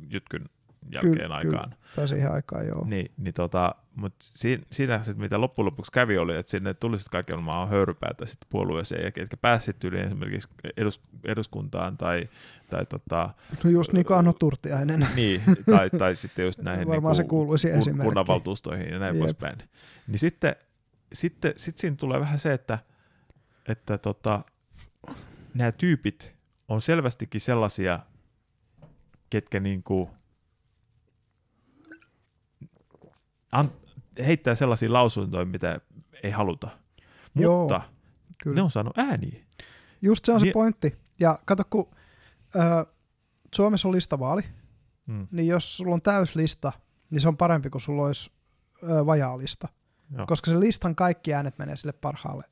S2: jytkyn jälkeen
S1: Kyllä,
S2: aikaan.
S1: Tai siihen aikaan, joo.
S2: Niin, niin tota, mutta siinä, siinä sit, mitä loppujen lopuksi kävi, oli, että sinne tuli sitten kaiken maailman höyrypäätä sit puolueeseen, ja ketkä pääsivät yli esimerkiksi edus, eduskuntaan tai, tai tota,
S1: No just niin kuin Turtiainen.
S2: niin, tai, tai sitten just näihin
S1: Varmaan se
S2: niinku
S1: kuuluisi
S2: kun-
S1: esimerkki.
S2: kunnanvaltuustoihin ja näin
S1: Jep.
S2: poispäin. Niin sitten, sitten sit siinä tulee vähän se, että, että tota, nämä tyypit on selvästikin sellaisia, ketkä niinku an, heittää sellaisia lausuntoja, mitä ei haluta.
S1: Joo,
S2: Mutta
S1: Kyllä.
S2: ne on saanut ääniä.
S1: Just se on se
S2: Niin-
S1: pointti. Ja kato, kun ö, Suomessa on listavaali,
S2: Mm.
S1: niin jos sulla on täyslista, niin se on parempi kuin sulla olisi ö, vajaa lista.
S2: Joo.
S1: Koska se listan kaikki äänet menee sille parhaalle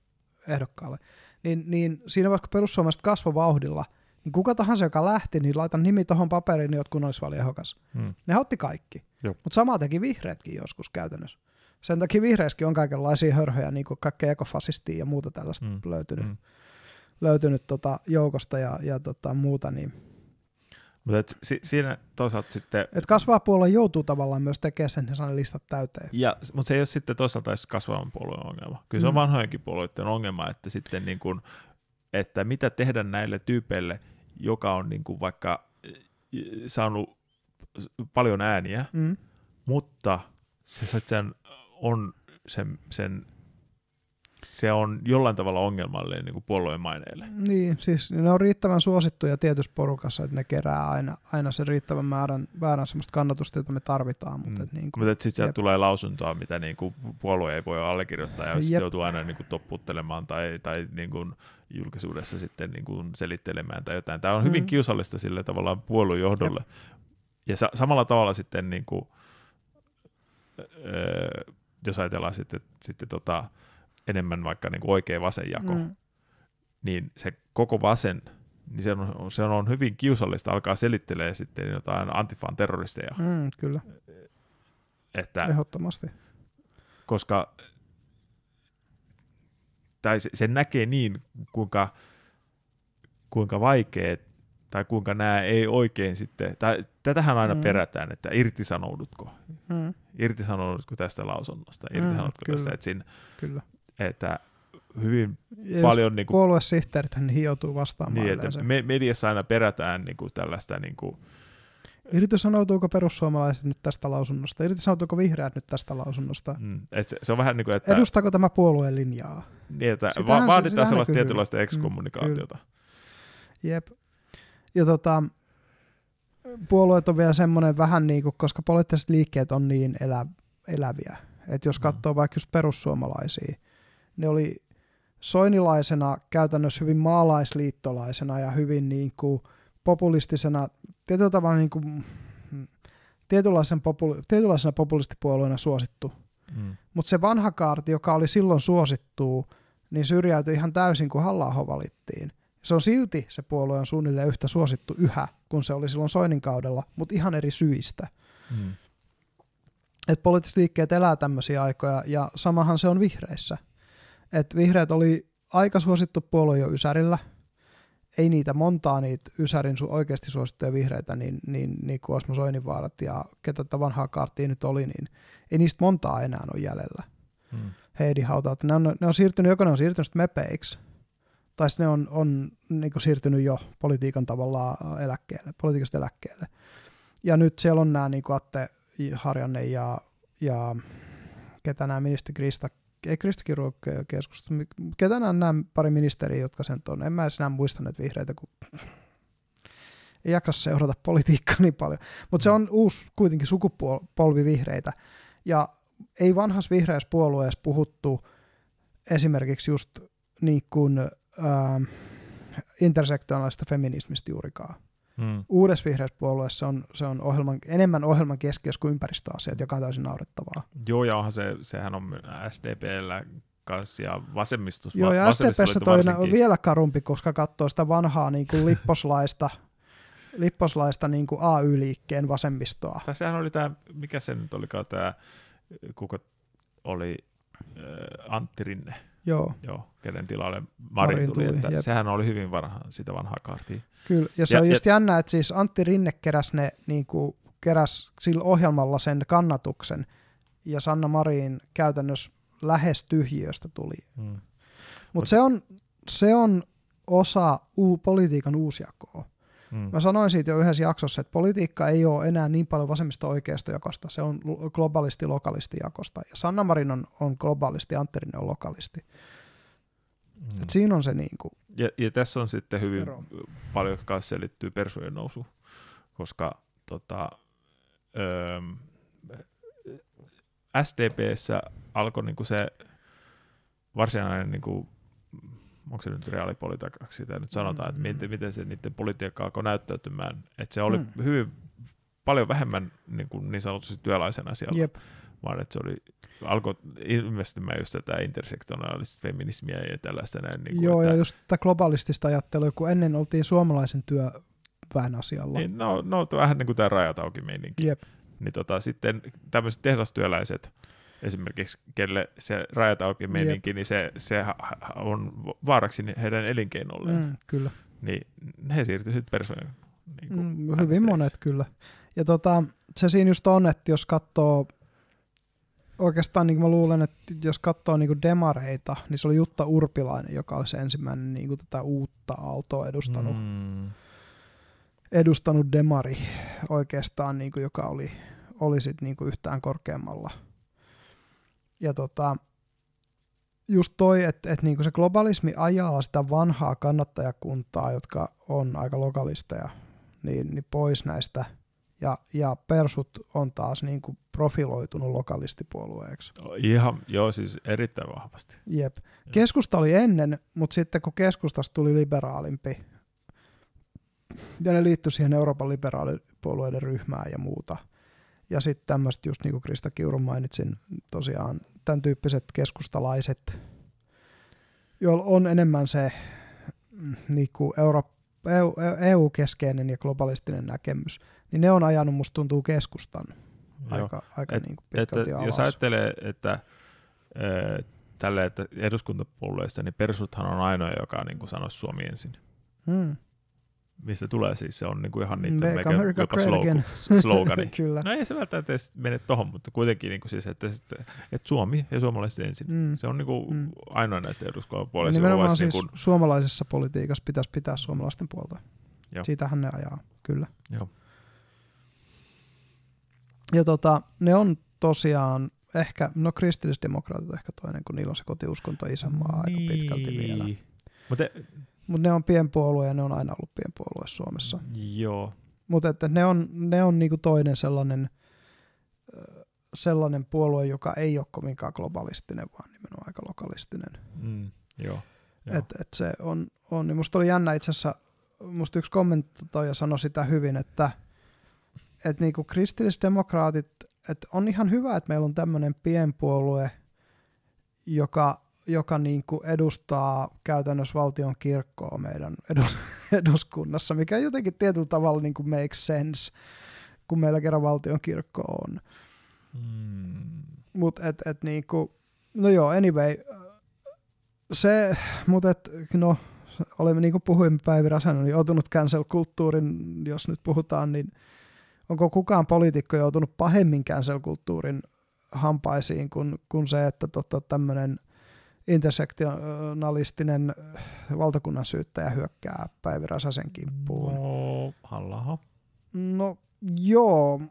S1: ehdokkaalle. Niin, niin siinä vaikka perussuomalaiset kasvoi vauhdilla, niin kuka tahansa, joka lähti, niin laitan nimi tuohon paperiin, niin oot kunnallisvaaliehdokas.
S2: Mm.
S1: Ne otti kaikki. Mutta sama teki vihreätkin joskus käytännössä. Sen takia vihreissäkin on kaikenlaisia hörhöjä, niin kuin kaikkea ekofasistia ja muuta tällaista
S2: Mm.
S1: mm. löytynyt, mm.
S2: Mm.
S1: löytynyt tota joukosta ja, ja tota muuta. Niin.
S2: Mutta et si- siinä toisaalta sitten
S1: Et kasvaa puolella joutuu tavallaan myös tekemään sen, että ne listat täyteen.
S2: Ja, mutta se ei ole sitten toisaalta edes kasvavan puolueen ongelma. Kyllä se on
S1: Mm.
S2: vanhojenkin puolueiden ongelma, että sitten niin kuin, että mitä tehdä näille tyypeille, joka on niin kuin vaikka eh, saanut paljon ääniä,
S1: Mm.
S2: mutta se, se sen on sen, sen, se on jollain tavalla ongelmallinen niin kuin puolueen maineelle.
S1: Niin, siis ne on riittävän suosittuja tietyssä porukassa, että ne kerää aina, aina sen riittävän määrän, määrän semmoista kannatusta, jota me tarvitaan. Mutta
S2: Mm.
S1: niin
S2: Mutta sitten sieltä tulee lausuntoa, mitä niin kuin puolue ei voi allekirjoittaa ja sitten joutuu aina niin kuin topputtelemaan tai, tai niin kuin julkisuudessa sitten niin kuin selittelemään tai jotain. Tämä on hyvin
S1: Mm.
S2: kiusallista sille tavallaan puoluejohdolle. Ja sa- samalla tavalla sitten, niin kuin, öö, jos ajatellaan sitten, sitten tota, enemmän vaikka niin kuin oikea vasen jako, mm.
S1: mm,
S2: niin se koko vasen, niin se on, se on hyvin kiusallista alkaa selittelee sitten jotain antifaan terroristeja.
S1: mm, kyllä,
S2: Että,
S1: ehdottomasti.
S2: koska tai se, se näkee niin, kuinka, kuinka vaikea tai kuinka nämä ei oikein sitten, tai tätähän aina
S1: Mm.
S2: mm. perätään, että irtisanoudutko,
S1: Mm,
S2: irtisanoudutko tästä lausunnosta,
S1: Mm,
S2: irtisanoudutko
S1: kyllä.
S2: tästä, että, siinä,
S1: kyllä.
S2: että hyvin
S1: Ja
S2: paljon niin kuin,
S1: puoluesihteerit niin joutuu vastaamaan
S2: niin,
S1: niin,
S2: että me, mediassa aina perätään niin kuin tällaista, niin kuin,
S1: Irtisanoutuuko perussuomalaiset nyt tästä lausunnosta? Irtisanoutuuko vihreät nyt tästä lausunnosta?
S2: mm, että se, se on vähän niin kuin, että,
S1: Edustaako tämä puolueen linjaa?
S2: niin, että
S1: Sitähän
S2: va-
S1: se-
S2: vaaditaan
S1: ne
S2: sellaista tietynlaista
S1: Mm,
S2: ekskommunikaatiota.
S1: Jep. Ja tota, puolueet on vielä semmoinen vähän niin kuin, koska poliittiset liikkeet on niin elä, eläviä. Että jos
S2: Mm.
S1: katsoo vaikka just perussuomalaisia, ne oli soinilaisena käytännössä hyvin maalaisliittolaisena ja hyvin niin kuin populistisena, tietyllä tavalla niin kuin, mm, tietynlaisen populi, tietynlaisena populistipuolueena suosittu.
S2: Mm.
S1: Mutta se vanha kaarti, joka oli silloin suosittu, niin syrjäytyi ihan täysin, kun halla valittiin. Se on silti, se puolue on suunnilleen yhtä suosittu yhä, kun se oli silloin Soinin kaudella, mutta ihan eri syistä.
S2: Mm.
S1: Et poliittiset liikkeet elää tämmöisiä aikoja, ja samahan se on vihreissä. Et vihreät oli aika suosittu puolue jo Ysärillä, ei niitä montaa niitä Ysärin oikeasti suosittuja vihreitä, niin, niin, niin kuin Osmo Soininvaarat ja ketä tätä vanhaa kaartia nyt oli, niin ei niistä montaa enää ole jäljellä.
S2: Mm.
S1: Heidi Hautalta. Ne on, ne on siirtynyt, joko ne on siirtynyt mepeiksi, tai ne on, on niin siirtynyt jo politiikan tavallaan eläkkeelle, politiikasta eläkkeelle. Ja nyt siellä on nämä niin kuin Atte Harjanne ja, ja ketä nämä ministeri Krista, ei Krista Kiru keskusta, ketä nämä, nämä pari ministeriä, jotka sen on, en mä enää muista näitä vihreitä, kun ei jaksa seurata politiikkaa niin paljon. Mutta se on uusi kuitenkin sukupolvi vihreitä. Ja ei vanhassa vihreässä puolueessa puhuttu esimerkiksi just niin kuin, äh, intersektionaalista feminismistä juurikaan.
S2: Hmm.
S1: Uudessa vihreässä puolueessa on, se on ohjelman, enemmän ohjelman keskiössä kuin ympäristöasiat, joka on täysin naurettavaa.
S2: Joo, ja onhan se, sehän on SDPllä kanssa ja vasemmistus.
S1: Joo, ja SDPssä toi on vielä karumpi, koska katsoo sitä vanhaa niin kuin lipposlaista, lipposlaista niin kuin AY-liikkeen vasemmistoa.
S2: Tässähän oli tämä, mikä se nyt olikaan tämä, kuka oli äh, Antti Rinne.
S1: Joo.
S2: Joo, kenen tilalle Marin, Marin tuli, tuli että jep. sehän oli hyvin vanha, sitä vanhaa kaartia.
S1: Kyllä, ja se ja, on just ja, jännä, että siis Antti Rinne keräs ne, niin kuin, keräs sillä ohjelmalla sen kannatuksen, ja Sanna Marin käytännössä lähes tyhjiöstä tuli. Hmm. Mutta Mut se on, se on osa uu, politiikan uusjakoa. Mm. Mä sanoin siitä jo yhdessä jaksossa, että politiikka ei ole enää niin paljon vasemmista oikeasta jakosta, se on globaalisti lokalisti jakosta. Ja Sanna Marin on, on globaalisti, Antti on lokalisti. Mm. Et siinä on se niin kuin
S2: ja, ja tässä on sitten hyvin ero. paljon kanssa selittyy persujen nousu, koska tota, öö, SDPssä alkoi niinku se varsinainen niinku onko se nyt reaalipolitiikaksi sitä nyt sanotaan, että miten, miten se niiden politiikka alkoi näyttäytymään, että se oli mm. hyvin paljon vähemmän niin, kuin niin sanotusti työläisenä siellä, Jep. vaan että se oli, alkoi investoimaan just tätä intersektionaalista feminismiä ja tällaista näin. Niin kuin,
S1: Joo,
S2: että,
S1: ja just tätä globalistista ajattelua, kun ennen oltiin suomalaisen työväen asialla.
S2: Niin, no, no vähän niin kuin tämä rajatauki meininki.
S1: Jep.
S2: Niin tota, sitten tämmöiset tehdastyöläiset, esimerkiksi, kelle se rajat auki meininki, niin se, se on vaaraksi heidän elinkeinolleen.
S1: Mm, kyllä.
S2: Niin he siirtyy sitten persoon.
S1: Niin mm, hyvin monet kyllä. Ja tota, se siinä just on, että jos katsoo oikeastaan niin mä luulen, että jos katsoo niin kuin demareita, niin se oli Jutta Urpilainen, joka oli se ensimmäinen niin kuin tätä uutta aaltoa edustanut, mm. edustanut demari oikeastaan, niin kuin, joka oli, oli sit niin kuin yhtään korkeammalla – ja tota, just toi, että et niinku se globalismi ajaa sitä vanhaa kannattajakuntaa, jotka on aika lokalisteja, niin, niin pois näistä. Ja, ja persut on taas niinku profiloitunut lokalistipuolueeksi.
S2: Ihan, joo, siis erittäin vahvasti.
S1: Jep. Keskusta oli ennen, mutta sitten kun keskustasta tuli liberaalimpi, ja ne liittyi siihen Euroopan liberaalipuolueiden ryhmään ja muuta – ja sitten tämmöiset, just niin kuin Krista Kiuru mainitsin, tosiaan tämän tyyppiset keskustalaiset, joilla on enemmän se mm, niin kuin Euro, EU, EU-keskeinen ja globalistinen näkemys, niin ne on ajanut, musta tuntuu, keskustan Joo. aika, aika et, niin kuin pitkälti
S2: että, Jos ajattelee, että äh, tälle, että eduskuntapuolueista, niin persuthan on ainoa, joka niin kuin sanoisi Suomi ensin.
S1: Hmm
S2: mistä tulee siis, se on niinku ihan niiden
S1: Make America jopa
S2: slogan, slogani.
S1: Kyllä.
S2: No ei se välttämättä edes mene tohon, mutta kuitenkin niinku siis, että, että Suomi ja suomalaiset ensin. Mm. Se on niinku mm. ainoa näistä eduskuntapuolista.
S1: Nimenomaan siis niinku... suomalaisessa politiikassa pitäisi pitää suomalaisten puolta. Joo. Siitähän ne ajaa, kyllä.
S2: Joo.
S1: Ja tota, ne on tosiaan ehkä, no kristillisdemokraatit on ehkä toinen, kun niillä on se kotiuskonto isänmaa niin. aika pitkälti vielä.
S2: Mutta
S1: mutta ne on pienpuolue ja ne on aina ollut pienpuolue Suomessa.
S2: Joo.
S1: Mutta että ne on, ne on niinku toinen sellainen, sellainen puolue, joka ei ole kovinkaan globalistinen, vaan nimenomaan aika lokalistinen.
S2: Mm, joo.
S1: Et, et se on, on, niin musta oli jännä itse asiassa, musta yksi kommentoija sanoi sitä hyvin, että et niinku kristillisdemokraatit, että on ihan hyvä, että meillä on tämmöinen pienpuolue, joka joka niin kuin edustaa käytännössä valtion kirkkoa meidän edus, eduskunnassa, mikä jotenkin tietyllä tavalla niin kuin makes sense, kun meillä kerran valtion kirkko on.
S2: Mm.
S1: Mutta et, et niin kuin, no joo, anyway, se, mutta et, no, olemme niin kuin puhuimme Päivi Räsänen, on joutunut cancel-kulttuurin, jos nyt puhutaan, niin onko kukaan poliitikko joutunut pahemmin cancel-kulttuurin hampaisiin kuin, kuin se, että tota, tämmöinen intersektionalistinen valtakunnan syyttäjä hyökkää Päivi Räsäsen kimppuun.
S2: No, hallaho.
S1: No joo,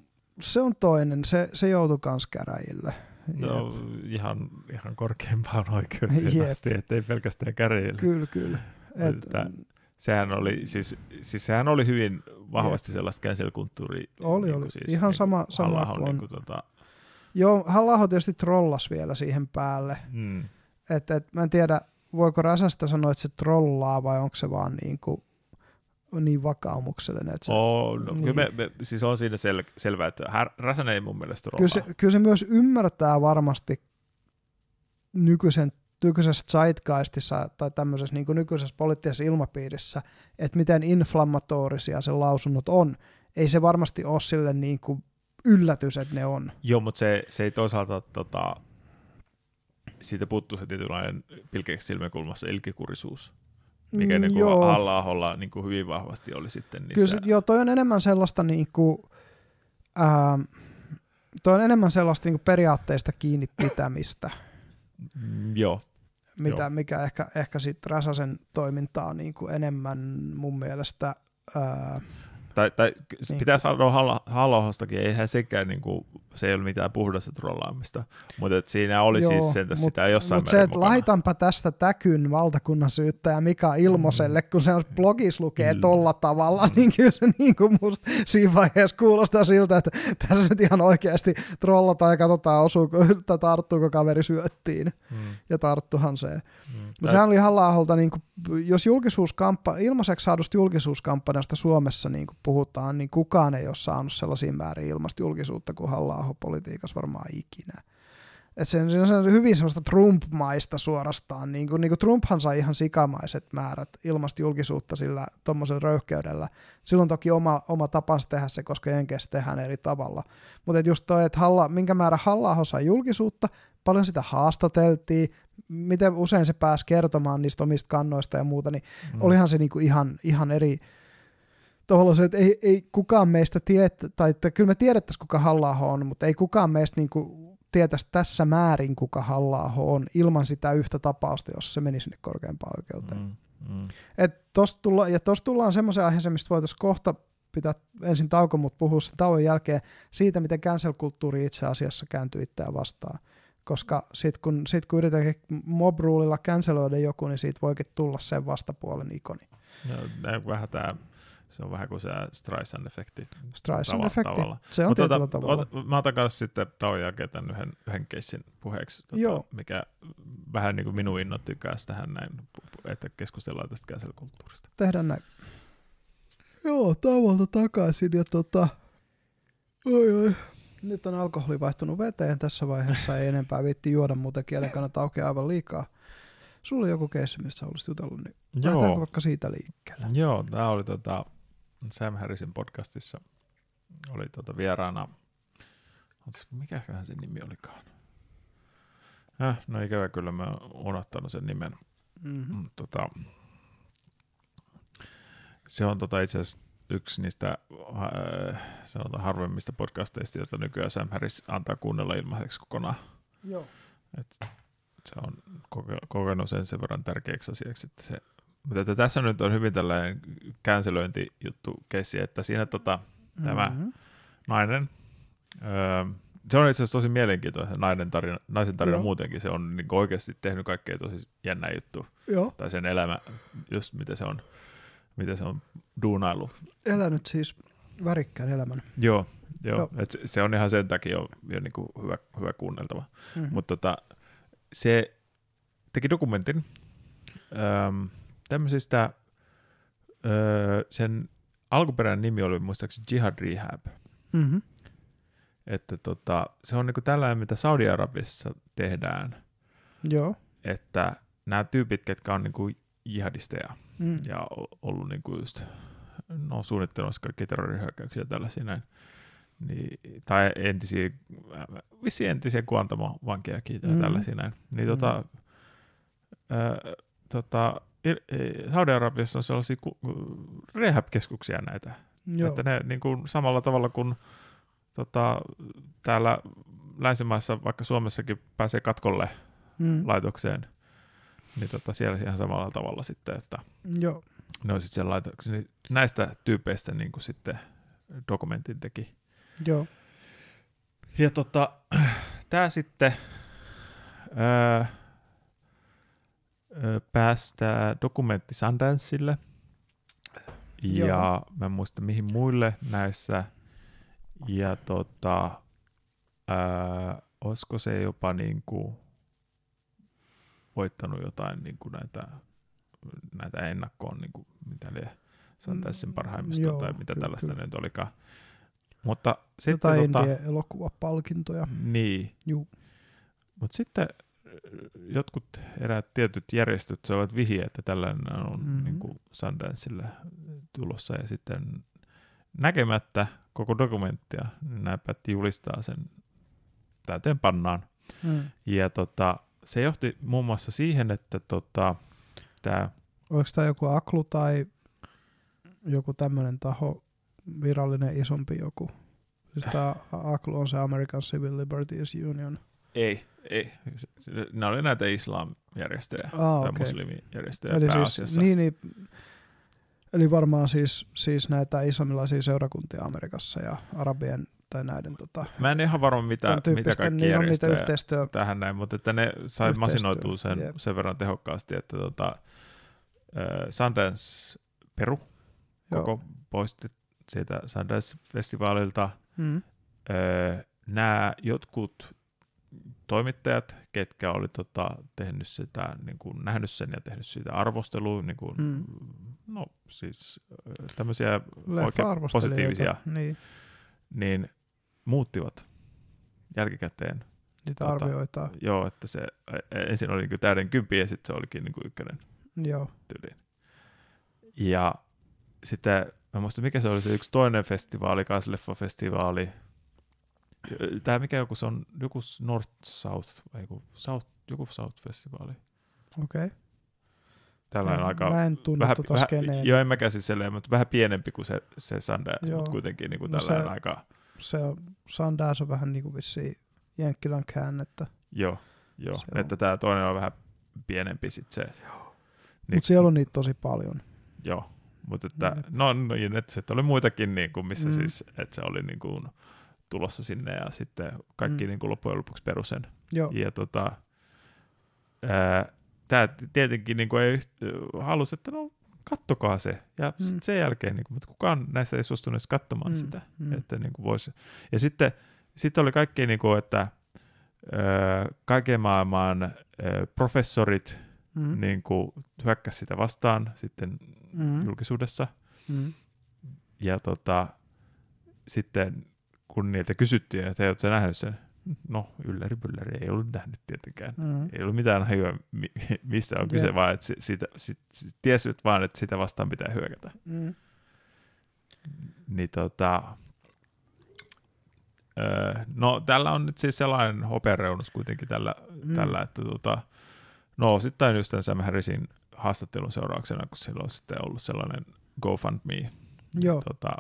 S1: se on toinen. Se, se joutui kans käräjille.
S2: No, ihan, ihan korkeimpaan oikeuteen
S1: Jep.
S2: asti, ettei pelkästään käräjille.
S1: Kyllä, kyllä. Et,
S2: Että sehän oli, siis, siis sehän oli hyvin vahvasti sellaista cancel-kulttuuria.
S1: Oli,
S2: niin
S1: oli.
S2: Siis,
S1: Ihan
S2: niin
S1: sama- sama
S2: Halla-aho,
S1: kuin-
S2: niin kuin, tota,
S1: joo, halla tietysti trollas vielä siihen päälle.
S2: mm,
S1: Et, et, mä en tiedä, voiko Räsästä sanoa, että se trollaa vai onko se vaan niin, kuin, niin vakaumuksellinen. Että se,
S2: on, no,
S1: niin.
S2: kyllä me, me, siis on siinä sel, selvää, että Här, Räsänen ei mun mielestä
S1: kyllä, se, kyllä se myös ymmärtää varmasti nykyisen, nykyisessä zeitgeistissa tai tämmöisessä niin kuin nykyisessä poliittisessa ilmapiirissä, että miten inflammatorisia se lausunnot on. Ei se varmasti ole sille niin kuin yllätys, että ne on.
S2: Joo, mutta se, se ei toisaalta, tota, siitä puuttuu se tietynlainen pilkeäksi silmäkulmassa ilkikurisuus, mikä
S1: Mm,
S2: niin kuin halla niin kuin hyvin vahvasti oli sitten niissä.
S1: Kyllä se, joo, toi on enemmän sellaista niin kuin, ää, toi on enemmän sellaista niin kuin periaatteista kiinni pitämistä,
S2: Mm, joo,
S1: mitä,
S2: Joo.
S1: mikä ehkä, ehkä sitten Räsäsen toimintaa niin kuin enemmän mun mielestä ää,
S2: Tai, tai niin. Pitää sanoa Halla-ahostakin, eihän sekään, niin kuin, se ei ole mitään puhdasta trollaamista, mutta et siinä oli
S1: Joo,
S2: siis sen,
S1: mut-
S2: sitä jossain
S1: Mutta se, että laitanpa tästä täkyn valtakunnan syyttäjä Mika Ilmoselle, kun se blogissa lukee
S2: Mm.
S1: tolla tavalla, niin kyllä se niin kuin musta siinä vaiheessa kuulostaa siltä, että tässä nyt ihan oikeasti trollataan ja katsotaan, osuuko, tai tarttuuko kaveri syöttiin.
S2: Mm,
S1: Ja tarttuhan se.
S2: mm.
S1: Mutta sehän oli halla niin kuin, jos julkisuuskampa- ilmaiseksi saadusta julkisuuskampanjasta Suomessa niin kuin puhutaan, niin kukaan ei ole saanut sellaisia määriä ilmasta julkisuutta kuin halla politiikassa varmaan ikinä. Et se, se on hyvin semmoista Trump-maista suorastaan. Niin kuin, niin kuin Trumphan sai ihan sikamaiset määrät ilmasta julkisuutta sillä tuommoisella röyhkeydellä. Silloin toki oma, oma tapansa tehdä se, koska Jenkeissä tehdään eri tavalla. Mutta just toi, että halla, minkä määrä halla sai julkisuutta, paljon sitä haastateltiin, miten usein se pääsi kertomaan niistä omista kannoista ja muuta, niin
S2: Mm.
S1: olihan se niinku ihan, ihan eri tavallaan se, että ei, ei kukaan meistä tiedä, tai että kyllä me tiedettäisiin kuka halla on, mutta ei kukaan meistä niinku tietäisi tässä määrin kuka halla on ilman sitä yhtä tapausta, jos se meni sinne korkeampaan oikeuteen. Mm.
S2: Mm.
S1: Et tosta tulla, ja tuossa tullaan semmoisen aiheeseen, mistä voitaisiin kohta pitää ensin tauko, mutta puhua sen tauon jälkeen siitä, miten cancel-kulttuuri itse asiassa kääntyy itseään vastaan. Koska sitten kun, sit kun yritetään mob-rulilla canceloida joku, niin siitä voikin tulla sen vastapuolen ikoni.
S2: No, vähän tää, se on vähän kuin se Streisand-efekti.
S1: Streisand-efekti,
S2: tavalla.
S1: se on
S2: Mut
S1: tietyllä
S2: tota,
S1: tavalla.
S2: ot- mä otan kanssa sitten tauon jälkeen tämän yhden, yhden keissin puheeksi, tota,
S1: Joo.
S2: mikä vähän niin kuin minun innoitti kanssa tähän näin, että keskustellaan tästä cancel-kulttuurista.
S1: Tehdään näin. Joo, tauolta takaisin ja tota... Oi, oi. Nyt on alkoholi vaihtunut veteen tässä vaiheessa, ei enempää viitti juoda, muuten kielen kannalta aukeaa aivan liikaa. Sulla oli joku keissi, mistä haluaisit jutella, niin
S2: Joo,
S1: vaikka siitä liikkeelle?
S2: joo tämä oli tota, Sam Harrisin podcastissa, oli tota vieraana, mikäköhän se nimi olikaan? Äh, no ikävä kyllä mä oon unohtanut sen nimen.
S1: Mm-hmm.
S2: Mm, tota, se on tota itse asiassa yksi niistä äh, sanotaan harvemmista podcasteista, joita nykyään Sam Harris antaa kuunnella ilmaiseksi kokonaan.
S1: Joo.
S2: Et se on koke- kokenut sen sen verran tärkeäksi asiaksi, että se mutta että tässä nyt on hyvin tällainen känselöintijuttu keissi, että siinä tota, Tämä.
S1: Mm-hmm.
S2: nainen, öö, se on itse asiassa tosi mielenkiintoinen se nainen tarina, naisen tarina
S1: Joo.
S2: muutenkin, se on niin oikeasti tehnyt kaikkea tosi jännä juttu,
S1: Joo,
S2: tai sen elämä, just miten se on, miten se on duunailu.
S1: elänyt siis värikkään elämän.
S2: Joo, joo.
S1: Joo.
S2: Et se, se on ihan sen takia jo, jo niin kuin hyvä, hyvä kuunneltava.
S1: Mm-hmm.
S2: Mutta tota, se teki dokumentin öö, tämmöisistä, öö, sen alkuperäinen nimi oli muistaakseni Jihad Rehab.
S1: mm-hmm.
S2: Että tota, se on niinku tällainen, mitä Saudi-Arabiassa tehdään.
S1: Joo,
S2: että nämä tyypit, ketkä on niinku jihadisteja
S1: Mm.
S2: ja ollut niinku just, no suunnittelemassa kaikkia terrorihyökkäyksiä tällaisia näin, niin, tai entisiä, vissi entisiä Guantamo-vankejakin ja
S1: Mm.
S2: tällaisia näin, niin
S1: Mm.
S2: tota, ää, tota, Ir- e, Saudi-Arabiassa on sellaisia ku- rehab-keskuksia näitä,
S1: Joo.
S2: että ne niin kuin samalla tavalla kuin tota, täällä länsimaissa, vaikka Suomessakin pääsee katkolle
S1: Mm.
S2: laitokseen, niin tota, siellä ihan samalla tavalla sitten, että
S1: Joo.
S2: ne on sitten siellä laitoksessa. Niin näistä tyypeistä niin kuin sitten dokumentin teki.
S1: Joo.
S2: Ja tota, tämä sitten ää, päästää dokumentti Sundanceille. Ja
S1: Joo.
S2: mä en muista mihin muille näissä. Ja tota, ää, olisiko se jopa niinku voittanut jotain niinku näitä, näitä ennakkoon, niinku, mitä liian Sundancein parhaimmista
S1: Joo,
S2: tai mitä
S1: kyllä,
S2: tällaista
S1: kyllä.
S2: nyt olikaan. Mutta sitten
S1: Jotain
S2: tota,
S1: elokuvapalkintoja.
S2: niin.
S1: Juu.
S2: Mutta sitten jotkut eräät tietyt järjestöt saavat vihjeä, että tällainen on
S1: Mhm.
S2: mm-hmm. niin kuin Sundancelle tulossa ja sitten näkemättä koko dokumenttia, niin nämä päätti julistaa sen täyteen pannaan.
S1: Mm.
S2: Ja tota, se johti muun muassa siihen, että tota, tämä
S1: Oliko tämä joku Aklu tai joku tämmöinen taho, virallinen isompi joku? Siis tämä Aklu on se American Civil Liberties Union.
S2: Ei, ei, nämä oli näitä islamjärjestöjä
S1: Ah,
S2: tai
S1: okei.
S2: muslimijärjestöjä
S1: Eli
S2: pääasiassa.
S1: siis, niin, niin, eli varmaan siis, siis näitä islamilaisia seurakuntia Amerikassa ja arabien tai näiden tota,
S2: Mä en ihan varma, mitä, mitä kaikki
S1: niin
S2: järjestöjä
S1: yhteistyö.
S2: tähän näin, mutta että ne sai masinoitua sen,
S1: jep.
S2: sen verran tehokkaasti, että tota, äh, Sundance peru
S1: Joo.
S2: koko poisti siitä Sundance-festivaalilta.
S1: Mm.
S2: Äh, nämä jotkut toimittajat, ketkä oli tota, tehnyt sitä, niin kuin, nähnyt sen ja tehnyt siitä arvostelua, niin kuin,
S1: Mm.
S2: no siis äh, tämmöisiä oikein positiivisia,
S1: Niin,
S2: niin muuttivat jälkikäteen
S1: niitä
S2: Tota,
S1: arvioitaan.
S2: Joo, että se ensin oli niin täyden kympi ja sitten se olikin niin ykkönen
S1: Joo.
S2: tyyliin. Ja sitten, mä muistan mikä se oli se yksi toinen festivaali, kanssa leffafestivaali. Tämä mikä joku, se on joku North South, vai joku South, joku South festivaali.
S1: Okei.
S2: Tällainen
S1: En-
S2: aika,
S1: Mä en tunne
S2: vähän,
S1: tota
S2: vähän,
S1: skeneä.
S2: joo, en mäkään siis silleen, mutta vähän pienempi kuin se, se Sundance,
S1: Joo.
S2: mutta kuitenkin niin kuin
S1: No
S2: tällainen
S1: se-
S2: aika,
S1: Se on, Sundance on vähän niin kuin vissiin Jenkkilän käännettä.
S2: joo, joo.
S1: Se on-
S2: että tämä toinen on vähän pienempi sitten se. Niin-
S1: Mutta siellä on niitä tosi paljon.
S2: Joo, mutta että,
S1: Jep.
S2: no, no sitten oli muitakin, niin kuin, missä
S1: Mm.
S2: mm. siis, että se oli niin kuin, tulossa sinne ja sitten kaikki
S1: Mm.
S2: niin kuin, loppujen lopuksi perusen.
S1: Joo.
S2: Ja tota, tämä tietenkin niin kuin, ei halusi, että no kattokaa se. Ja
S1: Mm.
S2: sen jälkeen, niin kuin, mutta kukaan näissä ei suostunut edes katsomaan
S1: Mm,
S2: sitä.
S1: mm.
S2: Mm. Että niin kuin voisi. Ja sitten, sitten oli kaikki, niin kuin, että ö, kaiken maailman ö, professorit
S1: Mm.
S2: niin kuin, hyökkäsi sitä vastaan sitten
S1: Mm.
S2: julkisuudessa.
S1: Mm.
S2: Ja tota, sitten kun niiltä kysyttiin, että oletko sä nähnyt sen? No, ylläri pylläri, ei ollut nähnyt tietenkään.
S1: Mm.
S2: Ei ollut mitään hajua, mi- mistä on kyse,
S1: Jep.
S2: vaan että si- siitä, sit, sit, tiesivät vaan, että sitä vastaan pitää hyökätä.
S1: Mm.
S2: Niin tota, öö, no tällä on nyt siis sellainen hopeareunus kuitenkin tällä,
S1: Mm.
S2: mm. tällä että tota, no osittain just tämän Sam Harrisin haastattelun seurauksena, kun sillä on sitten ollut sellainen GoFundMe,
S1: Joo.
S2: tota,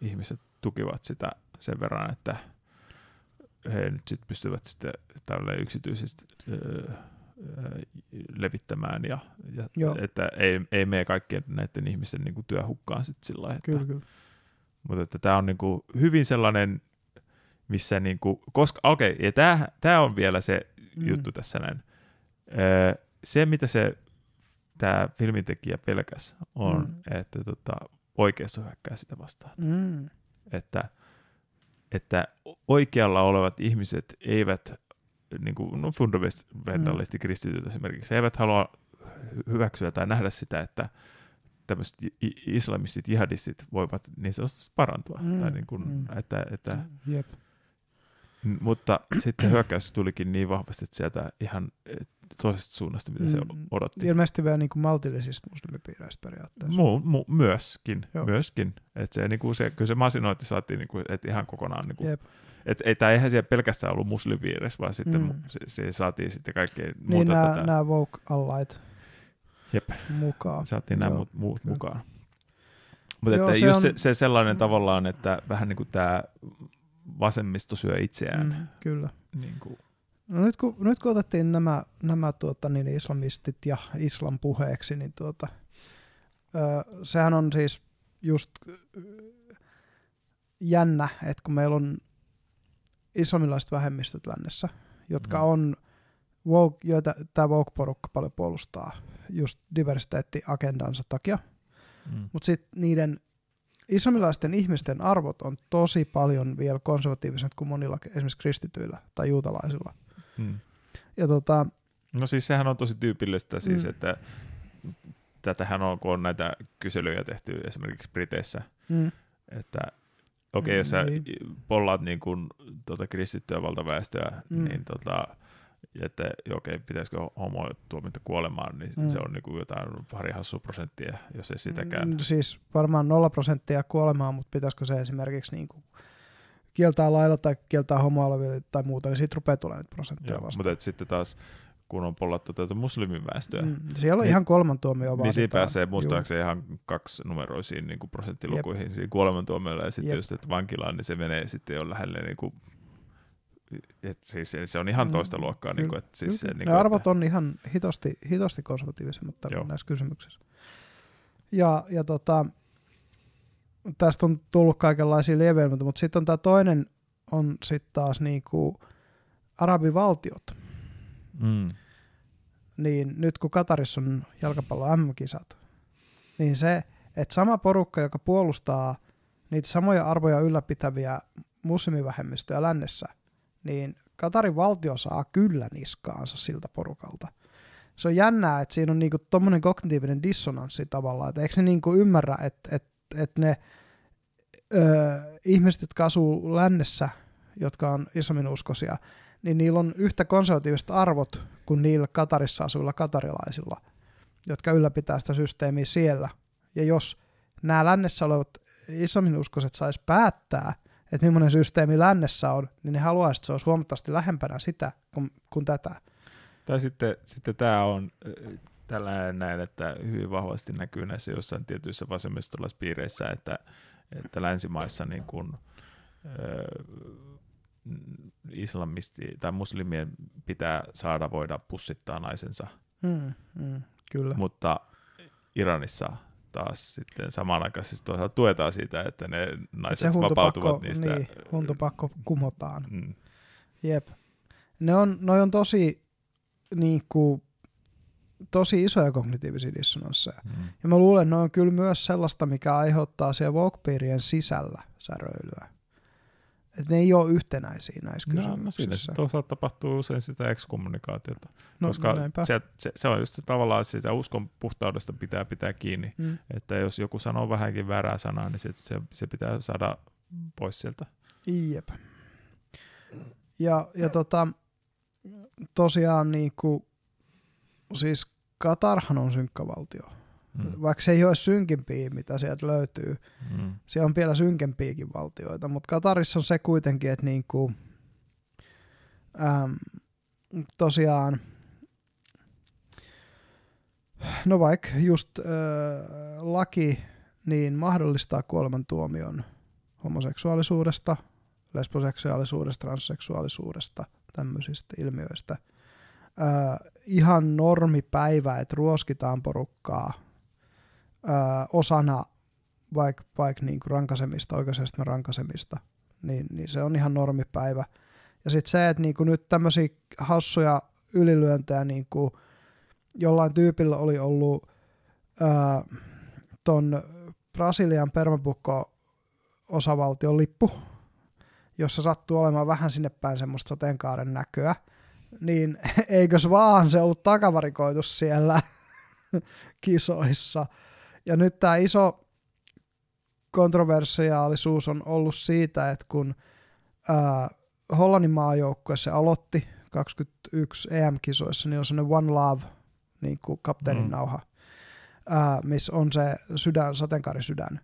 S2: ihmiset tukivat sitä sen verran, että he nyt sit pystyvät sitten tälle yksityisesti öö, levittämään ja, ja
S1: Joo.
S2: että ei, ei mene kaikkien näiden ihmisten niin kuin työhukkaan sitten sillä lailla, että,
S1: Kyllä, kyllä.
S2: mutta että tämä on niin kuin hyvin sellainen, missä niin kuin, koska, okei, okay, ja tämä, tämä on vielä se
S1: Mm.
S2: juttu tässä näin. Öö, se, mitä se tämä filmintekijä pelkäs, on,
S1: mm.
S2: että tota, oikeisto hyökkää sitä vastaan.
S1: Mm.
S2: Että, että oikealla olevat ihmiset eivät, niin kuin no fundamentalisti kristityt esimerkiksi, eivät halua hy- hyväksyä tai nähdä sitä, että tämmöiset islamistit, jihadistit voivat niin sanotusti parantua.
S1: Mm,
S2: Tai niin kuin,
S1: mm.
S2: että, että,
S1: Jep.
S2: N- Mutta sitten se hyökkäys tulikin niin vahvasti, että sieltä ihan toisesta suunnasta, mitä se
S1: Mm,
S2: odotti.
S1: Ilmeisesti vielä niin kuin maltillisista muslimipiireistä periaatteessa.
S2: Mu, mu, myöskin,
S1: Joo.
S2: myöskin. Et se, niinku, se, kyllä se masinointi saatiin niinku, et ihan kokonaan, niinku,
S1: Jep.
S2: et, et, eihän siellä pelkästään ollut muslipiirissä, vaan sitten
S1: Mm.
S2: mm. se, se, saatiin sitten kaikkea
S1: Niin
S2: muuta
S1: nämä,
S2: tätä.
S1: nämä woke allied
S2: Jep.
S1: mukaan.
S2: Saatiin nämä muut, muut
S1: kyllä.
S2: mukaan. Mutta
S1: Joo,
S2: että
S1: se
S2: just
S1: on-
S2: se, se sellainen tavallaan, että vähän niin kuin tämä vasemmisto syö itseään.
S1: Mm, kyllä.
S2: Niin kuin,
S1: No nyt, kun, nyt kun otettiin nämä, nämä tuota, niin islamistit ja islam puheeksi, niin tuota, ö, sehän on siis just jännä, että kun meillä on islamilaiset vähemmistöt lännessä, jotka
S2: Mm.
S1: on, woke, joita tämä woke-porukka paljon puolustaa just diversiteettiagendansa takia,
S2: mm.
S1: mutta sitten niiden islamilaisten ihmisten arvot on tosi paljon vielä konservatiivisemmat kuin monilla esimerkiksi kristityillä tai juutalaisilla.
S2: Mm.
S1: Ja tota,
S2: No siis sehän on tosi tyypillistä siis,
S1: Mm.
S2: että tätähän on, kun on näitä kyselyjä tehty esimerkiksi Briteissä,
S1: mm,
S2: että okei, okay, jos sä
S1: Niin.
S2: pollaat niin kuin, tuota, kristittyä valtaväestöä,
S1: Mm.
S2: niin tota, että okei, okay, pitäisikö homo tuomita kuolemaan, niin
S1: Mm.
S2: se on niin kuin jotain pari hassua prosenttia, jos ei sitäkään.
S1: mm, siis varmaan 0 prosenttia kuolemaa, mutta pitäisikö se esimerkiksi niin kuin kieltää lailla tai kieltää homoavioliitto tai muuta, niin siitä rupeaa tulemaan prosentteja
S2: Joo,
S1: vasta.
S2: mutta et sitten taas, kun on pollattu tätä muslimiväestöä, mm.
S1: Mm, siellä on
S2: Niin-
S1: ihan kolman tuomio
S2: niin siinä pääsee muistaakseni ihan kaksi numeroisiin niin kuin prosenttilukuihin siinä kuolemantuomiolla, ja sitten
S1: Jep.
S2: just, että vankilaan, niin se menee sitten jo lähelle niin kuin, et siis se on ihan
S1: Mm,
S2: toista luokkaa.
S1: kyllä.
S2: Niin kuin, että siis
S1: Kyllä.
S2: niin
S1: ne
S2: kuin,
S1: arvot
S2: että,
S1: on ihan hitosti, hitosti konservatiivisemmat näissä kysymyksissä. Ja, ja tota, tästä on tullut kaikenlaisia lieveilmiöitä, mutta sitten on tämä toinen on sitten taas niinku arabivaltiot.
S2: mm,
S1: Niin nyt kun Katarissa on jalkapallon MM-kisat, niin se, että sama porukka, joka puolustaa niitä samoja arvoja ylläpitäviä muslimivähemmistöjä lännessä, niin Katarin valtio saa kyllä niskaansa siltä porukalta. Se on jännää, että siinä on niinku tommonen kognitiivinen dissonanssi tavallaan, että eikö ne niinku ymmärrä, että, että, että ne ö, ihmiset, jotka asuu lännessä, jotka on islaminuskoisia, niin niillä on yhtä konservatiiviset arvot kuin niillä Katarissa asuvilla katarilaisilla, jotka ylläpitää sitä systeemiä siellä. Ja jos nämä lännessä olevat islaminuskoiset sais päättää, että millainen systeemi lännessä on, niin ne haluaisivat, että se olisi huomattavasti lähempänä sitä kuin, kuin tätä.
S2: tai sitten, sitten tämä on tällainen näin, että hyvin vahvasti näkyy näissä jossain tietyissä vasemmistolaispiireissä, että, että länsimaissa niin kuin, islamisti tai muslimien pitää saada voida pussittaa naisensa,
S1: Mm, mm, kyllä.
S2: mutta Iranissa taas sitten samanaikaisesti toisaalta tuetaan siitä, että ne
S1: Et
S2: naiset vapautuvat niistä.
S1: Niin, huntopakko kumotaan.
S2: Mm,
S1: Jep. Ne on, noi on tosi, niinku, tosi isoja kognitiivisia dissonansseja.
S2: mm.
S1: Ja mä luulen, että ne on kyllä myös sellaista, mikä aiheuttaa siellä woke sisällä säröilyä. Että ne ei ole yhtenäisiä näissä
S2: No, no siinä
S1: kysymyksissä.
S2: toisaalta tapahtuu usein sitä ekskommunikaatiota,
S1: No,
S2: koska se, se, se, on just se tavallaan sitä uskon puhtaudesta pitää pitää kiinni,
S1: Mm.
S2: että jos joku sanoo vähänkin väärää sanaa, niin sit se, se pitää saada pois sieltä.
S1: Jep. Ja, ja tota, tosiaan niinku, siis Katarhan on synkkä valtio.
S2: Mm.
S1: Vaikka se ei ole synkimpiä, mitä sieltä löytyy.
S2: Mm.
S1: Siellä on vielä synkempiäkin valtioita, mutta Katarissa on se kuitenkin, että niinku, äm, tosiaan, no vaikka just äh, laki niin mahdollistaa kuolemantuomion homoseksuaalisuudesta, lesboseksuaalisuudesta, transseksuaalisuudesta, tämmöisistä ilmiöistä. Äh, ihan normipäivä, että ruoskitaan porukkaa äh, osana vaikka vaik niinku rankasemista, oikeusjärjestelmän rankasemista, niin, niin se on ihan normipäivä. Ja sitten se, että niinku nyt tämmöisiä hassuja ylilyöntejä, niinku jollain tyypillä oli ollut ää, ton Brasilian permapukko osavaltion lippu, jossa sattuu olemaan vähän sinne päin semmoista sateenkaaren näköä, niin eikös vaan se ollut takavarikoitu siellä kisoissa. Ja nyt tämä iso kontroversiaalisuus on ollut siitä, että kun ää, Hollannin maajoukkue se aloitti 2021 EM-kisoissa, niin on sellainen One Love niin kuin kapteenin
S2: Mm.
S1: nauha, ää, missä on se sydän, sateenkaarisydän.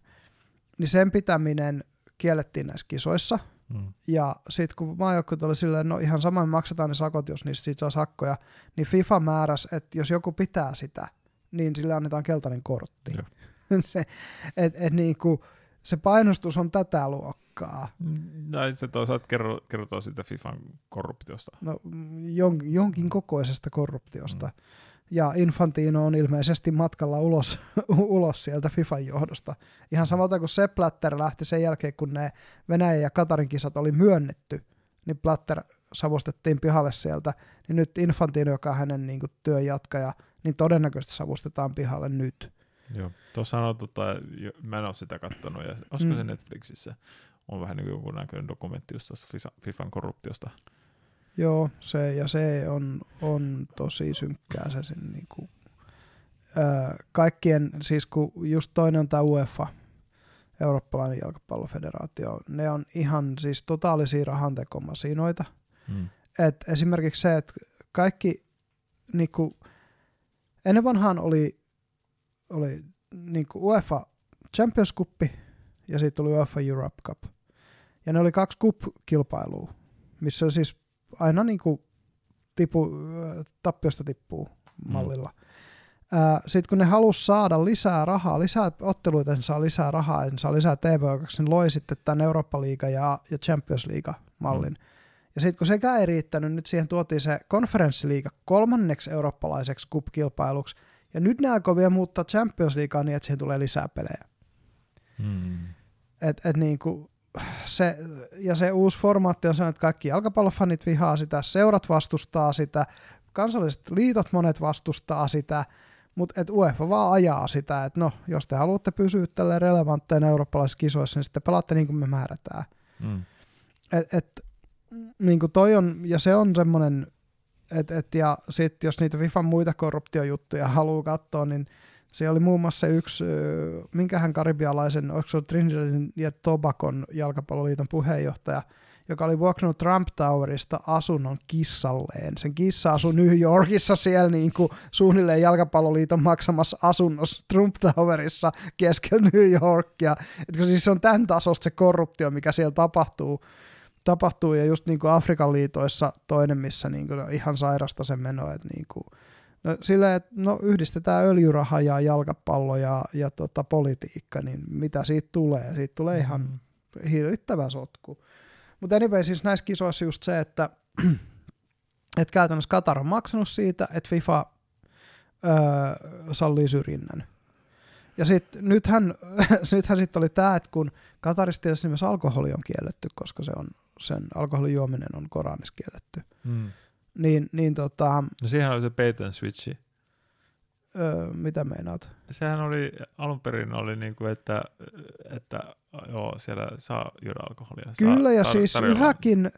S1: Niin sen pitäminen kiellettiin näissä kisoissa,
S2: Mm.
S1: ja sitten kun maajoukkueet oli silleen, no ihan sama me maksetaan ne sakot, jos niistä siitä saa sakkoja, niin FIFA määräsi, että jos joku pitää sitä, niin sille annetaan keltainen kortti. Se, et, et niinku, se painostus on tätä luokkaa.
S2: Näin se toisaalta kerro, kertoo siitä FIFAn korruptiosta.
S1: No, mm, jon, jonkin kokoisesta korruptiosta. Mm. Ja Infantino on ilmeisesti matkalla ulos, ulos sieltä FIFAn johdosta. Ihan samalta kuin Sepp Blatter lähti sen jälkeen, kun ne Venäjän ja Katarin kisat oli myönnetty, niin Blatter savustettiin pihalle sieltä. Niin nyt Infantino, joka on hänen niin kuin, työn jatkaja, niin todennäköisesti savustetaan pihalle nyt.
S2: Joo. Tuossa on, tota, mä en ole sitä kattonut, ja olisiko
S1: Mm.
S2: se Netflixissä? On vähän niin kuin joku näköinen dokumentti just FIFAn korruptiosta.
S1: Joo, se, ja se on, on tosi synkkää se sen niin kuin, öö, kaikkien, siis kun just toinen on tämä UEFA, Eurooppalainen jalkapallofederaatio, ne on ihan siis totaalisia rahantekomasinoita.
S2: Mm.
S1: Et esimerkiksi se, että kaikki niinku, ennen vanhaan oli, oli niinku UEFA Champions Cup ja sitten oli UEFA Europe Cup. Ja ne oli kaksi cup-kilpailua, missä siis aina niinku tipu, tappiosta tippuu mallilla. Sitten kun ne halusi saada lisää rahaa, lisää otteluita, ne saa lisää rahaa, ne saa lisää tv niin loi sitten tämän Eurooppa-liiga ja, ja Champions League-mallin. Mm. Ja sitten kun sekään ei riittänyt, nyt siihen tuotiin se konferenssiliiga kolmanneksi eurooppalaiseksi cup-kilpailuksi, ja nyt ne aikoo vielä muuttaa Champions Leaguea niin, että siihen tulee lisää pelejä.
S2: Mm.
S1: Et, et niinku, se, ja se uusi formaatti on sellainen, että kaikki jalkapallofanit vihaa sitä, seurat vastustaa sitä, kansalliset liitot monet vastustaa sitä, mutta et UEFA vaan ajaa sitä, että no, jos te haluatte pysyä tälle relevantteina eurooppalaisissa kisoissa, niin sitten pelaatte niin kuin me määrätään.
S2: Mm.
S1: Et, et, niin kuin toi on, ja se on semmoinen, että et, ja sitten jos niitä FIFAn muita korruptiojuttuja haluaa katsoa, niin se oli muun muassa yksi, minkähän karibialaisen, onko Trinidadin ja Tobacon jalkapalloliiton puheenjohtaja, joka oli vuokranut Trump Towerista asunnon kissalleen. Sen kissa asui New Yorkissa siellä niin kuin suunnilleen jalkapalloliiton maksamassa asunnossa Trump Towerissa keskellä New Yorkia. Etkö siis on tämän tasosta se korruptio, mikä siellä tapahtuu, tapahtuu ja just niin kuin Afrikan liitoissa toinen, missä niin kuin ihan sairasta se meno, että niin kuin, no silleen, että no yhdistetään öljyraha ja jalkapallo ja, ja tota politiikka, niin mitä siitä tulee? Siitä tulee ihan hirvittävä sotku. Mutta anyway, siis näissä kisoissa just se, että, että käytännössä Katar on maksanut siitä, että FIFA öö, sallii syrjinnän. Ja sitten nythän, nythän sitten oli tämä, että kun Katarissa tietysti myös alkoholi on kielletty, koska se on, sen alkoholin juominen on Koranissa kielletty,
S2: Mm.
S1: Niin, niin tota,
S2: No siihen oli se bait and switchi.
S1: öö, mitä meinaat?
S2: Sehän oli, alun perin oli niin kuin, että, että joo, siellä saa juoda alkoholia.
S1: Kyllä,
S2: saa,
S1: ja
S2: tar-
S1: siis
S2: tarjolla.
S1: yhäkin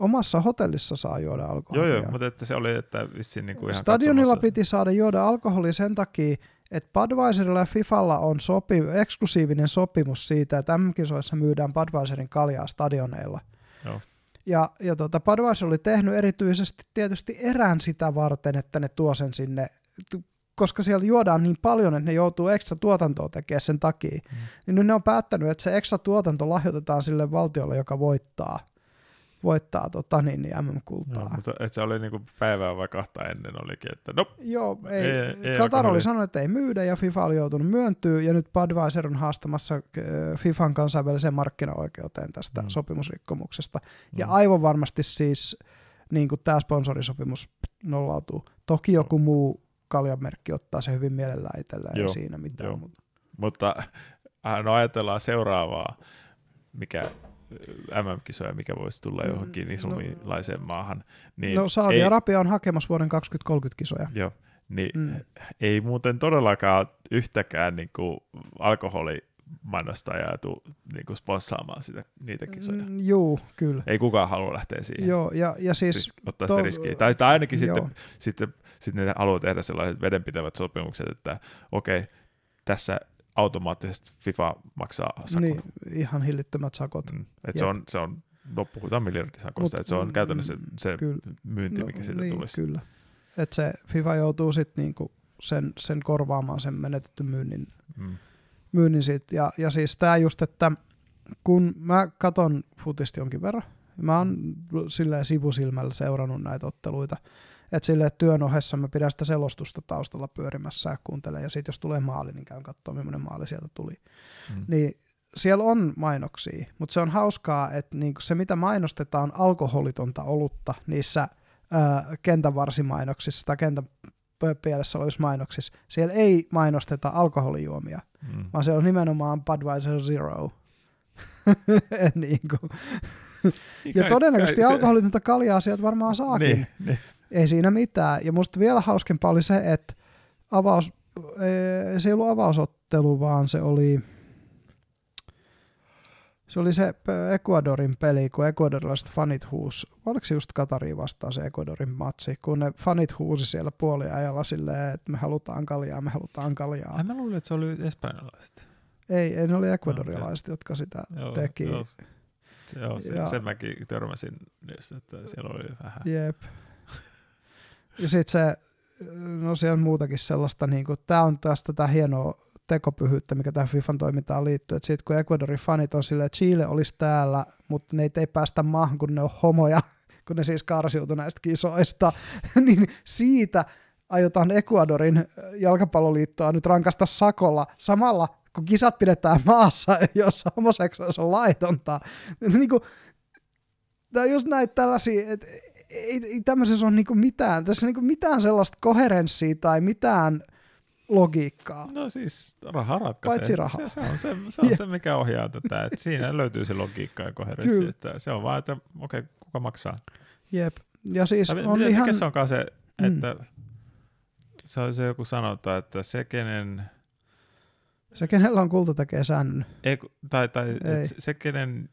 S1: omassa hotellissa saa juoda
S2: Joo,
S1: alkoholia.
S2: joo, mutta että se oli, että vissiin niin kuin ihan
S1: Stadionilla
S2: katsomassa-
S1: piti saada juoda alkoholia sen takia, että Budweiserilla ja Fifalla on sopi, eksklusiivinen sopimus siitä, että M-kisoissa myydään Budweiserin kaljaa stadioneilla.
S2: Joo.
S1: Ja, ja tota, Budweiser oli tehnyt erityisesti tietysti erään sitä varten, että ne tuo sen sinne, koska siellä juodaan niin paljon, että ne joutuu ekstra tuotantoa tekemään sen takia.
S2: Mm.
S1: Niin nyt ne on päättänyt, että se ekstra tuotanto lahjoitetaan sille valtiolle, joka voittaa, voittaa tota, niin, niin MM-kultaa.
S2: Joo, mutta että se oli niin kuin päivää vai kahta ennen olikin, että no,
S1: Joo, ei,
S2: Ei-
S1: ei,
S2: ei
S1: Katar oli sanonut, että ei myydä ja FIFA oli joutunut myöntyä ja nyt Budweiser on haastamassa äh, FIFAn kansainväliseen markkinaoikeuteen tästä
S2: Mm.
S1: mm. sopimusrikkomuksesta. Ja
S2: Mm.
S1: aivan varmasti siis niin tämä sponsorisopimus nollautuu. Toki joku muu kaljamerkki ottaa se hyvin mielellään itselleen, ei
S2: Joo,
S1: siinä mitään.
S2: joo.
S1: Mutta.
S2: mutta äh, no ajatellaan seuraavaa, mikä MM-kisoja, mikä voisi tulla
S1: Mm,
S2: johonkin
S1: no-
S2: islamilaiseen maahan. Niin
S1: No
S2: ei,
S1: Saudi-Arabia on hakemassa vuoden 2030 kisoja.
S2: joo, niin
S1: Mm.
S2: ei muuten todellakaan yhtäkään niin kuin alkoholimainostajaa tuu niin kuin sponssaamaan sitä, niitä kisoja.
S1: Mm, juu, kyllä.
S2: Ei kukaan halua lähteä siihen.
S1: Joo, ja, ja siis
S2: Risk, ottaa sitä
S1: to-
S2: riskiä. Tai, tai ainakin
S1: joo.
S2: sitten, sitten, sitten ne haluaa tehdä sellaiset vedenpitävät sopimukset, että okei, tässä automaattisesti FIFA maksaa sakon.
S1: niin, ihan hillittömät sakot.
S2: Mm. Et se, on, se on no puhutaan miljardisakosta,
S1: Mut,
S2: että se on käytännössä se
S1: kyllä.
S2: myynti, mikä siitä
S1: niin,
S2: tulisi.
S1: Kyllä. Että se FIFA joutuu sitten niinku sen, sen korvaamaan sen menetetty myynnin,
S2: Mm.
S1: myynnin siitä. Ja, ja siis tämä just, että kun mä katon futista jonkin verran, mä oon silleen sivusilmällä seurannut näitä otteluita, että silleen työn ohessa mä pidän sitä selostusta taustalla pyörimässä ja kuuntelen, ja sitten jos tulee maali, niin käyn katsoa, millainen maali sieltä tuli.
S2: Mm.
S1: Niin siellä on mainoksia, mutta se on hauskaa, että niinku se mitä mainostetaan alkoholitonta olutta niissä ää, kentän varsimainoksissa tai kentän pielessä olevissa mainoksissa, siellä ei mainosteta alkoholijuomia,
S2: Mm.
S1: vaan se on nimenomaan Budweiser Zero. Niinku. Ja
S2: Kai-
S1: todennäköisesti
S2: kai se-
S1: alkoholitonta kaljaa sieltä varmaan saakin.
S2: Niin, niin.
S1: Ei siinä mitään. Ja musta vielä hauskempaa oli se, että avaus, se ei ollut avausottelu, vaan se oli, se oli se Ecuadorin peli, kun ecuadorilaiset fanit huus. Oliko se just Katariin vastaan se Ecuadorin matsi, kun ne fanit huusi siellä puoliajalla silleen, että me halutaan kaljaa, me halutaan kaljaa.
S2: Ai mä luulin, että se oli espanjalaiset.
S1: Ei, ei ne oli ecuadorilaiset, jotka sitä
S2: Joo,
S1: teki.
S2: Joo, se, joo, se,
S1: Ja-
S2: sen mäkin törmäsin, että siellä oli vähän.
S1: Jep. Ja sitten se, no siellä on muutakin sellaista, niin kuin, tämä on taas tätä hienoa tekopyhyyttä, mikä tähän FIFAn toimintaan liittyy, että sitten kun Ecuadorin fanit on silleen, että Chile olisi täällä, mutta neitä ei päästä maahan, kun ne on homoja, kun ne siis karsiutui näistä kisoista, niin siitä aiotaan Ecuadorin jalkapalloliittoa nyt rankasta sakolla samalla, kun kisat pidetään maassa, jossa homoseksuaalisuus on laitonta. Niin kuin, Tämä on just näitä tällaisia, että ei, ei tämmöisessä ole niinku mitään, tässä niinku mitään sellaista koherenssia tai mitään logiikkaa.
S2: No siis raha ratkaisee.
S1: Paitsi raha.
S2: Se, se, on se, se, on se, mikä ohjaa tätä. Että siinä löytyy se logiikka ja koherenssi.
S1: Kyllä.
S2: Että se on vaan, että okei, okay, kuka maksaa?
S1: Jep. Ja siis
S2: Tai
S1: on
S2: miten-
S1: ihan...
S2: Mikä se onkaan se,
S1: Mm.
S2: että se on se joku sanota, että se kenen,
S1: Se, kenellä on kulta, tekee säännön.
S2: ei, tai, tai
S1: Ei.
S2: se kenen,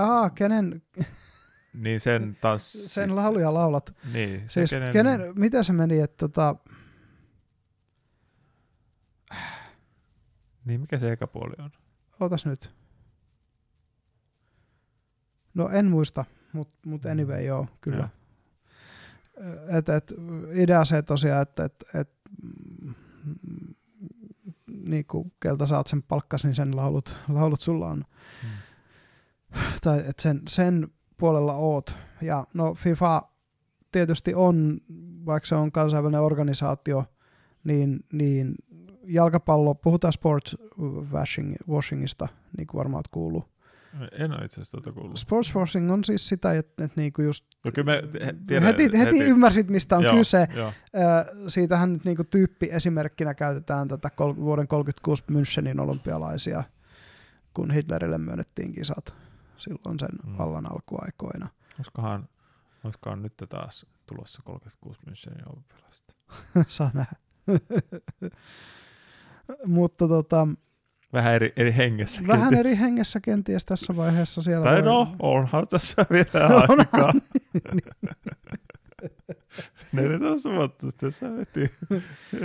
S1: Aha, kenen,
S2: niin sen taas,
S1: sen lauluja laulat.
S2: niin, se
S1: Siis
S2: kenen,
S1: kenen, miten se meni, että tota,
S2: niin mikä se eka puoli on?
S1: ootas nyt. No en muista, mutta mut anyway joo, kyllä. Et, et, idea se tosiaan, että et, et, mm, niinku, keltä saat sen palkkas, niin sen laulut, laulut sulla on.
S2: Mm.
S1: Tai että sen, sen puolella oot. Ja no FIFA tietysti on, vaikka se on kansainvälinen organisaatio, niin, niin jalkapallo, puhutaan sports washing, washingista, niin kuin varmaan oot kuullut.
S2: En ole itse asiassa tuota kuullut.
S1: Sports washing on siis sitä, että, että niinku just
S2: No kyllä me tiedän,
S1: heti, heti, ymmärsit, mistä on
S2: joo,
S1: kyse.
S2: Joo.
S1: Ö, siitähän nyt niinku tyyppi esimerkkinä käytetään tätä kol- vuoden 36 Münchenin olympialaisia, kun Hitlerille myönnettiin kisat silloin sen
S2: Mm.
S1: vallan alkuaikoina.
S2: Olisikohan, olisikohan nyt taas tulossa 36 Münchenin olympialaista?
S1: Saa nähdä. Mutta tota,
S2: Vähän eri, eri hengessä.
S1: vähän
S2: kenties.
S1: eri hengessä kenties tässä vaiheessa siellä.
S2: Tai
S1: voi-
S2: no, onhan tässä vielä
S1: No,
S2: aikaa. 14 vuotta tässä ehtii,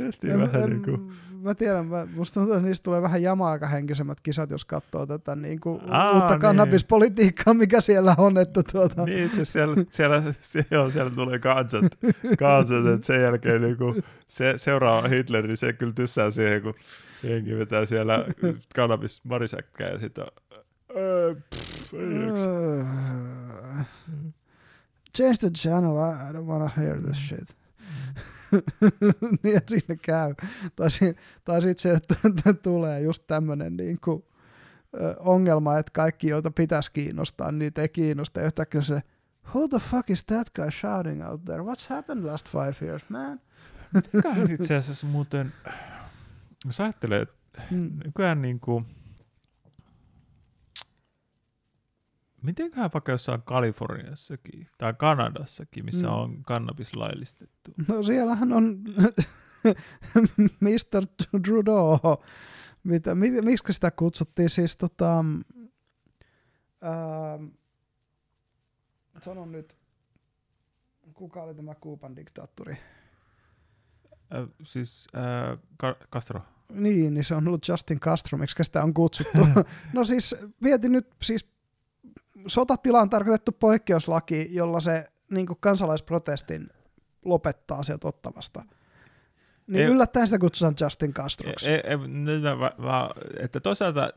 S2: ehtii
S1: En-
S2: vähän
S1: en-
S2: niin kuin.
S1: Mä tiedän, mä, musta tuntuu, että niistä tulee vähän jamaakahenkisemmät kisat, jos katsoo tätä niin kuin
S2: Aa,
S1: uutta
S2: niin.
S1: kannabispolitiikkaa, mikä siellä on. Että tuota,
S2: Niin itse siellä, siellä, siellä, joo, siellä tulee kansat, kansat että sen jälkeen niin kuin, se, seuraava Hitler, niin se kyllä tyssää siihen, kun jengi vetää siellä kannabis marisäkkää ja sitten Öö, pff, ei
S1: change the channel, I, I don't wanna hear this shit. niin ja siinä käy. Tai, tai sitten se, että tulee just tämmöinen ö, ongelma, että kaikki, joita pitäisi kiinnostaa, niin niitä ei kiinnosta. Yhtäkkiä se, who the fuck is that guy shouting out there? What's happened last five years, man?
S2: Mikähän itse asiassa muuten, jos ajattelee, että
S1: Mm.
S2: nykyään niin kuin, mitenköhän vaikka jossain Kaliforniassakin tai Kanadassakin, missä
S1: Mm.
S2: on kannabis laillistettu.
S1: No siellähän on Mr. Trudeau. Mitä, mi, miksi sitä kutsuttiin? Siis tota, ää, sanon nyt, kuka oli tämä Kuuban diktaattori?
S2: Äh, siis äh, Ka- Castro.
S1: Niin, niin se on ollut Justin Castro, miksi sitä on kutsuttu. no siis mietin nyt, siis sotatilaan tarkoitettu poikkeuslaki, jolla se niin kuin kansalaisprotestin lopettaa sieltä ottavasta. Niin
S2: Ei-
S1: yllättäen sitä kutsutaan Justin Castroksi.
S2: E, e, nyt mä, va, että toisaalta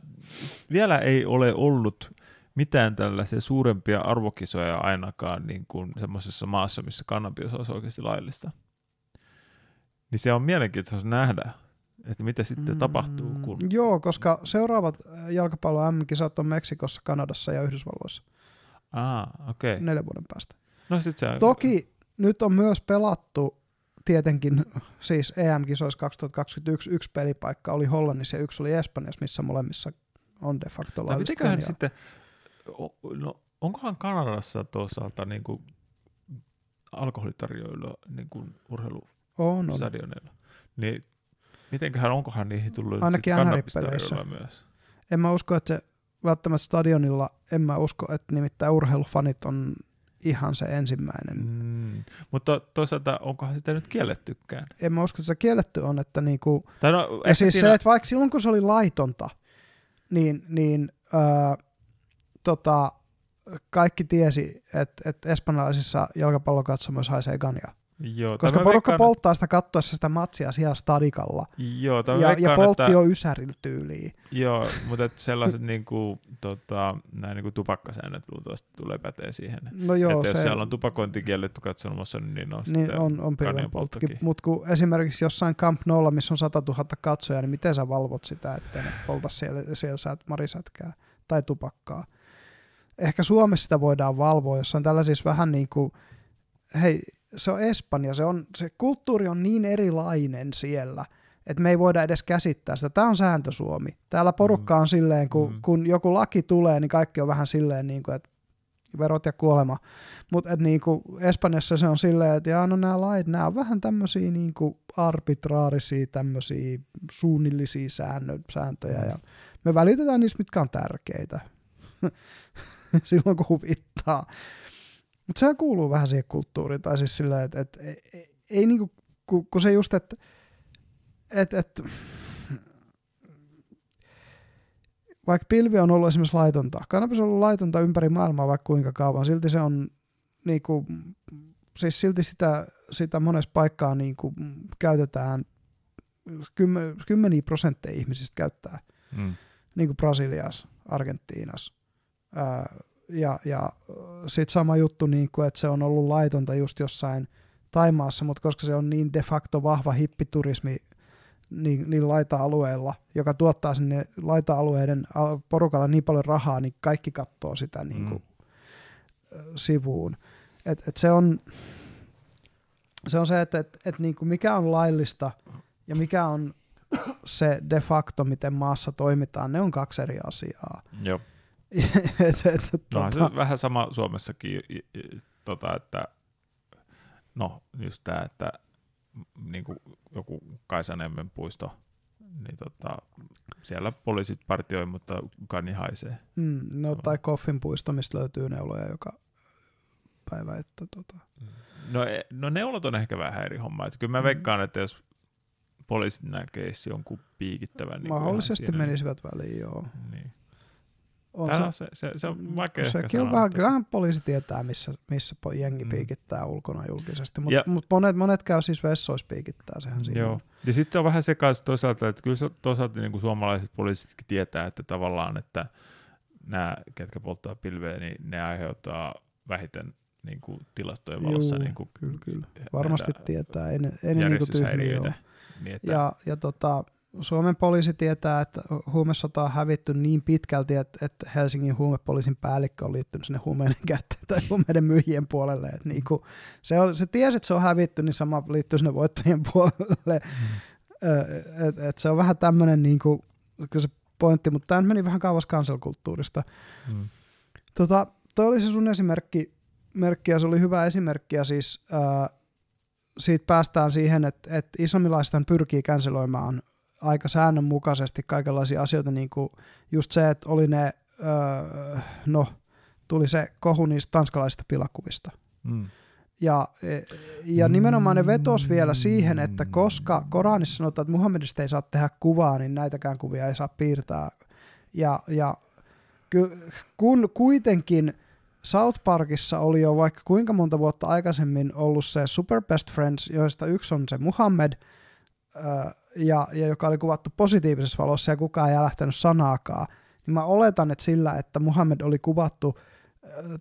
S2: vielä ei ole ollut mitään tällaisia suurempia arvokisoja ainakaan niin kuin semmoisessa maassa, missä kannabis olisi oikeasti laillista. Niin se on mielenkiintoista nähdä, että mitä sitten tapahtuu, kun...
S1: Joo, koska seuraavat jalkapallo M-kisat on Meksikossa, Kanadassa ja Yhdysvalloissa
S2: Ah, okei. Okay.
S1: neljän vuoden päästä.
S2: No sit se
S1: Toki nyt on myös pelattu tietenkin siis EM-kisoissa 2021 yksi pelipaikka oli Hollannissa ja yksi oli Espanjassa, missä molemmissa on de facto laillista
S2: mitenköhän sitten, no, onkohan Kanadassa toisaalta niin kuin alkoholitarjoilua niin kuin
S1: on, on.
S2: urheilustadioneilla? Niin mitenköhän, onkohan niihin tullut
S1: Ainakin
S2: kannabistarjoilua myös?
S1: En mä usko, että se välttämättä stadionilla, en mä usko, että nimittäin urheilufanit on ihan se ensimmäinen.
S2: Mm. Mutta toisaalta onkohan sitä nyt kiellettykään?
S1: En mä usko, että se kielletty on, että niinku,
S2: Tai no,
S1: ja siis
S2: siinä,
S1: se, että vaikka silloin kun se oli laitonta, niin, niin öö, tota, kaikki tiesi, että, että espanjalaisissa jalkapallokatsomoissa haisee ganja.
S2: Joo,
S1: Koska porukka
S2: veikkaan,
S1: polttaa sitä kattoessa sitä matsia siellä stadikalla.
S2: Joo,
S1: Ja, ja
S2: veikkaan,
S1: poltti
S2: että,
S1: jo ysärillä tyyliin.
S2: Joo, mutta et sellaiset niinku, tota, nämä niinku tupakkasäännöt luultavasti tulee pätee siihen.
S1: No joo,
S2: että jos
S1: se
S2: siellä on tupakointi kielletty katsomassa, niin on
S1: niin on, on pilven
S2: kanjan
S1: polttokin.
S2: polttokin.
S1: Mutta kun esimerkiksi jossain Camp Nolla, missä on 100 000 katsojaa, niin miten sä valvot sitä, ettei ne polta siellä, siellä sä marisätkää tai tupakkaa. Ehkä Suomessa sitä voidaan valvoa, jos on tällaisissa vähän niin kuin, hei, se on Espanja, se, on, se kulttuuri on niin erilainen siellä, että me ei voida edes käsittää sitä. Tämä on sääntö Suomi. Täällä porukka on silleen, kun,
S2: Mm.
S1: kun joku laki tulee, niin kaikki on vähän silleen, niin kuin, että verot ja kuolema. Mutta niinku Espanjassa se on silleen, että jaa, no nämä lait, nämä on vähän tämmöisiä niinku arbitraarisia, tämmöisiä suunnillisia säännö, sääntöjä ja me välitetään niistä, mitkä on tärkeitä. Silloin kun huvittaa. Mutta sehän kuuluu vähän siihen kulttuuriin, tai siis silleen, että et, ei, ei, ei niinku, kun, kun se just, että et, et, vaikka pilvi on ollut esimerkiksi laitonta, kannabis on ollut laitonta ympäri maailmaa vaikka kuinka kauan, silti se on niinku, siis silti sitä, sitä monessa paikkaa niinku käytetään, kymmen, kymmeniä prosentteja ihmisistä käyttää,
S2: Mm.
S1: niin kuin Brasiliassa, Argentiinassa. Ää, ja ja sitten sama juttu, niin kuin, että se on ollut laitonta just jossain Taimaassa, mutta koska se on niin de facto vahva hippiturismi niin, niin laita-alueella, joka tuottaa sinne laita-alueiden al- porukalla niin paljon rahaa, niin kaikki katsoo sitä niin kuin,
S2: Mm.
S1: sivuun. Et, et se on se, on se että et, et niin kuin mikä on laillista ja mikä on se de facto, miten maassa toimitaan, ne on kaksi eri asiaa.
S2: Joo.
S1: et, et,
S2: No on
S1: tota,
S2: se vähän sama Suomessakin, tota, että no just tämä, että niin kuin joku Kaisaniemen puisto, niin tota, siellä poliisit partioi, mutta kani haisee.
S1: mm, no, tai Koffin puisto, mistä löytyy neuloja joka päivä. Että, tota.
S2: No, e- no neulot on ehkä vähän eri homma. Että kyllä mä
S1: Mm.
S2: veikkaan, että jos poliisit näkeisi jonkun piikittävän. Niin
S1: Mahdollisesti menisivät väliin, joo.
S2: Niin.
S1: On se,
S2: se, se, se on vaikea
S1: sekin on vähän, kyllähän poliisi tietää, missä, missä jengi
S2: Mm.
S1: piikittää ulkona julkisesti, mutta mut monet, monet käy siis vessoissa piikittää, sehän siinä
S2: Joo.
S1: on.
S2: Ja sitten on vähän sekaisin toisaalta, että kyllä se toisaalta niin kuin suomalaiset poliisitkin tietää, että tavallaan, että nämä, ketkä polttaa pilveä, niin ne aiheuttaa vähiten niin kuin tilastojen valossa
S1: Juu,
S2: niin kuin
S1: Kyllä, kyllä. Varmasti tietää, ei ei ne niinku tyhmiä ole.
S2: Niin, että,
S1: Ja, ja tota, Suomen poliisi tietää, että huumesota on hävitty niin pitkälti, että, että Helsingin huumepoliisin päällikkö on liittynyt sinne huumeiden käyttäjien tai huumeiden myyjien puolelle. Että niinku, se, on, se tiesi, että se on hävitty, niin sama liittyy sinne voittajien puolelle. Mm. Et, et se on vähän tämmöinen niinku, kyllä se pointti, mutta tämä meni vähän kauas kansalkulttuurista.
S2: mm.
S1: Tota, toi oli se sun esimerkki, merkki, ja se oli hyvä esimerkki, ja siis ää, siitä päästään siihen, että, että islamilaisethan pyrkii canceloimaan aika säännönmukaisesti kaikenlaisia asioita, niin kuin just se, että oli ne, öö, no, tuli se kohu niistä tanskalaisista pilakuvista.
S2: Mm.
S1: Ja, ja nimenomaan ne vetos vielä siihen, että koska Koranissa sanotaan, että Muhammedista ei saa tehdä kuvaa, niin näitäkään kuvia ei saa piirtää. Ja, ja kun kuitenkin South Parkissa oli jo vaikka kuinka monta vuotta aikaisemmin ollut se Super Best Friends, joista yksi on se Muhammed, äh, ja, ja joka oli kuvattu positiivisessa valossa ja kukaan ei lähtenyt sanaakaan, niin mä oletan, että sillä, että Muhammed oli kuvattu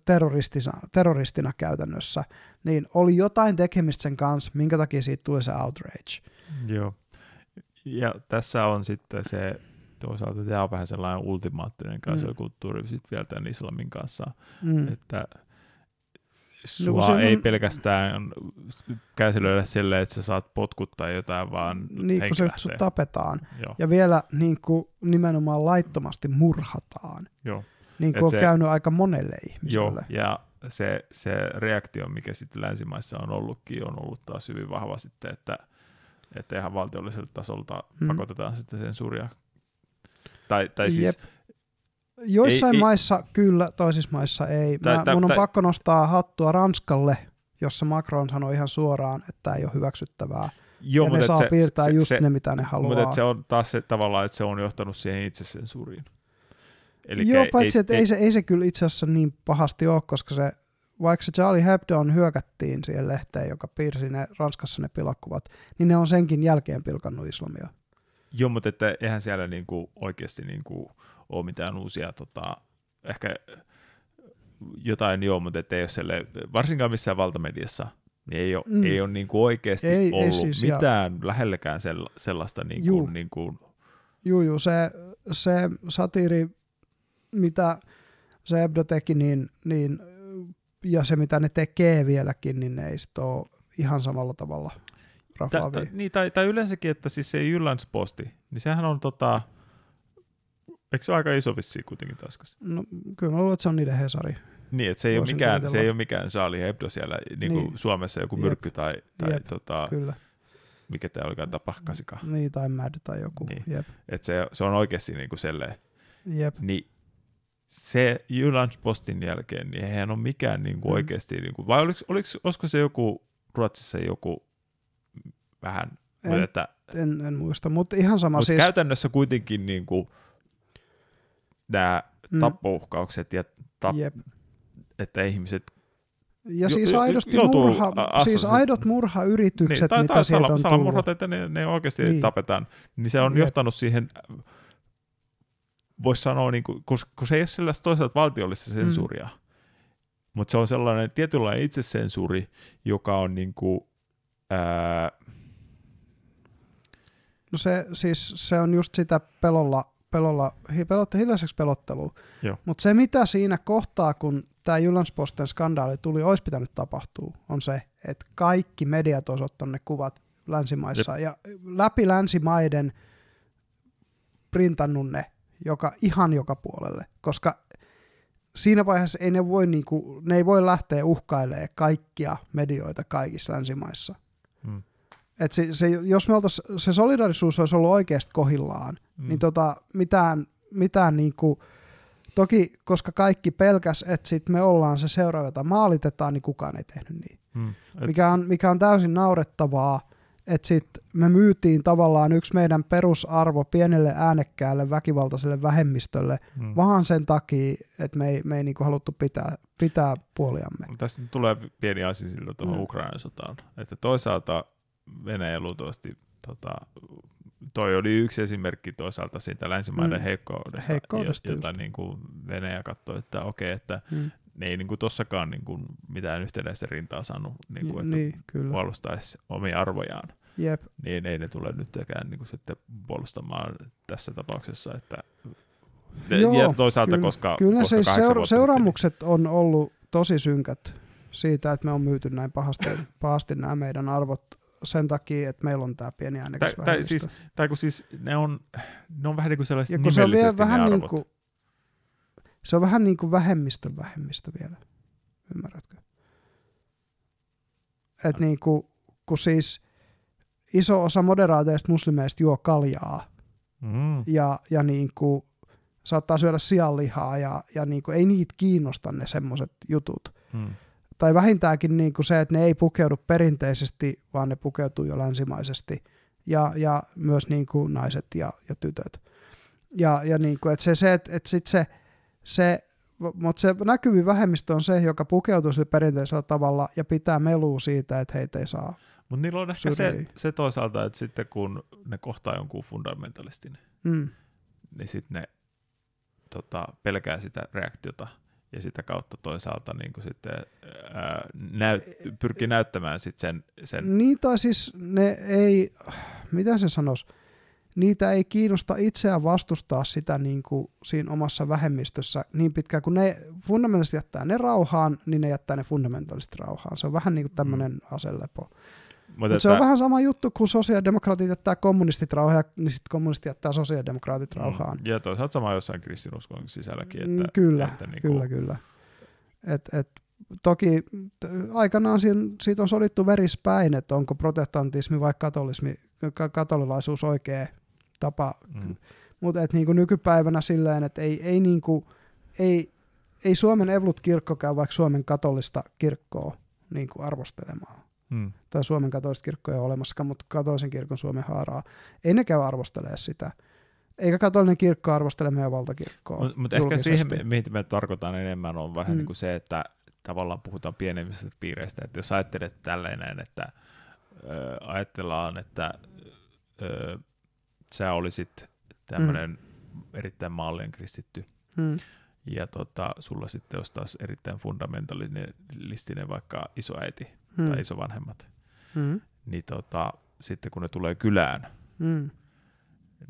S1: terroristina, terroristina käytännössä, niin oli jotain tekemistä sen kanssa, minkä takia siitä tuli se outrage.
S2: Joo. Ja tässä on sitten se, toisaalta tämä on vähän sellainen ultimaattinen kansallikulttuuri mm. sitten vielä tämän islamin kanssa, mm. että sua no, ei on... pelkästään käsilöidä silleen, että sä saat potkuttaa jotain, vaan
S1: Niin, kun se sut tapetaan. Joo. Ja vielä niin kuin nimenomaan laittomasti murhataan.
S2: Joo.
S1: Niin kuin Et on se, käynyt aika monelle ihmiselle.
S2: Joo, ja se, se reaktio, mikä sitten länsimaissa on ollutkin, on ollut taas hyvin vahva sitten, että, että ihan valtiolliselta tasolta mm. pakotetaan sitten sen surja. Tai, tai siis Jep.
S1: Joissain ei, maissa ei, kyllä, toisissa maissa ei. Mä, tä, tä, mun on tä, pakko nostaa hattua Ranskalle, jossa Macron sanoi ihan suoraan, että ei ole hyväksyttävää. Joo, ja ne saa se, piirtää se, just se, ne, mitä ne haluaa.
S2: Mutta se on taas se tavallaan, että se on johtanut siihen itsesensuuriin.
S1: Eli Joo, paitsi että ei, ei, se, ei se kyllä itse asiassa niin pahasti ole, koska se, vaikka se Charlie Hebdoon hyökättiin siihen lehteen, joka piirsi ne Ranskassa ne pilakuvat, niin ne on senkin jälkeen pilkannut islamia.
S2: Joo, mutta että eihän siellä niinku oikeasti niinku ole mitään uusia, tota, ehkä jotain joo, mutta ei ole selle, varsinkaan missään valtamediassa, niin ei ole, mm. ei ole niin kuin oikeasti ei, ollut ei siis, mitään ja... lähellekään sellaista niin kuin, niin kuin...
S1: Juu, juu, se, se satiiri, mitä se Ebdo teki, niin, niin, ja se mitä ne tekee vieläkin, niin ne ei ole ihan samalla tavalla raflaavia.
S2: niin, tai, tai yleensäkin, että siis se Jyllandsposti, niin sehän on tota, Eikö se ole aika iso vissiin kuitenkin Tanskassa?
S1: No kyllä mä luulen, että se on niiden Hesari.
S2: Niin, että se ei, ole mikään, se ei ole mikään Charlie Hebdo siellä niin kuin niin. Suomessa joku myrkky Jep. tai, tai Jep. tota,
S1: kyllä.
S2: mikä tämä olikaan tapakkasikaan.
S1: Niin, tai Mad tai joku.
S2: Niin.
S1: Jep.
S2: Et se, se on oikeasti niin kuin selleen.
S1: Jep.
S2: Niin se Jyllandspostin jälkeen, niin eihän ole mikään niin kuin mm. oikeasti, niin kuin, vai oliko, oliko, olisiko se joku Ruotsissa joku vähän,
S1: en,
S2: että,
S1: en, en muista, mutta ihan sama
S2: mutta
S1: siis.
S2: käytännössä kuitenkin niin kuin, nämä mm. tappouhkaukset ja tap, Jep. että ihmiset
S1: ja siis aidosti murha, siis aidot murhayritykset, niin, tai, mitä tai sieltä on
S2: salamurhat, että ne, ne oikeasti niin. tapetaan, niin se on Jep. johtanut siihen, voisi sanoa, niin kuin, kun, kun se ei ole sellaista toisaalta valtiollista mm. sensuuria, mm. mutta se on sellainen tietynlainen itsesensuuri, joka on niin kuin, ää...
S1: No se, siis se on just sitä pelolla pelolla, pelotte, hiljaiseksi pelottelua. Mutta se, mitä siinä kohtaa, kun tämä Jyllandsposten skandaali tuli, olisi pitänyt tapahtua, on se, että kaikki mediat olisi ottanut ne kuvat länsimaissa Jep. ja läpi länsimaiden printannut ne joka, ihan joka puolelle, koska siinä vaiheessa ei ne, voi, niinku, ne ei voi lähteä uhkailemaan kaikkia medioita kaikissa länsimaissa. Et se, se, jos me oltais, se solidarisuus olisi ollut oikeasti kohillaan, mm. niin tota, mitään, mitään niinku, toki koska kaikki pelkäs, että sit me ollaan se seuraava, jota maalitetaan, niin kukaan ei tehnyt niin. Mm. Et... Mikä, on, mikä on täysin naurettavaa, että sit me myytiin tavallaan yksi meidän perusarvo pienelle äänekkäälle väkivaltaiselle vähemmistölle, mm. vaan sen takia, että me ei, me ei niinku haluttu pitää, pitää puoliamme.
S2: Tässä tulee pieni asia siltä tuohon mm. Ukrainan sotaan, että toisaalta Venäjä luultavasti tota, toi oli yksi esimerkki toisaalta siitä länsimaiden mm. heikkoudesta, heikkoudesta jota niin kuin Venäjä katsoi, että okei, että mm. ne ei niin kuin tossakaan niin kuin mitään yhtenäistä rintaa saanut, niin kuin, että niin, kyllä. puolustaisi omia arvojaan.
S1: Jep.
S2: Niin ei ne tule nytkään niin kuin sitten puolustamaan tässä tapauksessa, että Joo, ja toisaalta, kyllä, koska,
S1: kyllä
S2: koska
S1: siis seura- seuraamukset niin... on ollut tosi synkät siitä, että me on myyty näin pahasti, pahasti nämä meidän arvot sen takia, että meillä on tämä pieni äänekäs tai,
S2: tai, siis, tai kun siis ne on, ne on vähän niin kuin sellaiset kun se on vielä
S1: vähän niin kuin, se on vähän niin kuin vähemmistön vähemmistö vielä, ymmärrätkö? Että niin kuin, kun siis iso osa moderaateista muslimeista juo kaljaa mm. ja, ja niin kuin saattaa syödä sianlihaa ja, ja niin kuin ei niitä kiinnosta ne semmoiset jutut. Mm tai vähintäänkin niin kuin se, että ne ei pukeudu perinteisesti, vaan ne pukeutuu jo länsimaisesti, ja, ja myös niin kuin naiset ja, ja tytöt. Ja, ja niin kuin, että se, se että, että sit se, se, mutta se näkyvin vähemmistö on se, joka pukeutuu sille perinteisellä tavalla ja pitää melua siitä, että heitä ei saa.
S2: Mutta niillä on ehkä se, se toisaalta, että sitten kun ne kohtaa jonkun fundamentalistin, mm. niin sitten ne tota, pelkää sitä reaktiota ja sitä kautta toisaalta niin kuin sitten ää, näyt, pyrkii näyttämään sit sen, sen...
S1: Niin tai siis ne ei, mitä se sanoisi, niitä ei kiinnosta itseään vastustaa sitä niin kuin siinä omassa vähemmistössä niin pitkään, kun ne fundamentalistit jättää ne rauhaan, niin ne jättää ne fundamentalistit rauhaan. Se on vähän niin kuin tämmöinen mm. aselepo. Mutta se on vähän sama juttu, kun sosiaalidemokraatit jättää kommunistit rauhaan, niin sitten kommunistit jättää sosiaalidemokraatit mm. rauhaan.
S2: Ja toisaalta sama jossain kristinuskon sisälläkin. Että,
S1: mm, kyllä, että niin kyllä, kyllä. Et, et, toki aikanaan siinä, siitä on sodittu verispäin, että onko protestantismi vai katolismi, katolilaisuus oikea tapa. Mm. Mutta niinku nykypäivänä silleen, että ei, ei, niinku, ei, ei Suomen Evlut-kirkko käy vaikka Suomen katolista kirkkoa niinku arvostelemaan. Mm. Tai Suomen katolista kirkkoja on olemassa, mutta katolisen kirkon Suomen haaraa. Ei ne käy arvostelemaan sitä. Eikä katolinen kirkko arvostele meidän valtakirkkoa.
S2: Mutta mut ehkä siihen, mihin me tarkoitan enemmän, on vähän mm. niin kuin se, että tavallaan puhutaan pienemmistä piireistä. Että jos ajattelet tällainen, että ö, ajatellaan, että ö, sä olisit tämmöinen mm. erittäin maallinen kristitty, mm. ja tota, sulla sitten olisi taas erittäin fundamentalistinen vaikka isoäiti mm. tai isovanhemmat, mm. niin tota, sitten kun ne tulee kylään, mm.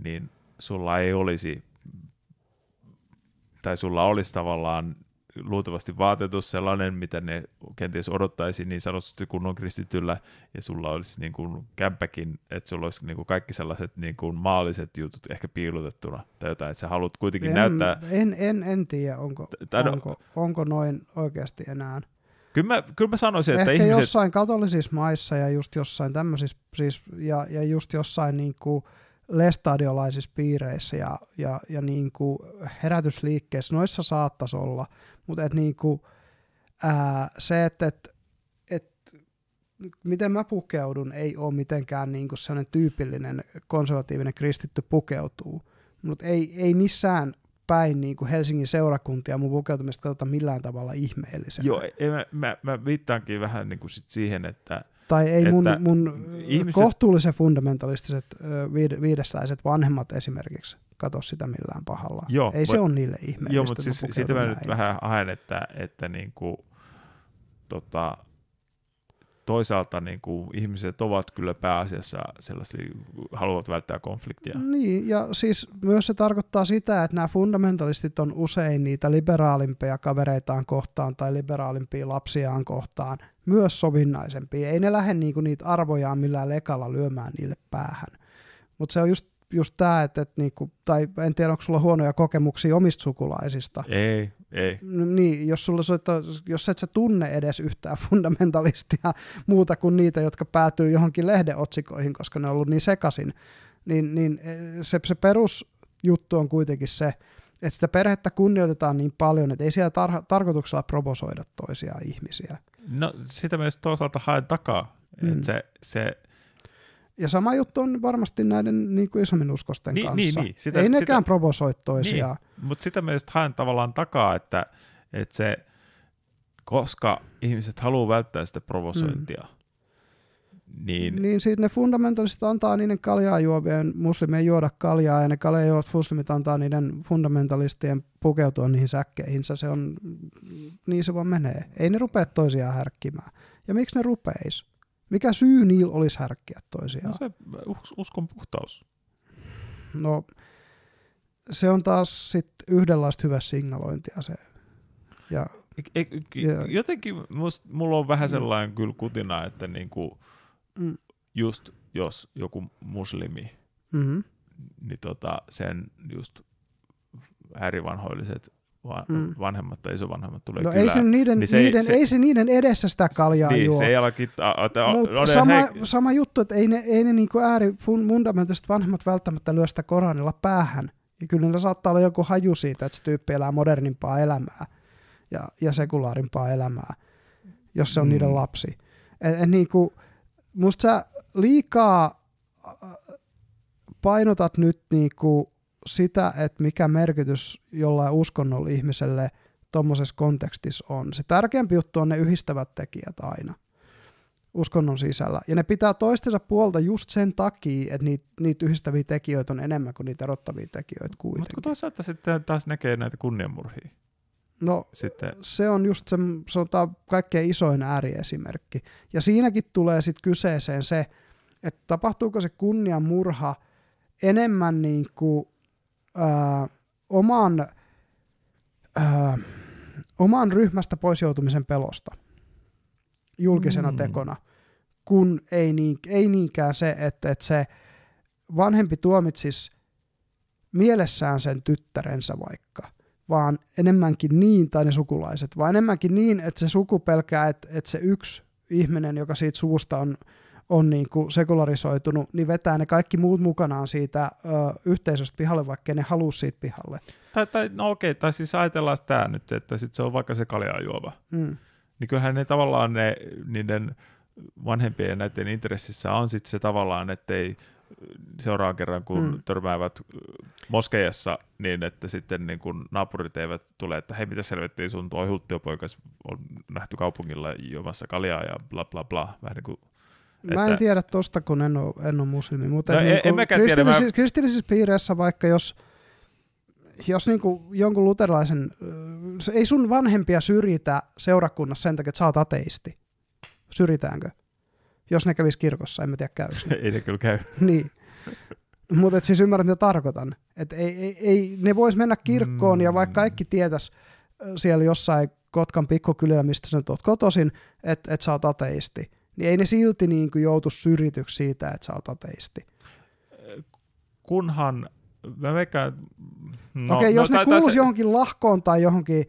S2: niin sulla ei olisi, tai sulla olisi tavallaan luultavasti vaatetus sellainen, mitä ne kenties odottaisi niin sanotusti kunnon kristityllä, ja sulla olisi niin kuin kämppäkin, että sulla olisi niin kuin kaikki sellaiset niin kuin maalliset jutut ehkä piilotettuna tai jotain, että sä haluat kuitenkin
S1: en,
S2: näyttää...
S1: En, en, en tiedä, onko, no- onko, onko noin oikeasti enää.
S2: Kyllä mä, kyllä mä sanoisin,
S1: että
S2: Ehkä ihmiset...
S1: jossain katolisissa maissa ja just jossain tämmöisissä, siis, ja, ja just jossain niin kuin lestadiolaisissa piireissä ja, ja, ja niin kuin herätysliikkeissä, noissa saattaisi olla, mutta et niin kuin, ää, se, että et, et, miten mä pukeudun, ei ole mitenkään niin kuin sellainen tyypillinen konservatiivinen kristitty pukeutuu, mutta ei, ei missään päin niin kuin Helsingin seurakuntia mun pukeutumista katsota millään tavalla ihmeellisenä.
S2: Joo, ei, mä, mä, mä viittaankin vähän niin kuin sit siihen, että
S1: tai ei mun, mun ihmiset... kohtuullisen fundamentalistiset viidesläiset vanhemmat esimerkiksi katso sitä millään pahalla. Joo, ei se ole niille ihmeellistä.
S2: Joo, mutta siis sitä mä nyt vähän haen, että, että niin kuin, tota, toisaalta niin kuin ihmiset ovat kyllä pääasiassa sellaisia, haluavat välttää konfliktia.
S1: Niin, ja siis myös se tarkoittaa sitä, että nämä fundamentalistit on usein niitä liberaalimpia kavereitaan kohtaan tai liberaalimpia lapsiaan kohtaan, myös sovinnaisempia. Ei ne lähde niinku niitä arvojaan millään lekalla lyömään niille päähän. Mutta se on just just tämä, että, että niinku, tai en tiedä, onko sulla huonoja kokemuksia omista sukulaisista.
S2: Ei, ei.
S1: Niin, jos, sulla soittaa, jos et sä tunne edes yhtään fundamentalistia muuta kuin niitä, jotka päätyy johonkin lehdeotsikoihin, koska ne on ollut niin sekasin, niin, niin e, se, se perusjuttu on kuitenkin se, että sitä perhettä kunnioitetaan niin paljon, että ei siellä tar- tarkoituksella provosoida toisia ihmisiä.
S2: No sitä myös toisaalta haen takaa, mm. että se, se
S1: ja sama juttu on varmasti näiden niin kuin isommin uskosten niin, kanssa. Niin, niin. Sitä, Ei nekään sitä, provosoi toisiaan.
S2: Niin, mutta sitä myös haen tavallaan takaa, että, että se, koska ihmiset haluaa välttää sitä provosointia, mm. niin...
S1: Niin siitä ne fundamentalistit antaa niiden kaljaa juovien muslimien juoda kaljaa, ja ne kaljaa juovat muslimit antaa niiden fundamentalistien pukeutua niihin säkkeihinsä. Se on, niin se vaan menee. Ei ne rupea toisiaan härkkimään. Ja miksi ne rupeis? Mikä syy niillä olisi härkkiä toisiaan? No
S2: se uskon puhtaus.
S1: No se on taas sit yhdenlaista hyvä signalointia se. Ja,
S2: e, e, ja, jotenkin must, mulla on vähän mm. sellainen mm. kyllä kutina, että niinku, mm. just jos joku muslimi, mm-hmm. niin tota, sen just äärivanhoilliset mm. vanhemmat tai isovanhemmat tulee
S1: no
S2: kylään.
S1: Ei se niiden, niin se, niiden, se, ei se niiden edessä sitä kaljaa
S2: niin,
S1: juo.
S2: Se ei alakin,
S1: no, sama, hei. sama juttu, että ei ne, ei ne niinku ääri fundamentaliset vanhemmat välttämättä lyö sitä Koranilla päähän. Ja kyllä niillä saattaa olla joku haju siitä, että se tyyppi elää modernimpaa elämää ja, ja sekulaarimpaa elämää, jos se on mm. niiden lapsi. Et, et niinku, musta sä liikaa äh, painotat nyt niinku sitä, että mikä merkitys jollain uskonnolla ihmiselle tuommoisessa kontekstissa on. Se tärkeämpi juttu on ne yhdistävät tekijät aina uskonnon sisällä. Ja ne pitää toistensa puolta just sen takia, että niitä, niitä yhdistäviä tekijöitä on enemmän kuin niitä erottavia tekijöitä kuitenkin.
S2: Mutta kun toisaalta sitten taas näkee näitä kunnianmurhia.
S1: No
S2: Sitten,
S1: se on just se, sanotaan, kaikkein isoin ääriesimerkki. Ja siinäkin tulee sitten kyseeseen se, että tapahtuuko se kunnianmurha enemmän niin kuin, ää, oman, ää, oman ryhmästä pois joutumisen pelosta julkisena
S2: Mm.
S1: tekona, kun ei, niin, ei niinkään se, että, että se vanhempi tuomitsisi mielessään sen tyttärensä vaikka, vaan enemmänkin niin, tai ne sukulaiset, vaan enemmänkin niin, että se suku pelkää, että, että se yksi ihminen, joka siitä suvusta on, on niin kuin sekularisoitunut, niin vetää ne kaikki muut mukanaan siitä ö, yhteisöstä pihalle, vaikka ne halua siitä pihalle.
S2: tai, tai, no okei, tai siis ajatellaan tämä nyt, että sit se on vaikka se kaljaa juova.
S1: Mm.
S2: Niin kyllähän ne tavallaan ne, niiden vanhempien ja näiden intressissä on sitten se tavallaan, ettei seuraavan kerran, kun
S1: mm.
S2: törmäävät moskeijassa, niin että sitten niin kun naapurit eivät tule, että hei, mitä selvettiin sun tuo hulttiopoikas on nähty kaupungilla juomassa kaljaa ja bla bla bla. Vähän niin kuin,
S1: Mä en tiedä tosta, kun en ole, en ole muslimi, mutta
S2: No,
S1: no,
S2: en-
S1: niin
S2: en mäkään tiedä,
S1: kristillisissä,
S2: mä-
S1: kristillisissä piireissä vaikka jos, jos niin kuin jonkun luterilaisen, ei sun vanhempia syrjitä seurakunnassa sen takia, että sä oot ateisti. Syrjitäänkö? Jos ne kävis kirkossa, en mä tiedä käykö ne.
S2: ei ne kyllä käy.
S1: niin. Mutta siis ymmärrät, mitä tarkoitan. Et ei, ei, ei, ne vois mennä kirkkoon ja vaikka kaikki tietäis siellä jossain Kotkan pikkukylillä, mistä sä nyt oot kotoisin, että et sä oot ateisti, niin ei ne silti niin kuin joutu syrjityksi siitä, että sä oot ateisti.
S2: Kunhan, mä veikkaan,
S1: No, Okei, jos ne
S2: tai- tai
S1: kuuluisi
S2: se-
S1: johonkin lahkoon tai johonkin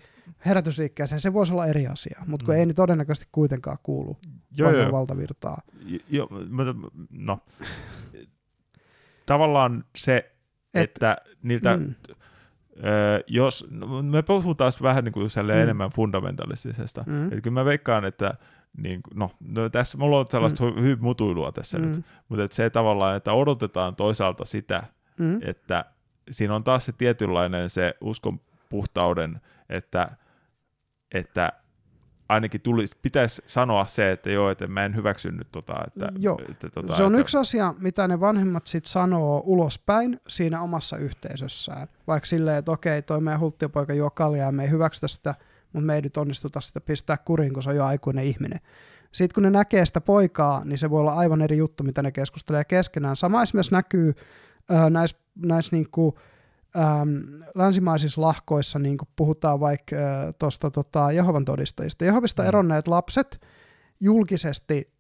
S1: herätysliikkeeseen, se voisi olla eri asia, mutta kun
S2: Mm.
S1: ei ne todennäköisesti kuitenkaan kuulu
S2: Joo,
S1: vallan
S2: joo,
S1: valtavirtaa.
S2: jo, mutta, no, tavallaan se,
S1: Et-
S2: että niiltä,
S1: Mm.
S2: ö, jos, no, me puhutaan taas vähän niin kuin
S1: Mm.
S2: mm. enemmän fundamentalistisesta,
S1: mm.
S2: että kyllä mä veikkaan, että niin, no, no, tässä mulla on sellaista mm. hyvin mutuilua tässä mm. Nyt, mutta että se tavallaan, että odotetaan toisaalta sitä,
S1: Mm.
S2: että siinä on taas se tietynlainen se uskon puhtauden, että, että ainakin tulisi, pitäisi sanoa se, että joo, että mä en hyväksynyt tota, että,
S1: Joo.
S2: että, tota,
S1: Se on
S2: että,
S1: yksi asia, mitä ne vanhemmat sit sanoo ulospäin siinä omassa yhteisössään. Vaikka silleen, että okei, toi meidän hulttiopoika juo kaljaa ja me ei hyväksytä sitä, mutta me ei nyt onnistuta sitä pistää kuriin, kun se on jo aikuinen ihminen. Sitten kun ne näkee sitä poikaa, niin se voi olla aivan eri juttu, mitä ne keskustelee keskenään. Sama esimerkiksi näkyy äh, näissä näis niinku, ähm, länsimaisissa lahkoissa, niin kuin puhutaan vaikka äh, tuosta tota, Jehovan todistajista. Jehovista
S2: Mm.
S1: eronneet lapset julkisesti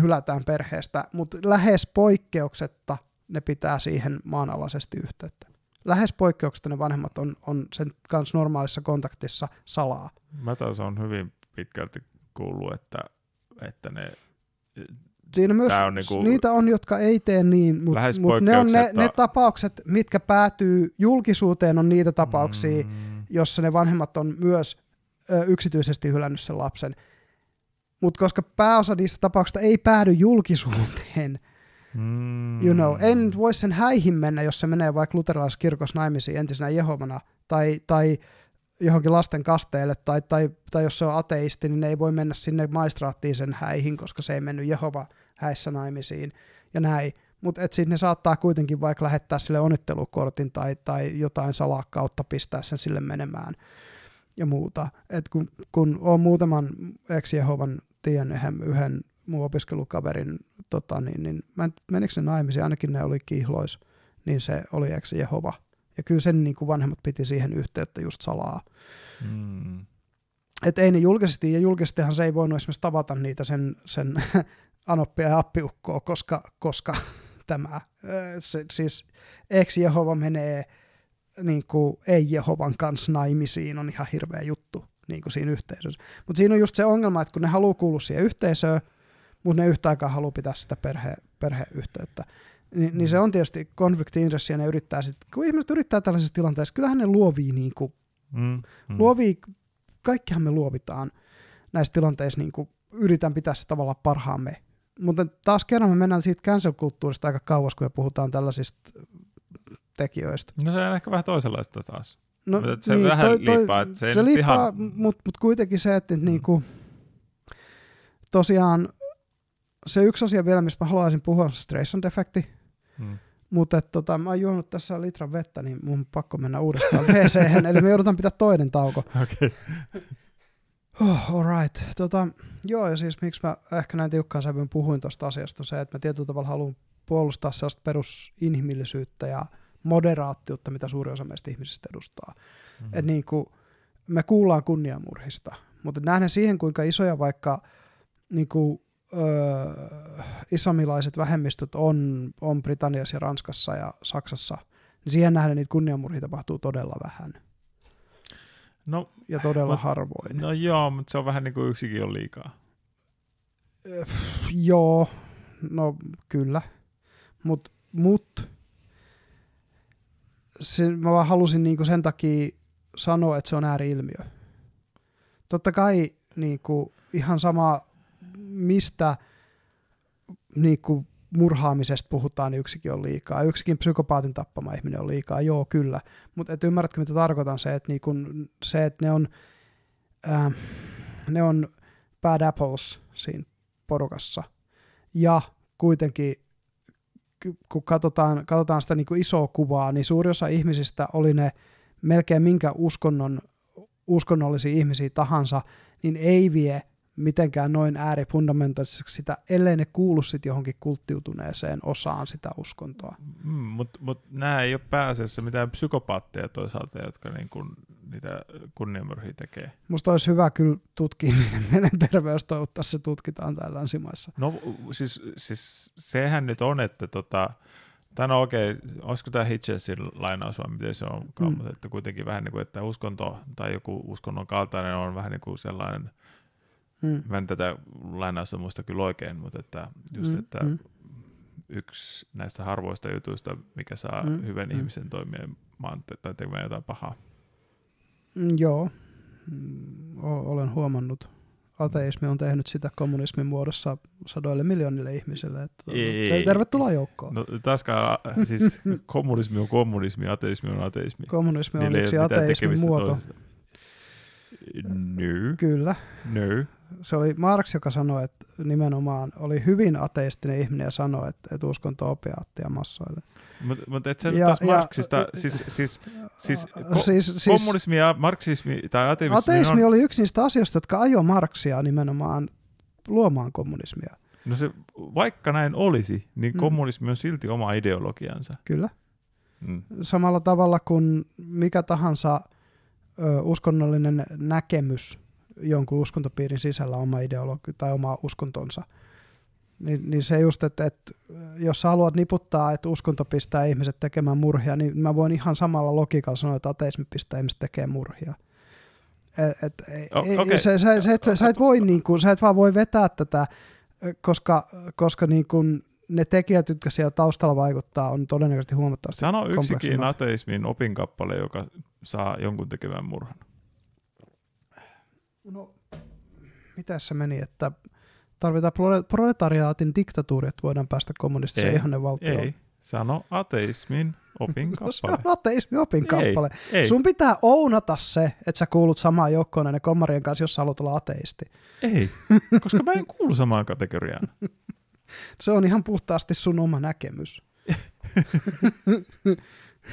S1: hylätään perheestä, mutta lähes poikkeuksetta ne pitää siihen maanalaisesti yhteyttä. Lähes poikkeuksetta ne vanhemmat on, on sen kanssa normaalissa kontaktissa salaa.
S2: Mä taas on hyvin pitkälti kuullut, että, että ne
S1: Siinä myös
S2: on niinku-
S1: niitä on, jotka ei tee niin, mutta mut ne on ne, ne tapaukset, mitkä päätyy julkisuuteen, on niitä tapauksia. Mm, jossa ne vanhemmat on myös ö, yksityisesti hylännyt sen lapsen. Mutta koska pääosa niistä tapauksista ei päädy julkisuuteen,
S2: mm,
S1: you know, en voi sen häihin mennä, jos se menee vaikka luterilaisessa kirkossa naimisiin entisenä Jehovana tai, tai johonkin lasten kasteelle tai, tai, tai jos se on ateisti, niin ei voi mennä sinne maistraattiin sen häihin, koska se ei mennyt Jehova häissä naimisiin ja näin. Mutta sitten ne saattaa kuitenkin vaikka lähettää sille onnittelukortin tai, tai jotain salaa kautta pistää sen sille menemään ja muuta. Et kun, kun on muutaman ex-Jehovan tiennyt yhden, yhden mun opiskelukaverin, tota, niin, niin mä menikö ne naimisiin, ainakin ne oli kihlois, niin se oli ex-Jehova. Ja kyllä sen niin kuin vanhemmat piti siihen yhteyttä just salaa.
S2: Mm,
S1: Että ei ne julkisesti, ja julkisestihan se ei voinut esimerkiksi tavata niitä sen, sen anoppia ja appiukkoa, koska, koska tämä, se, siis ex-Jehova menee niin kuin ei-Jehovan kanssa naimisiin, on ihan hirveä juttu niin kuin siinä yhteisössä. Mutta siinä on just se ongelma, että kun ne haluaa kuulua siihen yhteisöön, mutta ne yhtä aikaa haluaa pitää sitä perhe, perheyhteyttä, niin, niin se on tietysti konflikti-intressi, ja ne yrittää sitten, kun ihmiset yrittää tällaisessa tilanteessa, kyllähän ne luovii niin kuin
S2: mm, mm.
S1: luovii, kaikkihan me luovitaan näissä tilanteissa, niin kuin yritän pitää se tavallaan parhaamme. Mutta taas kerran me mennään siitä cancel-kulttuurista aika kauas, kun me puhutaan tällaisista tekijöistä.
S2: No se on ehkä vähän toisenlaista taas.
S1: No,
S2: se vähän liippaa, että se
S1: se liippaa,
S2: ihan-
S1: mutta mut kuitenkin se, että mm. niinku, tosiaan se yksi asia vielä, mistä mä haluaisin puhua, on se Streisand-efekti.
S2: Mm.
S1: Mutta tota, mä oon juonut tässä litran vettä, niin mun on pakko mennä uudestaan wc eli me joudutaan pitää toinen tauko.
S2: Okei.
S1: Oh, all right. Tota, joo, ja siis miksi mä ehkä näin tiukkaan sävyyn puhuin tuosta asiasta, on se, että mä tietyllä tavalla haluan puolustaa sellaista perusinhimillisyyttä ja moderaattiutta, mitä suuri osa meistä ihmisistä edustaa.
S2: Mhm.
S1: Et niin kuin, me kuullaan kunniamurhista, mutta nähden siihen, kuinka isoja vaikka niin kuin, öö, islamilaiset vähemmistöt on, on Britanniassa ja Ranskassa ja Saksassa, niin siihen nähden niitä kunniamurhia tapahtuu todella vähän
S2: No,
S1: ja todella
S2: Mut-
S1: harvoin.
S2: no joo, mutta se on vähän niin kuin yksikin on liikaa.
S1: Joo, no kyllä. Mut, mut sen, mä vaan halusin niinku sen takia sanoa, että se on ääriilmiö. Totta kai niinku, ihan sama, mistä niinku, murhaamisesta puhutaan, niin yksikin on liikaa. Yksikin psykopaatin tappama ihminen on liikaa, joo kyllä. Mutta et ymmärrätkö, mitä tarkoitan se, että niinku, se, että ne on, äh, ne on bad apples siinä porukassa. Ja kuitenkin, kun katsotaan, katsotaan sitä niin kuin isoa kuvaa, niin suuri osa ihmisistä oli ne melkein minkä uskonnon, uskonnollisia ihmisiä tahansa, niin ei vie mitenkään noin äärifundamentaliseksi sitä, ellei ne kuulu sitten johonkin kulttiutuneeseen osaan sitä uskontoa.
S2: Mm, Mutta mut nämä ei ole pääasiassa mitään psykopaatteja toisaalta, jotka niin kun niitä kunniamurhia tekee.
S1: Musta olisi hyvä kyllä tutkia niiden mielenterveys, toivottavasti se tutkitaan täällä länsimaissa.
S2: No siis, siis sehän nyt on, että tota, tai no okei, olisiko tämä Hitchensin lainaus vai miten se on,
S1: Mm.
S2: mutta että kuitenkin vähän niin kuin, että uskonto tai joku uskonnon kaltainen on vähän niin kuin sellainen,
S1: Mm.
S2: mä en tätä lainausta muista kyllä oikein, mutta että just,
S1: Mm,
S2: että
S1: mm.
S2: yksi näistä harvoista jutuista, mikä saa
S1: Mm,
S2: hyvän
S1: mm.
S2: ihmisen toimimaan tai tekemään jotain pahaa.
S1: Mm, Joo, Mm, o- olen huomannut. Ateismi on tehnyt sitä kommunismin muodossa sadoille miljoonille ihmisille. Että
S2: Ei,
S1: ter-
S2: ei.
S1: tervetuloa joukkoon.
S2: No taaskaan, siis kommunismi on kommunismi, ateismi on ateismi.
S1: Kommunismi on
S2: Niillä ei
S1: yksi ateismin muoto.
S2: toisesta. No,
S1: Kyllä.
S2: no.
S1: Se oli Marx, joka sanoi, että nimenomaan oli hyvin ateistinen ihminen ja sanoi, että, että uskonto on opiaattia massoille.
S2: Mutta mut et sä nyt
S1: Ja-
S2: taas
S1: ja-
S2: Marksista, siis, siis, siis, ko-
S1: siis, siis
S2: kommunismi ja marksismi tai ateismi,
S1: ateismi
S2: on,
S1: oli yksi niistä asioista, jotka ajoi Marxia nimenomaan luomaan kommunismia.
S2: no se, vaikka näin olisi, niin
S1: Mm.
S2: kommunismi on silti oma ideologiansa.
S1: Kyllä.
S2: Mm.
S1: samalla tavalla kuin mikä tahansa ö, uskonnollinen näkemys jonkun uskontopiirin sisällä oma ideologi tai oma uskontonsa. Niin, niin se just, että, että jos sä haluat niputtaa, että uskonto pistää ihmiset tekemään murhia, niin mä voin ihan samalla logiikalla sanoa, että ateismi pistää ihmiset tekemään murhia. Et, et, se, se, se, et, sä, et voi, niin kuin, sä et vaan voi vetää tätä, koska, koska niin kuin ne tekijät, jotka siellä taustalla vaikuttaa, on todennäköisesti huomattavasti
S2: Sano yksikin ateismin opinkappale, joka saa jonkun tekemään murhan.
S1: No, mitä se meni, että tarvitaan prole- proletariaatin diktatuuri, että voidaan päästä kommunistiseen
S2: Ei,
S1: ihannevaltioon.
S2: Ei, sano ateismin
S1: No,
S2: opinkappale.
S1: on ateismi opin kappale.
S2: Ei,
S1: Sun pitää ounata se, että sä kuulut samaan joukkoon näiden kommarien kanssa, jos sä haluat olla ateisti.
S2: ei, koska mä en kuulu samaan kategoriaan.
S1: Se on ihan puhtaasti sun oma näkemys.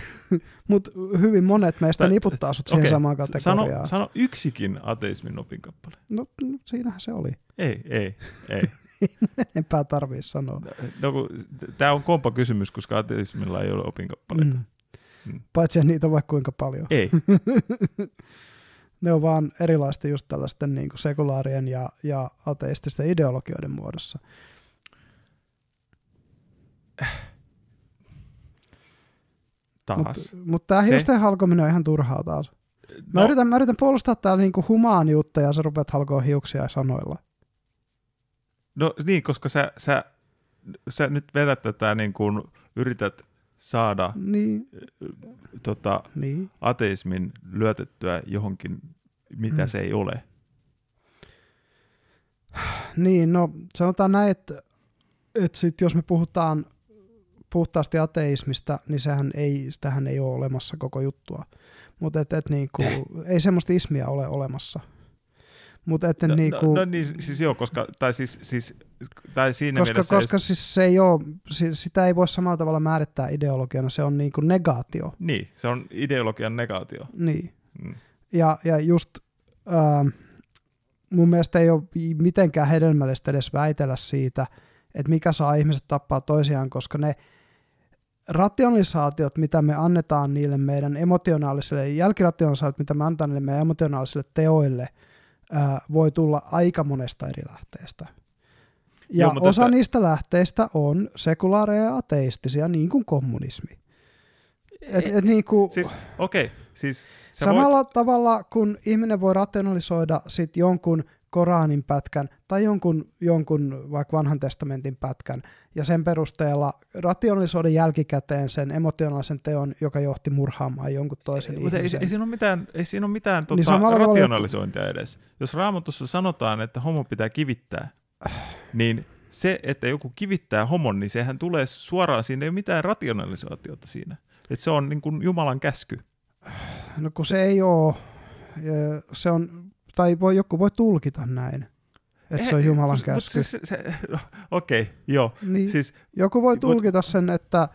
S1: Mutta hyvin monet meistä
S2: Tä-
S1: niputtaa sut siihen
S2: okei,
S1: samaan
S2: Sano,
S1: kategoriaan.
S2: sano yksikin ateismin opinkappale.
S1: No, no siinähän se oli.
S2: Ei, ei, ei.
S1: Enempää tarvii sanoa.
S2: No, Tämä on kompa kysymys, koska ateismilla ei ole opinkappaleita. Mm.
S1: Mm. Paitsi niitä on vaikka kuinka paljon.
S2: Ei.
S1: Ne on vaan erilaisten just tällaisten niin kuin sekulaarien ja, ja ateististen ideologioiden muodossa.
S2: Taas.
S1: Mutta mut tämä
S2: Se-
S1: hiusten halkominen on ihan turhaa taas. Mä,
S2: no,
S1: yritän, mä yritän puolustaa täällä niinku humaaniutta ja sä rupeat halkoa hiuksia sanoilla.
S2: no niin, koska sä, sä, sä nyt vedät tätä niin kuin yrität saada
S1: Niin,
S2: tota,
S1: niin.
S2: ateismin lyötettyä johonkin, mitä
S1: Mm.
S2: se ei ole.
S1: Niin, no sanotaan näin, että, että sit jos me puhutaan, puhtaasti ateismista, niin sehän ei, sitähän ei ole olemassa koko juttua. Mutta et, et niinku, ei semmoista ismiä ole olemassa. Mutta et
S2: No,
S1: niinku,
S2: no, no niin, siis joo, koska, tai siis, siis tai siinä
S1: koska,
S2: mielessä,
S1: koska siis se ei ole, si- sitä ei voi samalla tavalla määrittää ideologiana, se on niinku negaatio.
S2: niin, se on ideologian negaatio.
S1: Niin.
S2: Mm.
S1: Ja, ja just ää, mun mielestä ei ole mitenkään hedelmällistä edes väitellä siitä, että mikä saa ihmiset tappaa toisiaan, koska ne rationalisaatiot, mitä me annetaan niille meidän emotionaalisille, jälkirationalisaatiot, mitä me annetaan niille meidän emotionaalisille teoille, ää, voi tulla aika monesta eri lähteestä. Ja
S2: Joo,
S1: osa
S2: että-
S1: niistä lähteistä on sekulaareja ja ateistisia, niin kuin kommunismi. Et, et niin kuin,
S2: Siis, okei, okay, siis
S1: Samalla
S2: voit,
S1: tavalla, kun ihminen voi rationalisoida sit jonkun Koranin pätkän tai jonkun, jonkun vaikka vanhan testamentin pätkän ja sen perusteella rationalisoida jälkikäteen sen emotionaalisen teon, joka johti murhaamaan jonkun toisen
S2: mutta ei,
S1: ihmisen.
S2: ei, siinä ole mitään, ei siinä ole mitään tota,
S1: Niin tavalla
S2: rationalisointia edes. Jos raamatussa sanotaan, että homo pitää kivittää, niin se, että joku kivittää homon, niin sehän tulee suoraan, siinä ei ole mitään rationalisaatiota siinä. Et se on niin kuin Jumalan käsky.
S1: No kun se ei ole, se on, tai voi, joku voi tulkita näin, että se on
S2: Eh,
S1: Jumalan käsky.
S2: Se, no, Okei, okay, joo.
S1: Niin.
S2: Siis,
S1: Joku voi
S2: Mut-
S1: tulkita sen, että,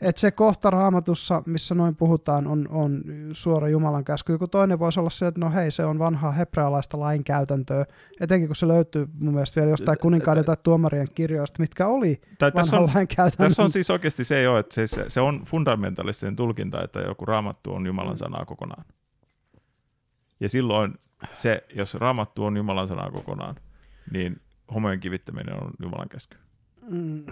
S1: että se kohta raamatussa, missä noin puhutaan, on, on suora Jumalan käsky. Joku toinen voisi olla se, että no hei, se on vanhaa hebrealaista lainkäytäntöä, etenkin kun se löytyy mun mielestä vielä jostain kuninkaiden tai tuomarien kirjoista, mitkä oli
S2: tai tässä on,
S1: lainkäytännön.
S2: tässä on siis oikeasti se jo, että se, se, se on fundamentalistinen tulkinta, että joku raamattu on Jumalan sanaa kokonaan. Ja silloin se, jos raamattu on Jumalan sanaa kokonaan, niin homojen kivittäminen on Jumalan käsky.
S1: Mm.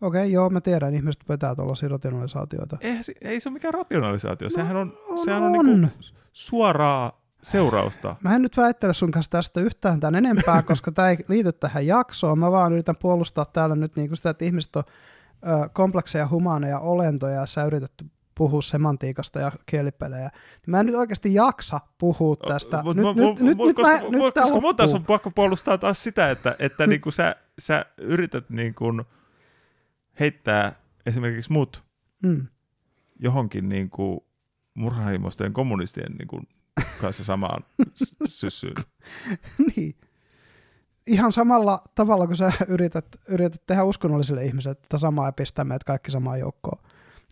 S1: Okei, okay, joo, mä tiedän, ihmiset vetää tuollaisia rationalisaatioita.
S2: Ei, se- ei se ole mikään rationalisaatio, sehän on,
S1: on,
S2: sehän on,
S1: on.
S2: Niinku suoraa seurausta.
S1: Mä en nyt väittele sun kanssa tästä yhtään tämän enempää, koska tämä ei liity tähän jaksoon. Mä vaan yritän puolustaa täällä nyt niin sitä, että ihmiset on ö, komplekseja, humaaneja olentoja ja sä yrität puhua semantiikasta ja kielipelejä. Niin Mä en nyt oikeasti jaksa puhua tästä.
S2: Mut
S1: nyt,
S2: koska,
S1: mä, nyt
S2: koska mun taas
S1: loppuu.
S2: on pakko puolustaa taas sitä, että, että niinku sä, sä yrität niinku heittää esimerkiksi mut
S1: Mm.
S2: johonkin niinku murhahimoisten kommunistien niinku kanssa samaan syssyyn.
S1: niin. Ihan samalla tavalla, kun sä yrität, yrität tehdä uskonnollisille ihmisille tätä samaa ja pistää meidät kaikki samaan joukkoon.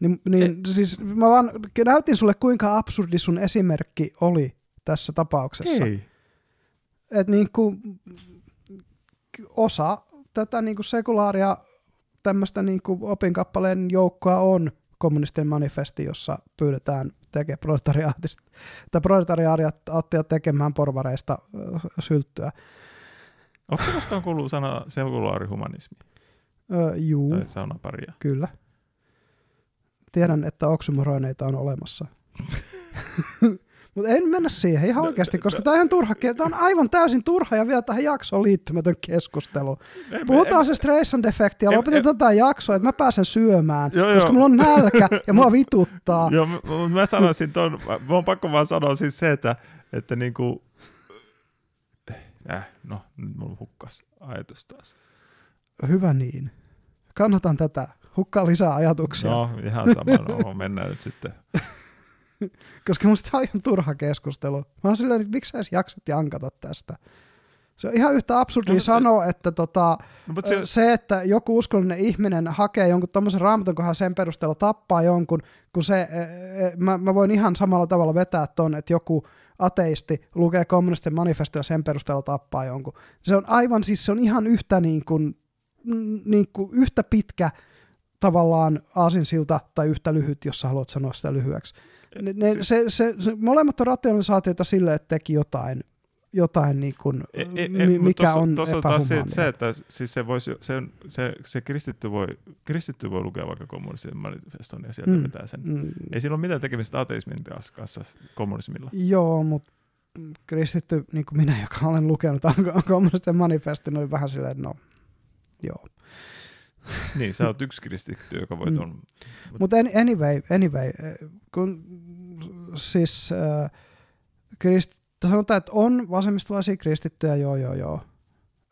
S1: Niin, niin siis mä vaan näytin sulle, kuinka absurdi sun esimerkki oli tässä tapauksessa.
S2: Ei.
S1: Et niin kuin osa tätä niin kuin sekulaaria tämmöistä niin kuin opinkappaleen joukkoa on kommunistien manifesti, jossa pyydetään tekemään proletariaattia tekemään porvareista sylttyä.
S2: Onko se koskaan kuullut sana sekulaarihumanismi
S1: Ö, juu,
S2: tai sanaparia?
S1: kyllä. Tiedän, että oksymoroineita on olemassa. Mutta en mennä siihen ihan oikeasti, koska tämä on, ihan turha, tämä on aivan täysin turha ja vielä tähän jaksoon liittymätön keskustelu.
S2: En-
S1: Puhutaan
S2: en-
S1: se Streisand efekti ja lopetetaan tämä jakso, että mä pääsen syömään,
S2: Joo,
S1: koska
S2: joo.
S1: mulla on nälkä ja mua vituttaa.
S2: Joo, mä, mä sanoisin ton, mä, mä oon pakko vaan sanoa siis se, että, että niinku, äh, no nyt mulla hukkas ajatus taas.
S1: Hyvä niin. Kannatan tätä. Hukkaa lisää ajatuksia,
S2: No ihan sama, no mennään nyt sitten.
S1: koska musta tämä on ihan turha keskustelu. Mä oon silleen, että miksi sä edes jaksat jankata tästä. Se on ihan yhtä absurdia
S2: No,
S1: no, sanoa, että tota,
S2: No,
S1: se,
S2: se,
S1: se, että joku uskollinen ihminen hakee jonkun tommosen raamatun, kun hän sen perusteella tappaa jonkun, kun se, e, e, mä, mä voin ihan samalla tavalla vetää ton, että joku ateisti lukee kommunistisen manifesto ja sen perusteella tappaa jonkun. Se on aivan siis, se on ihan yhtä niin kuin, niin kuin yhtä pitkä tavallaan aasinsilta tai yhtä lyhyt, jos sä haluat sanoa sitä lyhyeksi. Ne, ne, se, se, se, molemmat on rationalisaatioita sille, että teki jotain, jotain niin kuin,
S2: e, e, e,
S1: mi- mikä
S2: tossa,
S1: on
S2: tossa taas se, että siis se, voisi, se, se, se kristitty, voi, kristitty voi lukea vaikka kommunistisen manifeston ja sieltä
S1: Mm.
S2: vetää sen.
S1: Mm,
S2: Ei sillä ole mitään tekemistä ateismin kanssa kommunismilla.
S1: Joo, mutta kristitty, niin kuin minä, joka olen lukenut kommunistisen manifestin, oli vähän silleen, että no, joo.
S2: Niin, sä oot yksi kristitty, joka voi
S1: Mm.
S2: tuon...
S1: Mutta anyway, anyway, eh, kun siis äh, krist, sanotaan, että on vasemmistolaisia kristittyjä, joo, joo, joo.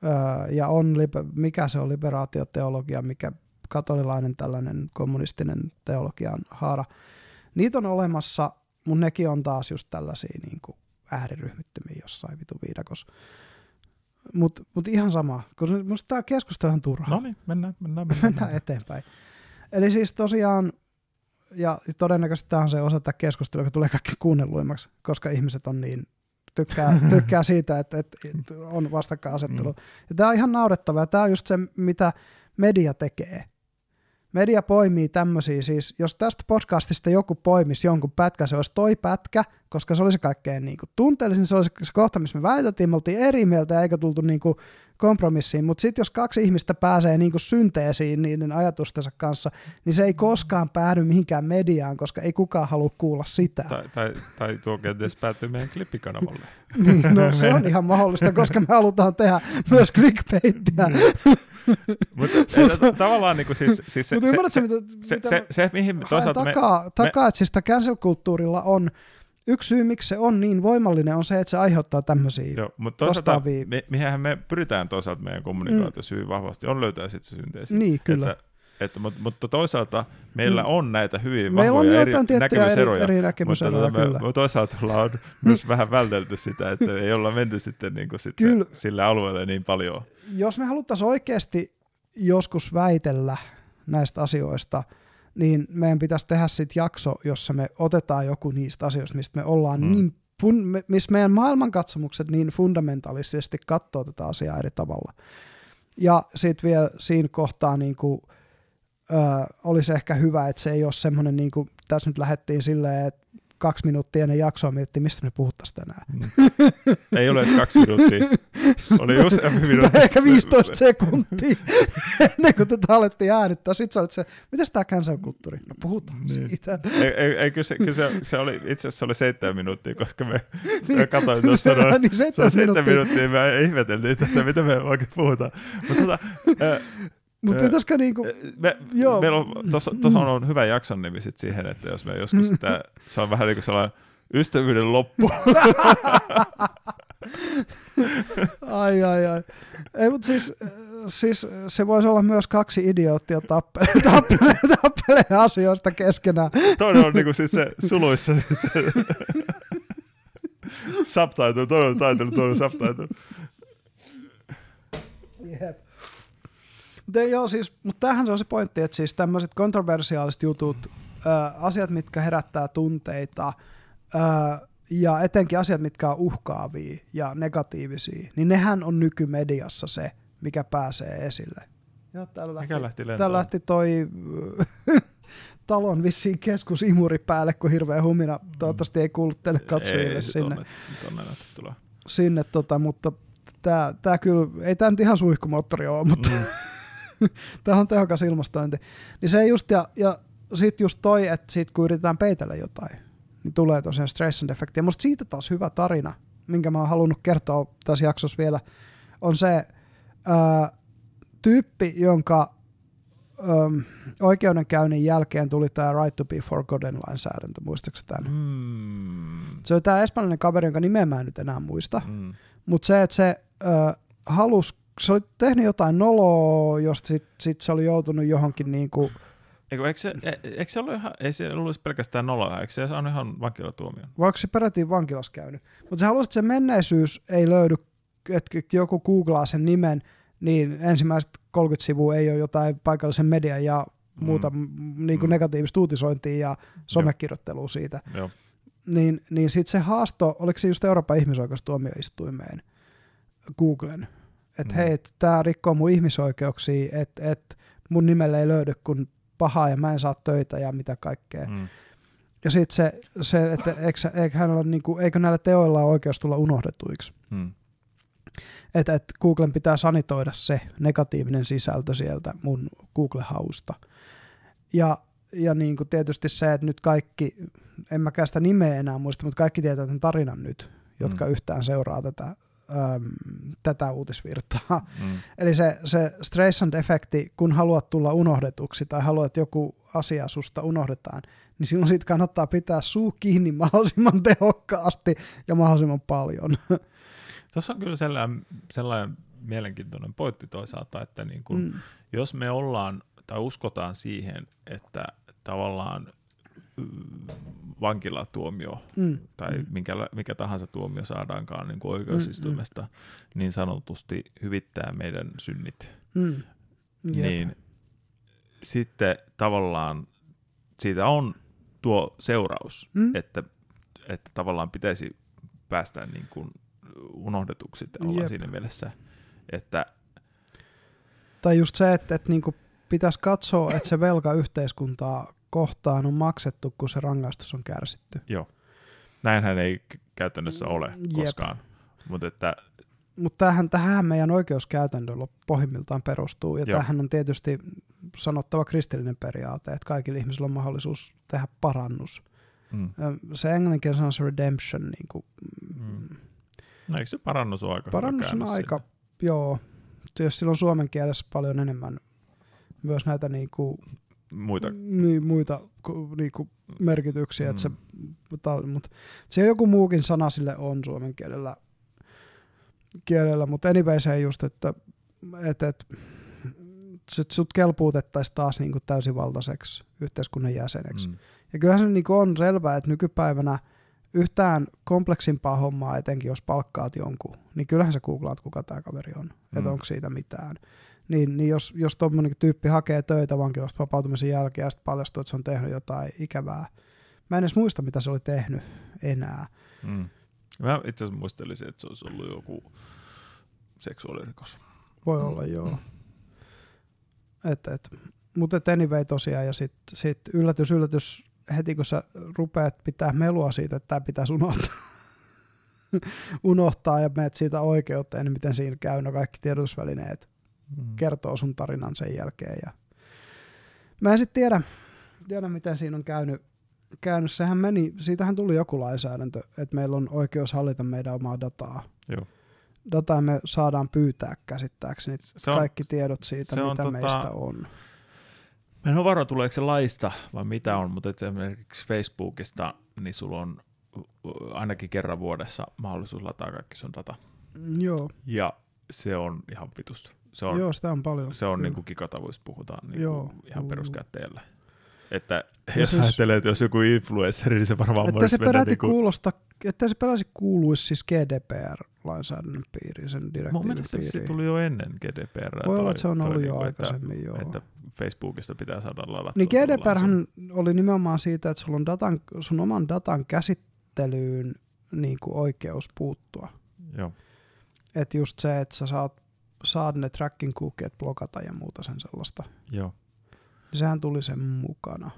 S1: Äh, ja on, mikä se on liberaatioteologia, mikä katolilainen tällainen kommunistinen teologian haara. Niitä on olemassa, mutta nekin on taas just tällaisia niin kuin ääriryhmittymiä jossain vitu viidakossa. Mutta mut ihan sama, koska musta tämä keskustelu on turha.
S2: No niin, mennään, mennään, mennään.
S1: Mennään eteenpäin. Eli siis tosiaan, ja todennäköisesti tämä on se osa tätä keskustelua, joka tulee kaikki kuunnelluimmaksi, koska ihmiset on niin, tykkää, tykkää siitä, että, että on vastakkainasettelu.
S2: Mm.
S1: Ja tämä on ihan naurettavaa, tämä on just se, mitä media tekee. Media poimii tämmöisiä, siis jos tästä podcastista joku poimisi jonkun pätkä, se olisi toi pätkä, koska se olisi kaikkein niin kuin, tunteellisin, se olisi se kohta, missä me väitettiin, me oltiin eri mieltä eikä tultu niin kuin, kompromissiin, mutta sitten jos kaksi ihmistä pääsee niin kuin, synteesiin niiden ajatustensa kanssa, niin se ei koskaan päädy mihinkään mediaan, koska ei kukaan halua kuulla sitä.
S2: Tai, tai, tai tuo kenties päätyy meidän klippikanavalle.
S1: niin, no se on ihan mahdollista, koska me halutaan tehdä myös clickbaittia.
S2: Mutta tavallaan niinku siis, siis se, se,
S1: ymmärrätkö,
S2: se,
S1: mitä,
S2: se,
S1: mitä
S2: se, se, mihin toisaalta me,
S1: takaa, takaa että siis sitä cancel-kulttuurilla on, yksi syy miksi se on niin voimallinen on se, että se aiheuttaa tämmöisiä.
S2: Joo, mutta toisaalta,
S1: vastaavia-
S2: me, mihinhän me pyritään toisaalta meidän kommunikaatiossa mm. hyvin vahvasti, on löytää sitten se synteesi.
S1: Niin, kyllä.
S2: Että, että, mutta, mutta toisaalta meillä
S1: Mm.
S2: on näitä hyvin
S1: Meillä on
S2: vahvoja eri
S1: joitain tiettyjä eri,
S2: näkemyseroja,
S1: eri
S2: mutta
S1: näkemyseroja,
S2: tota,
S1: kyllä.
S2: me, me toisaalta ollaan myös vähän vältelty sitä, että ei olla menty sitten, niin kuin sitten
S1: Kyllä.
S2: sille alueelle niin paljon.
S1: Jos me haluttaisiin oikeasti joskus väitellä näistä asioista, niin meidän pitäisi tehdä sitten jakso, jossa me otetaan joku niistä asioista, mistä me ollaan
S2: Mm.
S1: niin, fun, me- missä meidän maailmankatsomukset niin fundamentaalisesti katsoo tätä asiaa eri tavalla. Ja sitten vielä siinä kohtaa niin kuin, ö, olisi ehkä hyvä, että se ei ole semmoinen, niin kuin tässä nyt lähdettiin silleen, että kaksi minuuttia ennen jaksoa miettii, mistä me puhuttaisiin tänään.
S2: Mm. ei ole edes kaksi minuuttia. Oli useampi minuutti.
S1: Tai ehkä 15 sekuntia ennen kuin tätä alettiin äänittää. Sitten sä olet se, mitäs tää cancel-kulttuuri? No puhutaan
S2: Niin.
S1: siitä.
S2: Ei, ei, ei kyllä, se, kyllä se, se, oli, itse asiassa se oli seitsemän minuuttia, koska me,
S1: Niin.
S2: me katsoin tuossa
S1: Se-
S2: noin,
S1: niin
S2: se
S1: seitsemän
S2: on seitsemän
S1: minuuttia.
S2: minuuttia, me ihmeteltiin, että mitä me oikein puhutaan. Mutta tota, äh,
S1: Mutta pitäisikö niinku,
S2: me,
S1: Joo.
S2: meillä on, tuossa, tuossa on hyvä jakson nimi sit siihen, että jos me joskus
S1: Mm.
S2: sitä, se on vähän niin kuin sellainen ystävyyden loppu.
S1: ai ai ai. Ei, mutta siis, siis se voisi olla myös kaksi idioottia tappelee, tappelee, tappelee asioista keskenään.
S2: Toinen on niinku sit se suluissa subtitle, toinen on title, toinen subtitle.
S1: Jep. Mutta joo, siis, mutta tämähän se on se pointti, että siis tämmöiset kontroversiaaliset jutut, ää, asiat, mitkä herättää tunteita, ää, ja etenkin asiat, mitkä on uhkaavia ja negatiivisia, niin nehän on nykymediassa se, mikä pääsee esille. Ja täällä lähti,
S2: Mikä lähti lentoon?
S1: täällä lähti toi talon vissiin keskusimuri päälle, kun hirveä humina. Toivottavasti ei kuulu teille katsojille
S2: ei,
S1: sinne
S2: Tonne, tonne tulee.
S1: sinne, tota, mutta tämä, tämä kyllä, ei tämä nyt ihan suihkumoottori ole, mutta
S2: Mm.
S1: tämä on tehokas ilmastointi. Niin se just, ja, ja sitten just toi, että sit kun yritetään peitellä jotain, niin tulee tosiaan stress and effect. Ja musta siitä taas hyvä tarina, minkä mä oon halunnut kertoa tässä jaksossa vielä, on se ää, tyyppi, jonka äm, oikeudenkäynnin jälkeen tuli tämä Right to be Forgotten lainsäädäntö, muistaakseni tämän?
S2: Mm.
S1: Se oli tämä espanjalainen kaveri, jonka nimeä mä en nyt enää muista.
S2: Mm.
S1: Mutta se, että se ö, halus, se oli tehnyt jotain noloa, josta sitten sit se oli joutunut johonkin niinku,
S2: Eikö, eikö, se, e- eikö se ollut ihan, ei se ollut pelkästään noloa, eikö se saanut ihan vankilatuomion?
S1: vaikka se peräti vankilassa käynyt. Mutta se halusi, että se menneisyys ei löydy, että joku googlaa sen nimen, niin ensimmäiset 30 sivua ei ole jotain paikallisen median ja muuta mm. niinku
S2: Mm.
S1: negatiivista uutisointia ja somekirjoittelua siitä.
S2: Joo.
S1: Niin, niin sitten se haasto, oliko se just Euroopan ihmisoikeustuomioistuimeen, Googlen, että
S2: Mm.
S1: hei, tämä rikkoo mun ihmisoikeuksia, että et mun nimelle ei löydy kun pahaa ja mä en saa töitä ja mitä kaikkea. Mm. Ja sitten se, se että eikö, eikö, hänellä, niinku, eikö näillä teoilla ole oikeus tulla unohdetuiksi.
S2: Mm.
S1: Että et Googlen pitää sanitoida se negatiivinen sisältö sieltä mun Google-hausta. Ja, ja niin kuin tietysti se, että nyt kaikki, en mäkään sitä nimeä enää muista, mutta kaikki tietää tämän tarinan nyt, jotka
S2: mm.
S1: yhtään seuraa tätä, äm, tätä uutisvirtaa.
S2: Mm.
S1: Eli se, se stressant-efekti, kun haluat tulla unohdetuksi tai haluat, joku asia susta unohdetaan, niin silloin siitä kannattaa pitää suu kiinni mahdollisimman tehokkaasti ja mahdollisimman paljon.
S2: Tuossa on kyllä sellainen, sellainen mielenkiintoinen pointti toisaalta, että niin kun,
S1: Mm.
S2: jos me ollaan tai uskotaan siihen, että tavallaan vankilatuomio
S1: Mm.
S2: tai
S1: Mm.
S2: mikä, mikä tahansa tuomio saadaankaan niin kuin oikeusistumesta, niin sanotusti hyvittää meidän synnit.
S1: Mm. Jep.
S2: Niin sitten tavallaan siitä on tuo seuraus,
S1: Mm.
S2: että, että tavallaan pitäisi päästä niin kuin unohdetuksi olla
S1: Jep.
S2: siinä mielessä, että
S1: Tai just se, että, että niinku pitäisi katsoa, että se velka yhteiskuntaa kohtaan on maksettu, kun se rangaistus on kärsitty.
S2: joo, näinhän ei käytännössä ole
S1: Jep.
S2: koskaan, mutta että
S1: Mutta tähän, tähän meidän oikeuskäytäntö pohjimmiltaan perustuu, ja
S2: Joo.
S1: tähän on tietysti sanottava kristillinen periaate, että kaikilla ihmisillä on mahdollisuus tehdä parannus.
S2: mm,
S1: Se englanninkielinen on se redemption, niin kuin,
S2: Mm. no, eikö se parannus ole aika
S1: parannus on aika,
S2: sinne?
S1: joo, jos sillä on suomen kielessä paljon enemmän myös näitä niin kuin,
S2: muita,
S1: niin, muita ku- niin kuin merkityksiä, mm. että se,
S2: Mm.
S1: mutta, mutta se joku muukin sana sille on suomen kielellä, kielellä mutta anyway se just, että, että, että sit sut kelpuutettaisiin taas niin kuin täysivaltaiseksi yhteiskunnan jäseneksi.
S2: mm,
S1: Ja kyllähän se niin kuin on selvää, että nykypäivänä yhtään kompleksimpaa hommaa, etenkin jos palkkaat jonkun, niin kyllähän sä googlaat, kuka tämä kaveri on, mm. että
S2: Mm.
S1: onko siitä mitään. Niin, niin jos, jos tuommoinen tyyppi hakee töitä vankilasta vapautumisen jälkeen ja sitten paljastuu, että se on tehnyt jotain ikävää. Mä en edes muista, mitä se oli tehnyt enää.
S2: mm. Mä itse asiassa muistelisin, että se olisi ollut joku seksuaalirikos.
S1: Voi olla, joo. Et, et. Mutta et anyway tosiaan, ja sitten sit yllätys, yllätys, heti kun sä rupeat pitää melua siitä, että tämä pitäisi unohtaa, unohtaa ja menet siitä oikeuteen, niin miten siinä käy, no kaikki tiedotusvälineet
S2: Mm.
S1: kertoo sun tarinan sen jälkeen. Ja mä en sitten tiedä, tiedä, miten siinä on käynyt. käynyt. Sehän meni, siitähän tuli joku lainsäädäntö, että meillä on oikeus hallita meidän omaa dataa.
S2: Joo.
S1: Dataa me saadaan pyytää käsittääkseni
S2: Se on-
S1: kaikki tiedot siitä,
S2: se on
S1: mitä
S2: tota-
S1: meistä on.
S2: Mä en ole varma, tuleeko se laista vai mitä on, mutta esimerkiksi Facebookista, niin sulla on ainakin kerran vuodessa mahdollisuus lataa kaikki sun data.
S1: Joo,
S2: Ja se on ihan vitusta. Se on,
S1: joo, sitä on paljon.
S2: se on
S1: kyllä.
S2: niin kuin gigatavuista puhutaan niin
S1: Joo.
S2: kuin ihan
S1: Juu.
S2: peruskäyttäjällä. Että
S1: Ja
S2: jos
S1: siis-
S2: ajattelee, että jos joku influenssari, niin se varmaan
S1: että
S2: voisi
S1: se
S2: mennä
S1: peräti
S2: niin kuin,
S1: kuulosta, että se peräti kuuluisi siis GDPR-lainsäädännön piiriin, sen
S2: Mun
S1: direktiivin
S2: mielestä se tuli jo ennen GDPR.
S1: Voi olla, että se on ollut jo
S2: niinku,
S1: aikaisemmin, joo.
S2: Että, että Facebookista pitää saada ladattua.
S1: Niin GDPRhän oli nimenomaan siitä, että sulla on datan, sun oman datan käsittelyyn niin kuin oikeus puuttua.
S2: Joo.
S1: Että just se, että sä saat, saat ne tracking cookieet blokata ja muuta sen sellaista.
S2: Joo.
S1: Sehän tuli sen mukana.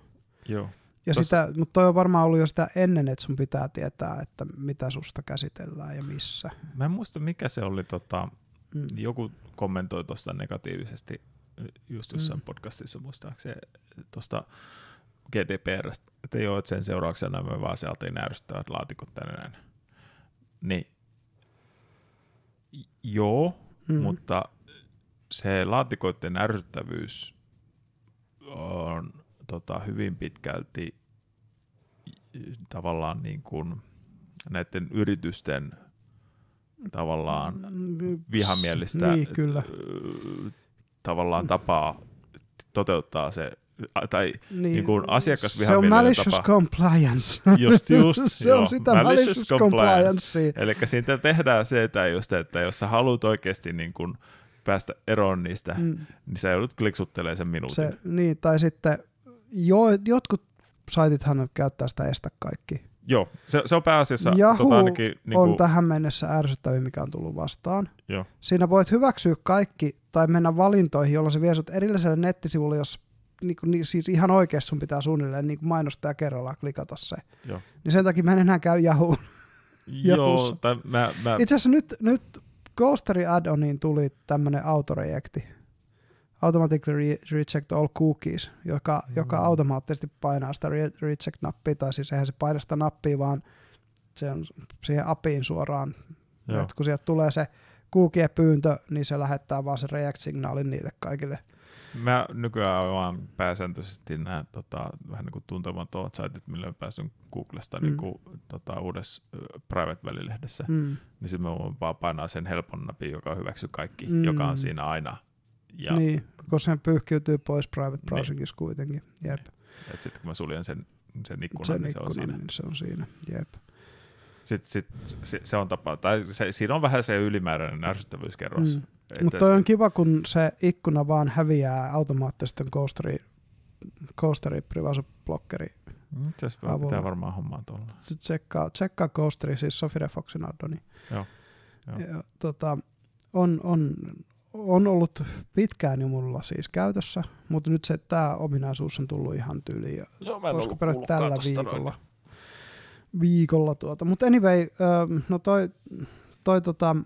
S2: Joo.
S1: Ja
S2: Tossa-
S1: sitä, mutta toi on varmaan ollut jo sitä ennen, että sun pitää tietää, että mitä susta käsitellään ja missä.
S2: Mä en muista, mikä se oli. Tota,
S1: Mm.
S2: joku kommentoi tuosta negatiivisesti just jossain
S1: Mm.
S2: podcastissa muistaakseni tuosta GDPRstä, että joo, että sen seurauksena me vaan saatiin ärsyttävät laatikot tänne näin. Niin, joo,
S1: Mm.
S2: mm. mutta se laatikoiden ärsyttävyys on tota, hyvin pitkälti tavallaan niin kuin näiden yritysten tavallaan
S1: Mm,
S2: vihamielistä
S1: Niin, kyllä.
S2: tavallaan tapaa toteuttaa se, tai
S1: Niin,
S2: niin kuin
S1: se on malicious
S2: tapa.
S1: compliance.
S2: Just, just,
S1: se
S2: joo,
S1: on sitä
S2: malicious
S1: malicious
S2: compliance.
S1: compliance.
S2: Eli siitä tehdään se, että, just, että jos sä haluat oikeasti niin kuin päästä eroon niistä, mm. Niin sä joudut kliksuttelemaan sen minuutin.
S1: se, niin, tai sitten jo, jotkut saitithan käyttää sitä estä kaikki.
S2: Joo, se, se on pääasiassa
S1: Yahoo
S2: tota ainakin, niin
S1: on
S2: kuin,
S1: tähän mennessä ärsyttävin, mikä on tullut vastaan.
S2: joo,
S1: Siinä voit hyväksyä kaikki tai mennä valintoihin, jolloin se vie sut erilliselle nettisivulle, jos niin kuin, niin, siis ihan oikeasti sun pitää suunnilleen niin mainostaja kerrallaan klikata se.
S2: joo.
S1: Niin sen takia mä en enää käy Yahoo.
S2: Joo, tai mä, mä,
S1: Itse asiassa nyt, nyt Ghostery add-oniin tuli tämmöinen autorejekti. Automatically re- reject all cookies, joka, mm. joka automaattisesti painaa sitä re- reject-nappia, tai siis eihän se paina sitä nappia, vaan se on siihen apiin suoraan.
S2: joo.
S1: Et kun sieltä tulee se cookie pyyntö, niin se lähettää vaan sen reject-signaalin niille kaikille.
S2: Mä nykyään vaan pääsääntöisesti nämä tota, vähän niin kuin tuntemattomat saitit, millä mä pääsyn Googlesta
S1: Mm.
S2: niin kuin, tota, uudessa private-välilehdessä, mm. Niin sitten mä voin vaan painaa sen helpon napin, joka hyväksyy kaikki,
S1: Mm.
S2: joka on siinä aina Ja,
S1: Niin, koska se pyyhkiytyy pois private browsingissa kuitenkin. Jep.
S2: Et sitten kun mä suljen sen, sen ikkunan,
S1: Sen
S2: niin se on
S1: ikkunan,
S2: siinä.
S1: niin se on siinä. Jep.
S2: Sitten sit, se, se, on tapa, tai se, siinä on vähän se ylimääräinen ärsyttävyyskerros.
S1: Mm.
S2: Että
S1: Mutta on kiva, kun se ikkuna vaan häviää automaattisesti ton coasteri, coasteri privacy blokkeri.
S2: Mm, Itse asiassa
S1: avulla.
S2: pitää varmaan hommaa tuolla.
S1: Sitten tsekkaa, tsekkaa coasteri, siis Sofire Foxin addoni.
S2: Joo, joo.
S1: Ja, tota, on, on, on ollut pitkään jo mulla siis käytössä, mutta nyt se tämä ominaisuus on tullut ihan tyyliin. Ja
S2: Joo, mä
S1: olisiko peräti tällä viikolla. Viikolla tuota. Mutta anyway, ähm, no toi, toi tota,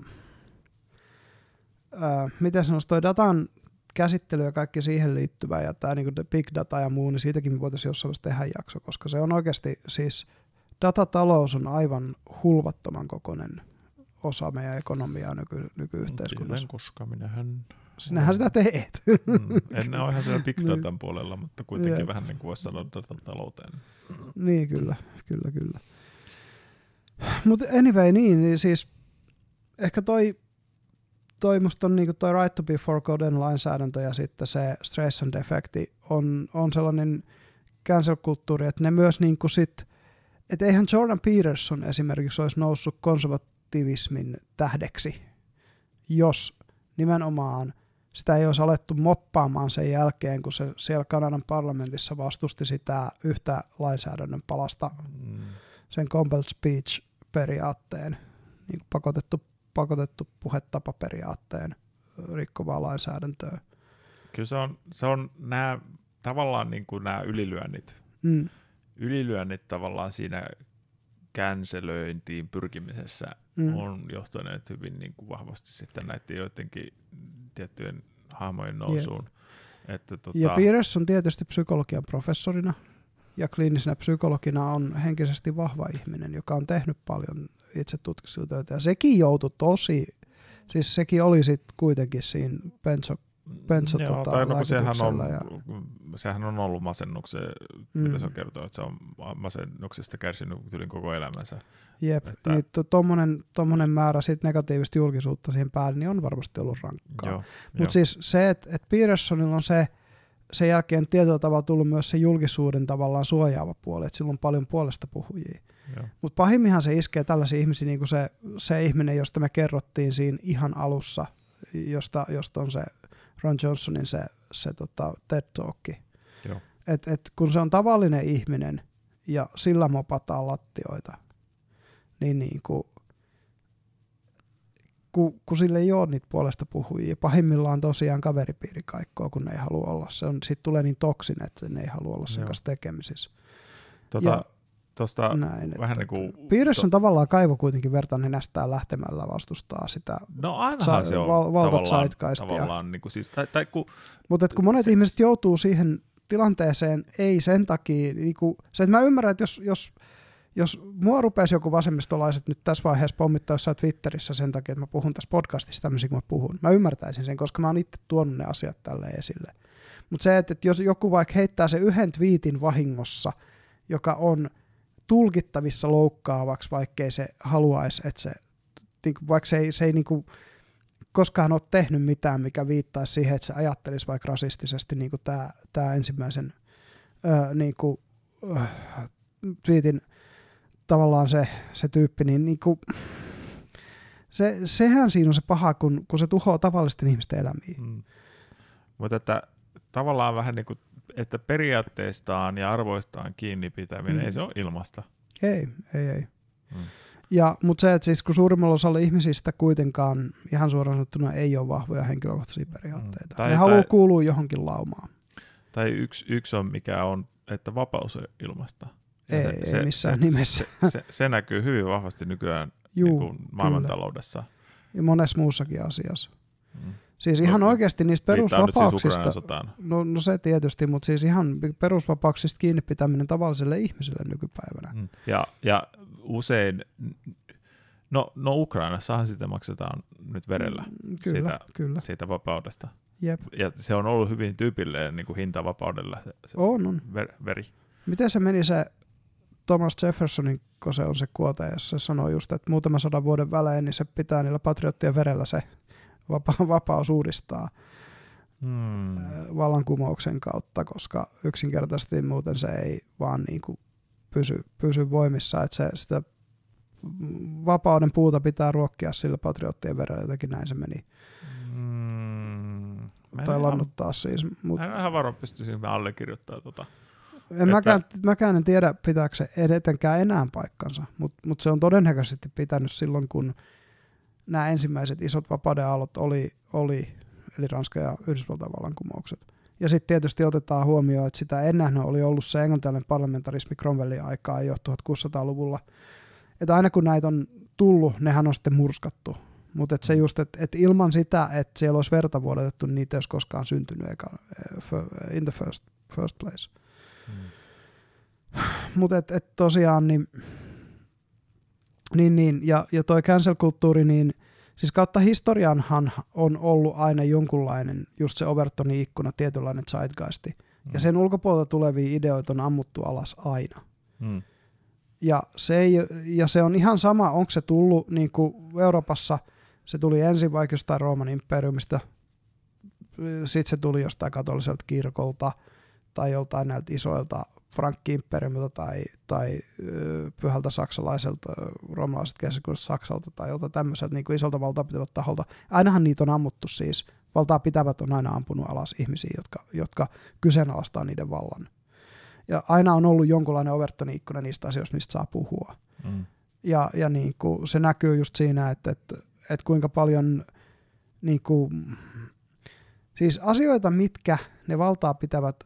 S1: äh, miten sanoisi, toi datan käsittely ja kaikki siihen liittyvä ja tämä niinku big data ja muu, niin siitäkin me voitaisiin jossain vaiheessa tehdä jakso, koska se on oikeasti siis datatalous on aivan hulvattoman kokoinen osa meidän ekonomiaa nyky, nykyyhteiskunnassa.
S2: Tiedän, koska minähän...
S1: Sinähän sitä teet.
S2: Mm, en ole ihan siellä big
S1: Niin.
S2: datan puolella, mutta kuitenkin
S1: Jep.
S2: vähän niin kuin voisi sanoa datatalouteen.
S1: Niin, kyllä, kyllä, kyllä. Mutta anyway, niin, niin siis ehkä toi, toi musta on niinku toi right to be forgotten lainsäädäntö ja sitten se stress and defecti on, on sellainen cancel-kulttuuri, että ne myös niinku sit, että eihän Jordan Peterson esimerkiksi olisi noussut konservativismin tähdeksi, jos nimenomaan sitä ei olisi alettu moppaamaan sen jälkeen, kun se siellä Kanadan parlamentissa vastusti sitä yhtä lainsäädännön palasta,
S2: Mm.
S1: Sen compelled speech-periaatteen, niin kuin pakotettu, pakotettu puhetapaperiaatteen rikkovaa lainsäädäntöä.
S2: Kyllä se on, se on nämä, tavallaan niin kuin nämä ylilyönnit.
S1: Mm.
S2: Ylilyönnit tavallaan siinä känselöintiin pyrkimisessä
S1: Mm.
S2: on johtaneet hyvin niin kuin vahvasti sitten näiden joidenkin tiettyjen hahmojen nousuun. Että tota,
S1: Ja Peterson tietysti psykologian professorina ja kliinisenä psykologina on henkisesti vahva ihminen, joka on tehnyt paljon itse tutkimustyötä. Ja sekin joutui tosi, siis sekin oli sitten kuitenkin siinä benzo, benzo
S2: Joo,
S1: tota,
S2: tai no, sehän, on,
S1: lääkityksellä
S2: sehän on ollut masennuksen,
S1: Mm.
S2: mm. mitä se on kertonut, että se on masennuksesta kärsinyt tylin koko elämänsä.
S1: Jep,
S2: Että-
S1: niin to, tommonen, tommonen määrä sit negatiivista julkisuutta siihen päälle, niin on varmasti ollut rankkaa. Mutta siis se, että et Petersonilla on se, sen jälkeen tietyllä tavalla tullut myös se julkisuuden tavallaan suojaava puoli, että sillä on paljon puolesta puhujia. Mutta pahimminhan se iskee tällaisia ihmisiä, niin kuin se, se ihminen, josta me kerrottiin siinä ihan alussa, josta, josta on se Ron Johnsonin se, se tota TED Talk. Et, et kun se on tavallinen ihminen ja sillä mopataan lattioita, niin, niin kuin, kun, kun sille ei ole niitä puolesta puhujia, pahimmillaan tosiaan kaveripiiri kaikkoa, kun ne ei halua olla. Se on, siitä tulee niin toksin, että ne ei halua olla sen
S2: Joo.
S1: kanssa tekemisissä.
S2: Tota,
S1: Ja-
S2: tosta,
S1: Näin,
S2: vähän
S1: että-
S2: niin kuin...
S1: Peterson tavallaan kaivo kuitenkin verta nenästään lähtemällä vastustaa sitä.
S2: No ainahan
S1: Sa-
S2: se on
S1: val-
S2: tavallaan, tavallaan niin kuin siis, tai, tai kun,
S1: Mutta kun monet
S2: Se-
S1: ihmiset joutuu siihen tilanteeseen, ei sen takia, niin kuin, se, että mä ymmärrän, että jos, jos, jos mua rupesi joku vasemmistolaiset nyt tässä vaiheessa pommittaa jossain Twitterissä sen takia, että mä puhun tässä podcastissa tämmöisiä kuin mä puhun, mä ymmärtäisin sen, koska mä oon itse tuonut ne asiat tälle esille. Mutta se, että, jos joku vaikka heittää se yhden twiitin vahingossa, joka on tulkittavissa loukkaavaksi, vaikkei se haluaisi, että se, niin kuin, vaikka se ei, se ei niin kuin, koskaan ole tehnyt mitään, mikä viittaisi siihen, että se ajattelisi vaikka rasistisesti, niin tämä, ensimmäisen öö, niin kuin, öö, twiitin tavallaan se, se tyyppi, niin, niin kuin, se, sehän siinä on se paha, kun, kun se tuhoaa tavallisten ihmisten elämiä.
S2: mm, mutta että tavallaan vähän niin kuin, että periaatteistaan ja arvoistaan kiinni pitäminen,
S1: Mm.
S2: ei se ole ilmasta.
S1: Ei, ei, ei.
S2: Mm.
S1: Ja, mutta se, että siis kun suurimmalla osalla ihmisistä kuitenkaan ihan suoraan sanottuna ei ole vahvoja henkilökohtaisia periaatteita.
S2: Mm. Tai-
S1: ne haluaa
S2: tai-
S1: kuulua johonkin laumaan.
S2: Tai yksi, yksi on, mikä on, että vapaus on ilmasta.
S1: Ei, ei missään nimessä.
S2: Se, se, se näkyy hyvin vahvasti nykyään
S1: Juu,
S2: niin kuin maailmantaloudessa.
S1: ja monessa muussakin asiassa.
S2: Mm.
S1: Siis ihan
S2: No,
S1: oikeasti niistä
S2: siis
S1: perusvapauksista,
S2: sotaan.
S1: no, no se tietysti, mutta siis ihan perusvapauksista kiinni pitäminen tavalliselle ihmiselle nykypäivänä.
S2: Mm. Ja, ja usein, no, no Ukrainassahan sitä maksetaan nyt verellä
S1: Mm, Kyllä,
S2: siitä-
S1: kyllä.
S2: siitä vapaudesta.
S1: Jep.
S2: Ja se on ollut hyvin tyypillinen niin kuin hinta vapaudella se, se
S1: On, on.
S2: ver, veri.
S1: Miten se meni se Thomas Jeffersonin, kun se on se kuote, ja se sanoi just, että muutaman sadan vuoden välein, niin se pitää niillä patriottien verellä se vapa- vapaus uudistaa.
S2: Hmm.
S1: vallankumouksen kautta, koska yksinkertaisesti muuten se ei vaan niin kuin pysy, pysy voimissa, että se, sitä vapauden puuta pitää ruokkia sillä patriottien verran, jotenkin näin se meni.
S2: Hmm.
S1: Tai lannuttaa siis.
S2: Mut, en ihan varo pystyisin mä allekirjoittaa tota.
S1: En mäkään, mäkään en tiedä, pitääkö se edetenkään enää paikkansa, mutta mut se on todennäköisesti pitänyt silloin, kun nämä ensimmäiset isot vapauden aallot oli, oli, eli Ranska ja Yhdysvaltain vallankumoukset. Ja sitten tietysti otetaan huomioon, että sitä ennen oli ollut se englantilainen parlamentarismi Cromwellin aikaa jo 1600-luvulla. Että aina kun näitä on tullut, nehän on sitten murskattu. Mutta se just, että et ilman sitä, että siellä olisi verta vuodatettu, niin niitä ei olisi koskaan syntynyt eka, eh, in the first, first place. Hmm. Mutta et, et tosiaan, niin, niin, niin ja, ja toi cancel-kulttuuri, niin siis kautta historianhan on ollut aina jonkunlainen, just se Overtonin ikkuna, tietynlainen zeitgeisti. Hmm. Ja sen ulkopuolelta tulevia ideoita on ammuttu alas aina. Hmm. Ja se, ei, ja se on ihan sama, onko se tullut niin kuin Euroopassa – se tuli ensin vaikka jostain Rooman imperiumista, sitten se tuli jostain katoliselta kirkolta tai joltain näiltä isoilta Frankki-imperiumilta tai, tai pyhältä saksalaiselta, roomalaiset keskikulta Saksalta tai jolta tämmöiseltä niin isolta valtaa pitävältä taholta. Ainahan niitä on ammuttu siis. Valtaa pitävät on aina ampunut alas ihmisiä, jotka, jotka kyseenalaistaa niiden vallan. Ja aina on ollut jonkunlainen overtoni ikkuna niistä asioista, mistä saa puhua. Mm. Ja, ja niin kuin se näkyy just siinä, että, että että kuinka paljon niin kuin, siis asioita, mitkä ne valtaa pitävät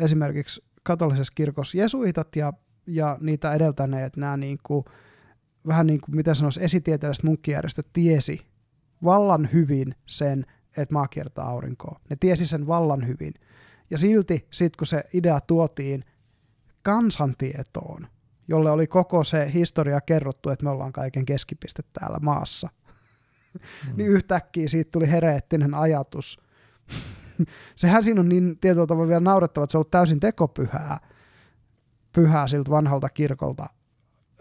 S1: esimerkiksi katolisessa kirkossa jesuitat ja, ja niitä edeltäneet nämä niin kuin, vähän niin kuin, mitä sanoisi, esitieteelliset munkkijärjestöt tiesi vallan hyvin sen, että maa kiertää aurinkoa. Ne tiesi sen vallan hyvin. Ja silti, sit kun se idea tuotiin kansantietoon, jolle oli koko se historia kerrottu, että me ollaan kaiken keskipiste täällä maassa, mm. niin yhtäkkiä siitä tuli hereettinen ajatus. Sehän siinä on niin tietyllä tavalla vielä naurettava, että se on ollut täysin tekopyhää pyhää siltä vanhalta kirkolta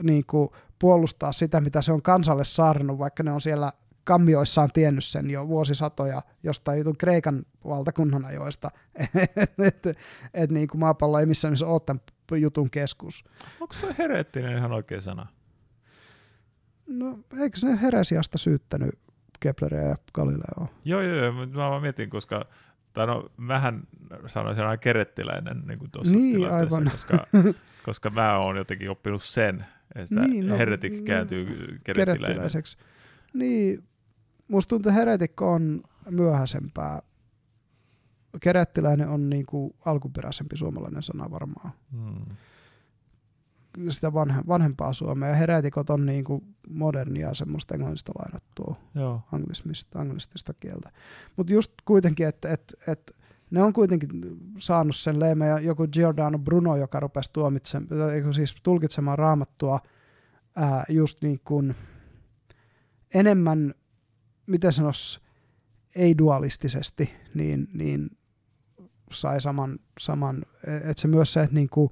S1: niin kuin puolustaa sitä, mitä se on kansalle saarnannut, vaikka ne on siellä kammioissaan tiennyt sen jo vuosisatoja jostain jutun Kreikan valtakunnan ajoista, että et, et, niin kuin maapallo ei missään missä ole tämän jutun keskus.
S2: Onko tuo hereettinen ihan oikea sana?
S1: No eikö se heresiasta syyttänyt Kepleria ja Galileo?
S2: Joo, joo, joo, mutta mä vaan mietin, koska tai no, vähän sanoisin aina kerettiläinen niin kuin tuossa
S1: niin, aivan.
S2: koska, koska mä oon jotenkin oppinut sen, että niin, no, heretik niin, kääntyy niin, kerettiläiseksi.
S1: Niin, musta tuntuu, että heretikko on myöhäisempää. Kerettiläinen on niin kuin alkuperäisempi suomalainen sana varmaan. Hmm sitä vanhe, vanhempaa suomea, ja heretikot on niin kuin modernia semmoista englannista lainattua Joo. anglismista, anglistista kieltä. Mutta just kuitenkin, että et, et, ne on kuitenkin saanut sen leime, ja joku Giordano Bruno, joka rupesi tuomitsemaan, siis tulkitsemaan raamattua ää, just niin kuin enemmän, miten sanoisi, ei-dualistisesti, niin, niin sai saman, saman että se myös se, että niin kuin,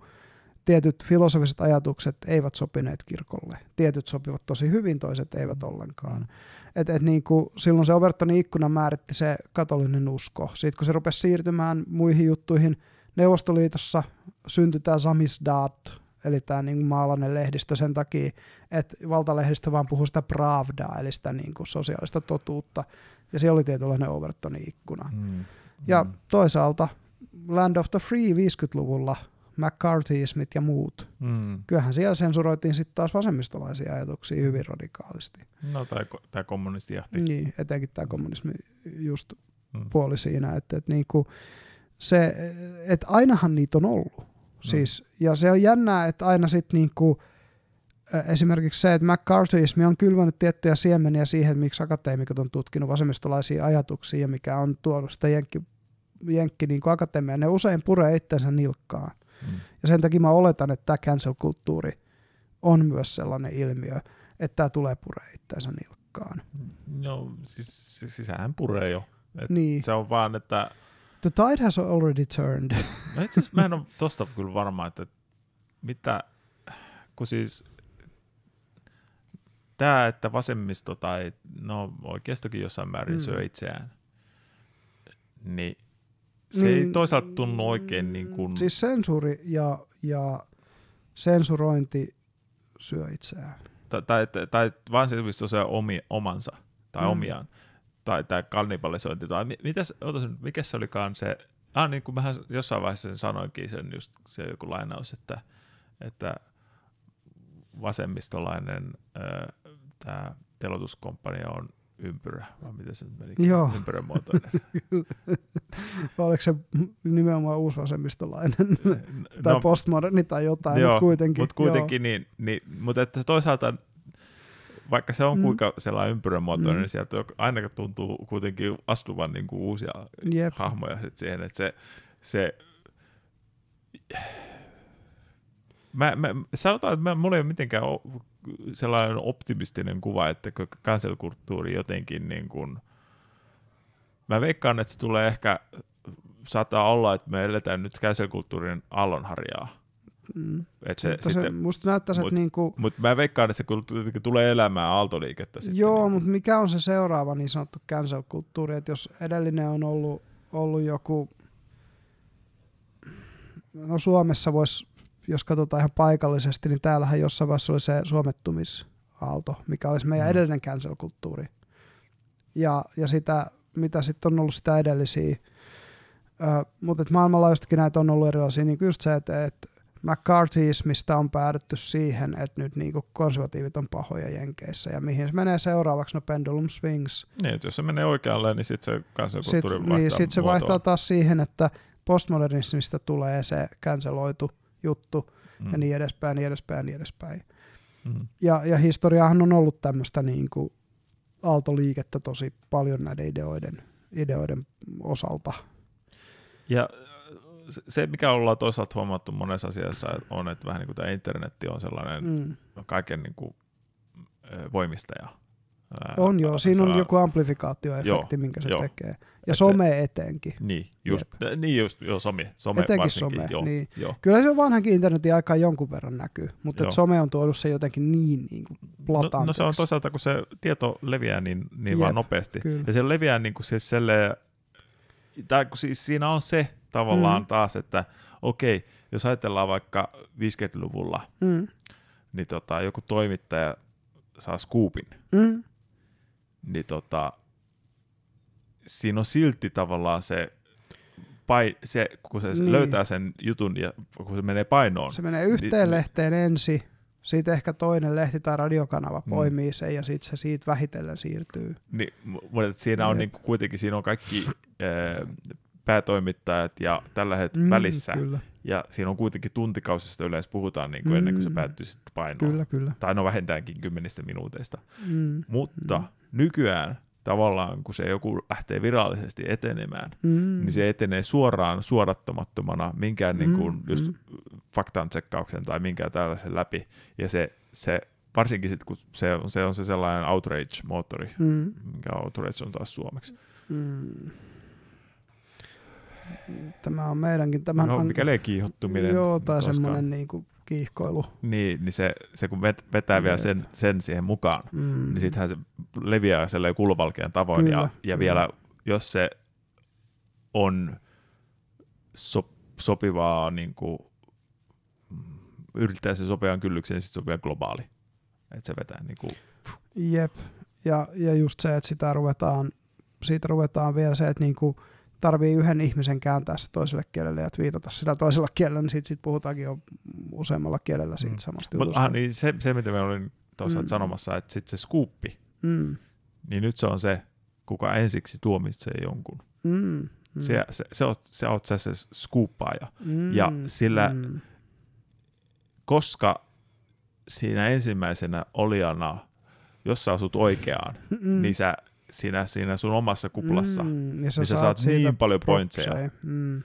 S1: tietyt filosofiset ajatukset eivät sopineet kirkolle. Tietyt sopivat tosi hyvin, toiset eivät ollenkaan. Et, et niin kuin silloin se Overtonin ikkuna määritti se katolinen usko. Sitten kun se rupesi siirtymään muihin juttuihin, Neuvostoliitossa syntyi tämä Samizdat, eli tämä niin maalainen lehdistö sen takia, että valtalehdistö vaan puhui sitä pravdaa, eli sitä niin kuin sosiaalista totuutta, ja se oli tietynlainen Overtonin ikkuna. Mm. Ja mm. toisaalta Land of the Free 50-luvulla McCarthyismit ja muut. Mm. Kyllähän siellä sensuroitiin sitten taas vasemmistolaisia ajatuksia hyvin radikaalisti.
S2: No tai tämä kommunistijahti.
S1: Niin, etenkin tämä kommunismi just mm. puoli siinä, että, että niinku se, että ainahan niitä on ollut. Mm. Siis, ja se on jännää, että aina sitten niinku, esimerkiksi se, että McCarthyismi on kylvänyt tiettyjä siemeniä siihen, miksi akateemikot on tutkinut vasemmistolaisia ajatuksia ja mikä on tuonut sitä jenkki, jenkki niin akateemia, ne usein puree itsensä nilkkaan. Mm. Ja sen takia mä oletan, että tämä cancel-kulttuuri on myös sellainen ilmiö, että tämä tulee puree itseänsä nilkkaan.
S2: No siis, siis, siis sehän puree jo. Et niin. Se on vaan, että...
S1: The tide has already turned.
S2: No itse asiassa mä en ole tosta kyllä varma, että mitä, kun siis tämä, että vasemmisto tai no oikeistokin jossain määrin mm. syö itseään, niin se niin, ei toisaalta tunnu oikein niin kuin...
S1: Siis sensuuri ja, ja sensurointi syö itseään.
S2: Tai, tai, tai se se omi, omansa tai mm. omiaan. Tai tämä kannibalisointi. Tai mitäs, otas, mikä se olikaan se... Ah, niin kuin mähän jossain vaiheessa sen sanoinkin sen just se joku lainaus, että, että vasemmistolainen tämä telotuskomppania on ympyrä, vai miten se meni?
S1: Joo.
S2: Ympyrän muotoinen.
S1: vai oliko se nimenomaan uusvasemmistolainen tai no, postmoderni tai jotain, joo, mutta kuitenkin.
S2: Mutta kuitenkin, niin, niin, mutta että toisaalta vaikka se on mm. kuinka sellainen ympyrän muotoinen, mm. niin sieltä aina tuntuu kuitenkin astuvan niin kuin uusia Jep. hahmoja sit siihen, että se, se mä, mä, sanotaan, että mä, mulla ei ole mitenkään sellainen optimistinen kuva, että cancel-kulttuuri jotenkin niin kuin, mä veikkaan, että se tulee ehkä, saattaa olla, että me eletään nyt cancel-kulttuurin aallonharjaa.
S1: Mm. Et se, mutta sitten, musta näyttäisi,
S2: mut,
S1: että niinku...
S2: Mutta mä veikkaan, että se tulee elämään aaltoliikettä sitten.
S1: Joo,
S2: niinku.
S1: mutta mikä on se seuraava niin sanottu cancel-kulttuuri, että jos edellinen on ollut, ollut joku... No Suomessa voisi jos katsotaan ihan paikallisesti, niin täällähän jossain vaiheessa oli se suomettumisaalto, mikä olisi meidän mm. edellinen cancel-kulttuuri. Ja, ja sitä, mitä sitten on ollut sitä edellisiä. Ö, mutta maailmanlaajuisestikin näitä on ollut erilaisia, niin just se, että, että McCarthyismista on päädytty siihen, että nyt niin konservatiivit on pahoja Jenkeissä, ja mihin se menee seuraavaksi, no pendulum swings.
S2: Niin, että jos se menee oikealle, niin sitten se cancel-kulttuuri sit, vaihtaa
S1: Niin, sitten se vaihtaa taas siihen, että postmodernismista tulee se canceloitu juttu mm. ja niin edespäin, niin edespäin, niin edespäin. Mm. Ja, ja historiahan on ollut tämmöistä niin kuin aaltoliikettä tosi paljon näiden ideoiden, ideoiden osalta.
S2: Ja se, mikä ollaan toisaalta huomattu monessa asiassa, on, että vähän niin kuin tämä internetti on sellainen mm. kaiken niin kuin, voimistaja.
S1: On joo, siinä on joku amplifikaatioefekti, joo, minkä se joo. tekee. Ja Et some se, etenkin.
S2: Niin, just, niin just joo, some, some
S1: Etenkin some,
S2: joo,
S1: niin.
S2: joo.
S1: Kyllä se vanhankin internetin aikaan jonkun verran näkyy, mutta some on tuonut se jotenkin niin, niin kuin
S2: no, no, se on toisaalta, kun se tieto leviää niin, niin Jep, vaan nopeasti. Kyllä. Ja se leviää niin kuin siis selle, tai kun siis siinä on se tavallaan mm. taas, että okei, jos ajatellaan vaikka 50-luvulla, mm. niin tota, joku toimittaja saa scoopin, mm niin tota, siinä on silti tavallaan se, pai, se kun se niin. löytää sen jutun ja kun se menee painoon.
S1: Se menee yhteen niin, lehteen ensin, sitten ehkä toinen lehti tai radiokanava mm. poimii sen ja sitten se siitä vähitellen siirtyy.
S2: Niin, mutta siinä on niin kuitenkin siinä on kaikki äh, päätoimittajat ja tällä hetkellä mm, välissä. Kyllä. Ja siinä on kuitenkin tuntikausista yleensä puhutaan niin kuin mm. ennen kuin se päättyy sitten painoon.
S1: Kyllä, kyllä.
S2: Tai no vähintäänkin kymmenistä minuuteista. Mm. Mutta mm nykyään tavallaan, kun se joku lähtee virallisesti etenemään, mm. niin se etenee suoraan suodattamattomana minkään mm. niin kuin just mm. faktan tsekkauksen tai minkään tällaisen läpi. Ja se, se varsinkin sitten, kun se on, se on se sellainen outrage-moottori, mm. mikä outrage on taas suomeksi. Mm.
S1: Tämä on meidänkin. Tämän
S2: no, mikä kiihottuminen.
S1: Joo, tai semmoinen niin kuin kiihkoilu.
S2: Niin, niin se, se kun vetää vielä sen, sen siihen mukaan, mm. niin sittenhän se leviää sellainen kulvalkean tavoin. Kyllä, ja, ja vielä, jos se on so, sopivaa, niin kuin, mm, yrittää se sopivan kyllyksen, niin sitten se on vielä globaali. Että se vetää niin kuin,
S1: Jep, ja, ja just se, että sitä ruvetaan, siitä ruvetaan vielä se, että niin kuin, tarvii yhden ihmisen kääntää se toiselle kielelle ja viitata sillä toisella kielellä, niin siitä sit puhutaankin jo useammalla kielellä siitä mm. samasta
S2: jutusta. Ah, niin se, se, mitä me olin tuossa mm. sanomassa, että sitten se skuuppi, mm. niin nyt se on se, kuka ensiksi tuomitsee jonkun. Mm. Mm. Se, se, se, on, se on se, se skuuppaaja. Mm. Ja sillä, mm. koska siinä ensimmäisenä olijana, jos sä asut oikeaan, mm. niin sä siinä, siinä sun omassa kuplassa, mm, ja sä niin sä saat, saat niin paljon pointseja. Mm.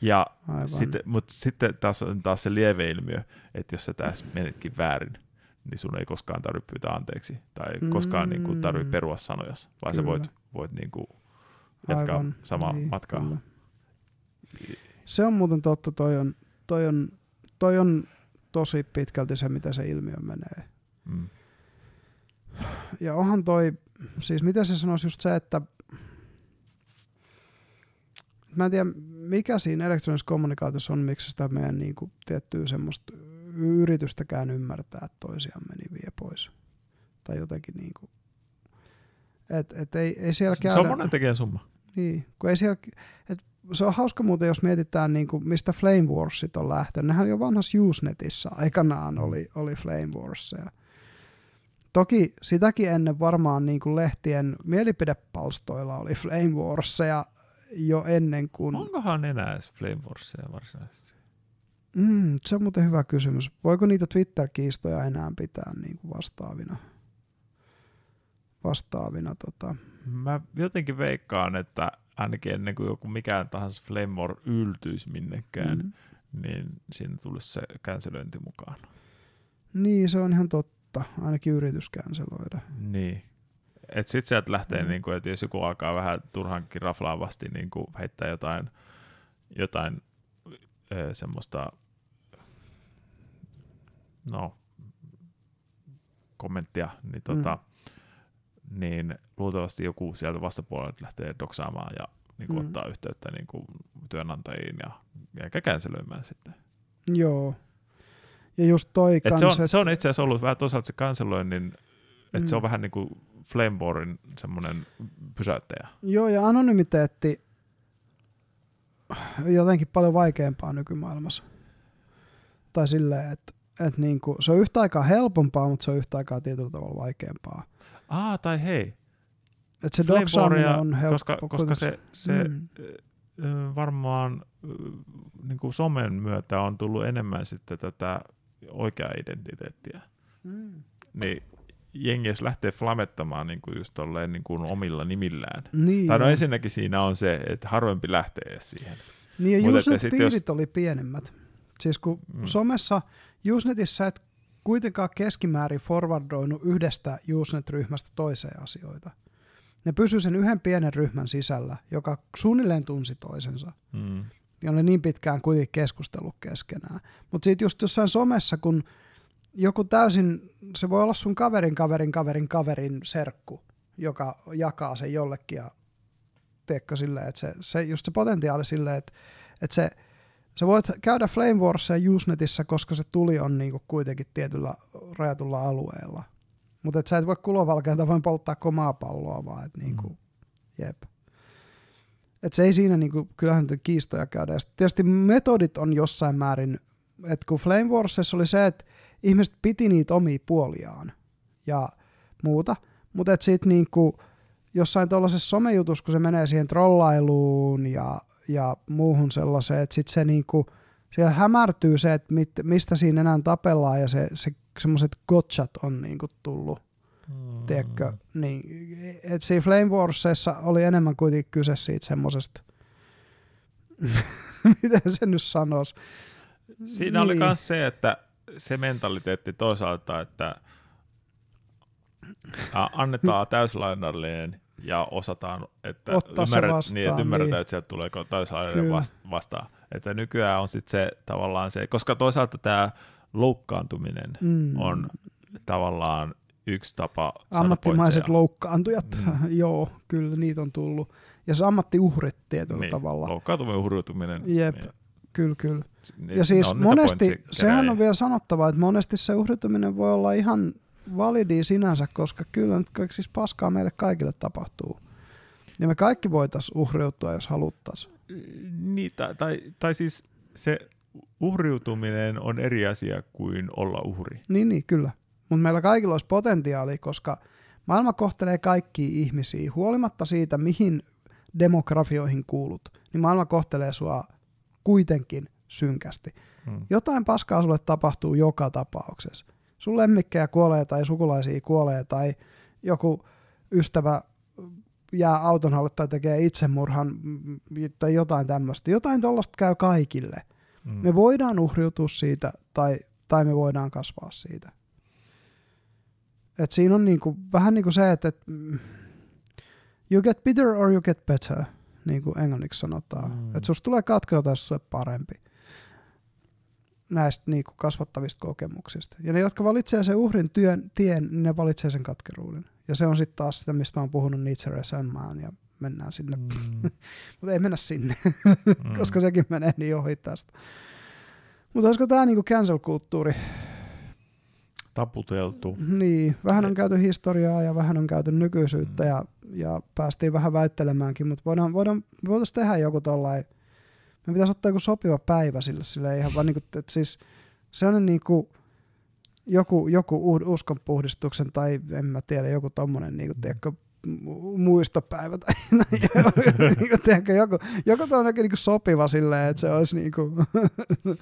S2: Ja sitten, mutta sitten taas on taas se lieveilmiö, että jos sä tässä menetkin väärin, niin sun ei koskaan tarvitse pyytää anteeksi tai mm. koskaan niin kuin, tarvitse perua sanojas, vaan kyllä. sä voit, voit niin kuin, jatkaa Aivan. samaa niin, matkaa. Kyllä.
S1: Se on muuten totta, toi on, toi on, toi on tosi pitkälti se, mitä se ilmiö menee. Mm. Ja onhan toi siis miten se sanoisi just se, että mä en tiedä, mikä siinä elektronisessa kommunikaatiossa on, miksi sitä meidän niin kuin, tiettyä semmoista yritystäkään ymmärtää toisiamme niin vie pois. Tai jotenkin niin kuin, et, et ei, ei siellä käydä...
S2: Se on monen tekijän summa.
S1: Niin, kun ei siellä, et se on hauska muuten, jos mietitään, niin kuin, mistä Flame Warsit on lähtenyt. Nehän jo vanhassa Usenetissä aikanaan oli, oli Flame Warsia. Toki sitäkin ennen varmaan niin kuin lehtien mielipidepalstoilla oli Flame Warsia jo ennen kuin...
S2: Onkohan enää edes Flame Warsia varsinaisesti?
S1: Mm, se on muuten hyvä kysymys. Voiko niitä Twitter-kiistoja enää pitää niin kuin vastaavina? vastaavina tota.
S2: Mä jotenkin veikkaan, että ainakin ennen kuin joku mikään tahansa Flamor yltyisi minnekään, mm-hmm. niin siinä tulisi se känselöinti mukaan.
S1: Niin, se on ihan totta. Ainakin yritys känseloida.
S2: Niin. Et sit sieltä lähtee, mm. niinku, että jos joku alkaa vähän turhankin raflaavasti niinku heittää jotain, jotain ö, semmoista no, kommenttia, niin tota, mm niin luultavasti joku sieltä vastapuolelta lähtee doksaamaan ja niin kuin mm. ottaa yhteyttä niin kuin työnantajiin ja eikä känselöimään sitten.
S1: Joo. Ja just toi
S2: Et se, on, se on itse asiassa ollut vähän toisaalta se kanseloinnin, että mm. se on mm. vähän niin kuin Flameborin semmoinen pysäyttäjä.
S1: Joo, ja anonymiteetti jotenkin paljon vaikeampaa nykymaailmassa. Tai silleen, että, että niin kuin, se on yhtä aikaa helpompaa, mutta se on yhtä aikaa tietyllä tavalla vaikeampaa.
S2: Ah, tai hei.
S1: Että se doksaaminen on helppo.
S2: Koska, koska se, se mm. varmaan niin kuin somen myötä on tullut enemmän sitten tätä oikeaa identiteettiä. Mm. Niin jengi jos lähtee flamettamaan niin kuin just tolleen, niin kuin omilla nimillään. Niin, tai no ensinnäkin siinä on se, että harvempi lähtee siihen.
S1: Niin ja Usenet-piirit jos... oli pienemmät. Siis kun mm. somessa, Usenetissä et kuitenkaan keskimäärin forwardoinut yhdestä Usenet-ryhmästä toiseen asioita. Ne pysyi sen yhden pienen ryhmän sisällä, joka suunnilleen tunsi toisensa. Mm. Ja oli niin pitkään kuitenkin keskustellut keskenään. Mutta sitten just jossain somessa, kun joku täysin, se voi olla sun kaverin, kaverin, kaverin, kaverin serkku, joka jakaa sen jollekin ja teekö silleen, että se, se, just se potentiaali silleen, että, että se Sä voit käydä Flame Warsia Usenetissä, koska se tuli on niinku kuitenkin tietyllä rajatulla alueella. Mutta sä et voi kulovalkean tavoin polttaa maapalloa, vaan et niinku, mm. jep. Et se ei siinä niinku, kyllähän kiistoja käydä. Ja tietysti metodit on jossain määrin, että kun Flame Warsissa oli se, että ihmiset piti niitä omia puoliaan ja muuta, mutta et sit niinku, jossain tuollaisessa somejutussa, kun se menee siihen trollailuun ja ja muuhun sellaiseen, että sitten se niinku, siellä hämärtyy se, että mit, mistä siinä enää tapellaan ja se, se semmoiset gotchat on niinku tullut. Mm. Tiedätkö? Niin, et siinä Flame Warsissa oli enemmän kuitenkin kyse siitä semmoisesta, miten se nyt sanoisi.
S2: Siinä niin. oli myös se, että se mentaliteetti toisaalta, että annetaan täyslainallinen ja osataan, että, ymmärrät, vastaan, niin, että ymmärretään, niin. että sieltä tulee toisaallinen vastaan. Että nykyään on sitten se tavallaan se, koska toisaalta tämä loukkaantuminen mm. on tavallaan yksi tapa
S1: Ammattimaiset loukkaantujat, mm. joo, kyllä niitä on tullut. Ja se ammattiuhrit tietyllä niin, tavalla.
S2: Loukkaantuminen, uhriutuminen.
S1: Jep, niin. kyllä, kyllä. Niin, ja siis monesti, sehän on vielä sanottava, että monesti se uhriutuminen voi olla ihan validi sinänsä, koska kyllä nyt siis paskaa meille kaikille tapahtuu. Ja me kaikki voitaisiin uhriutua, jos haluttaisiin.
S2: Niin, tai, tai, tai siis se uhriutuminen on eri asia kuin olla uhri.
S1: Niin, niin kyllä. Mutta meillä kaikilla olisi potentiaali, koska maailma kohtelee kaikkia ihmisiä, huolimatta siitä, mihin demografioihin kuulut, niin maailma kohtelee sua kuitenkin synkästi. Hmm. Jotain paskaa sulle tapahtuu joka tapauksessa sun lemmikkejä kuolee tai sukulaisia kuolee tai joku ystävä jää auton alle tai tekee itsemurhan tai jotain tämmöistä. Jotain tuollaista käy kaikille. Mm. Me voidaan uhriutua siitä tai, tai me voidaan kasvaa siitä. Et siinä on niinku, vähän niin kuin se, että et, you get bitter or you get better, niin kuin englanniksi sanotaan. Mm. Että susta tulee katkelta, jos se parempi. näistä niin kuin kasvattavista kokemuksista. Ja ne, jotka valitsee sen uhrin työn, tien, niin ne valitsee sen katkeruuden. Ja se on sitten taas sitä, mistä mä oon puhunut Nietzsche ja ja mennään sinne. Mm. Mutta ei mennä sinne, mm. koska sekin menee niin ohi tästä. Mutta olisiko tämä niinku cancel-kulttuuri?
S2: Taputeltu.
S1: Niin, vähän on käyty historiaa ja vähän on käyty nykyisyyttä mm. ja, ja päästiin vähän väittelemäänkin, mutta voidaan, voidaan, voitaisiin tehdä joku tollain, me pitäisi ottaa joku sopiva päivä sille, sille ihan vaan niinku, että siis sellainen niinku, joku, joku uskonpuhdistuksen tai en mä tiedä, joku tommonen niinku, tiedätkö, muistopäivä tai niinku, tiedätkö, joku, joku tällainen niinku sopiva silleen, että se olisi niinku,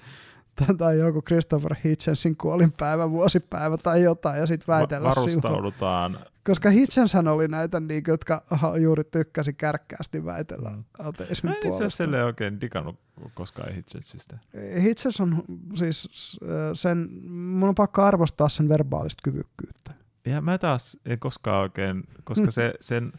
S1: tai joku Christopher Hitchensin kuolinpäivä, vuosipäivä tai jotain, ja sitten väitellä
S2: Va- Varustaudutaan.
S1: Silloin. Koska Hitchenshän oli näitä, niin, jotka juuri tykkäsi kärkkäästi väitellä mm. ateismin
S2: puolesta. Mä en itse asiassa oikein digannut koskaan Hitchensistä.
S1: Hitchens on siis sen, mun on pakko arvostaa sen verbaalista kyvykkyyttä.
S2: Ja mä taas en koskaan oikein, koska se, sen,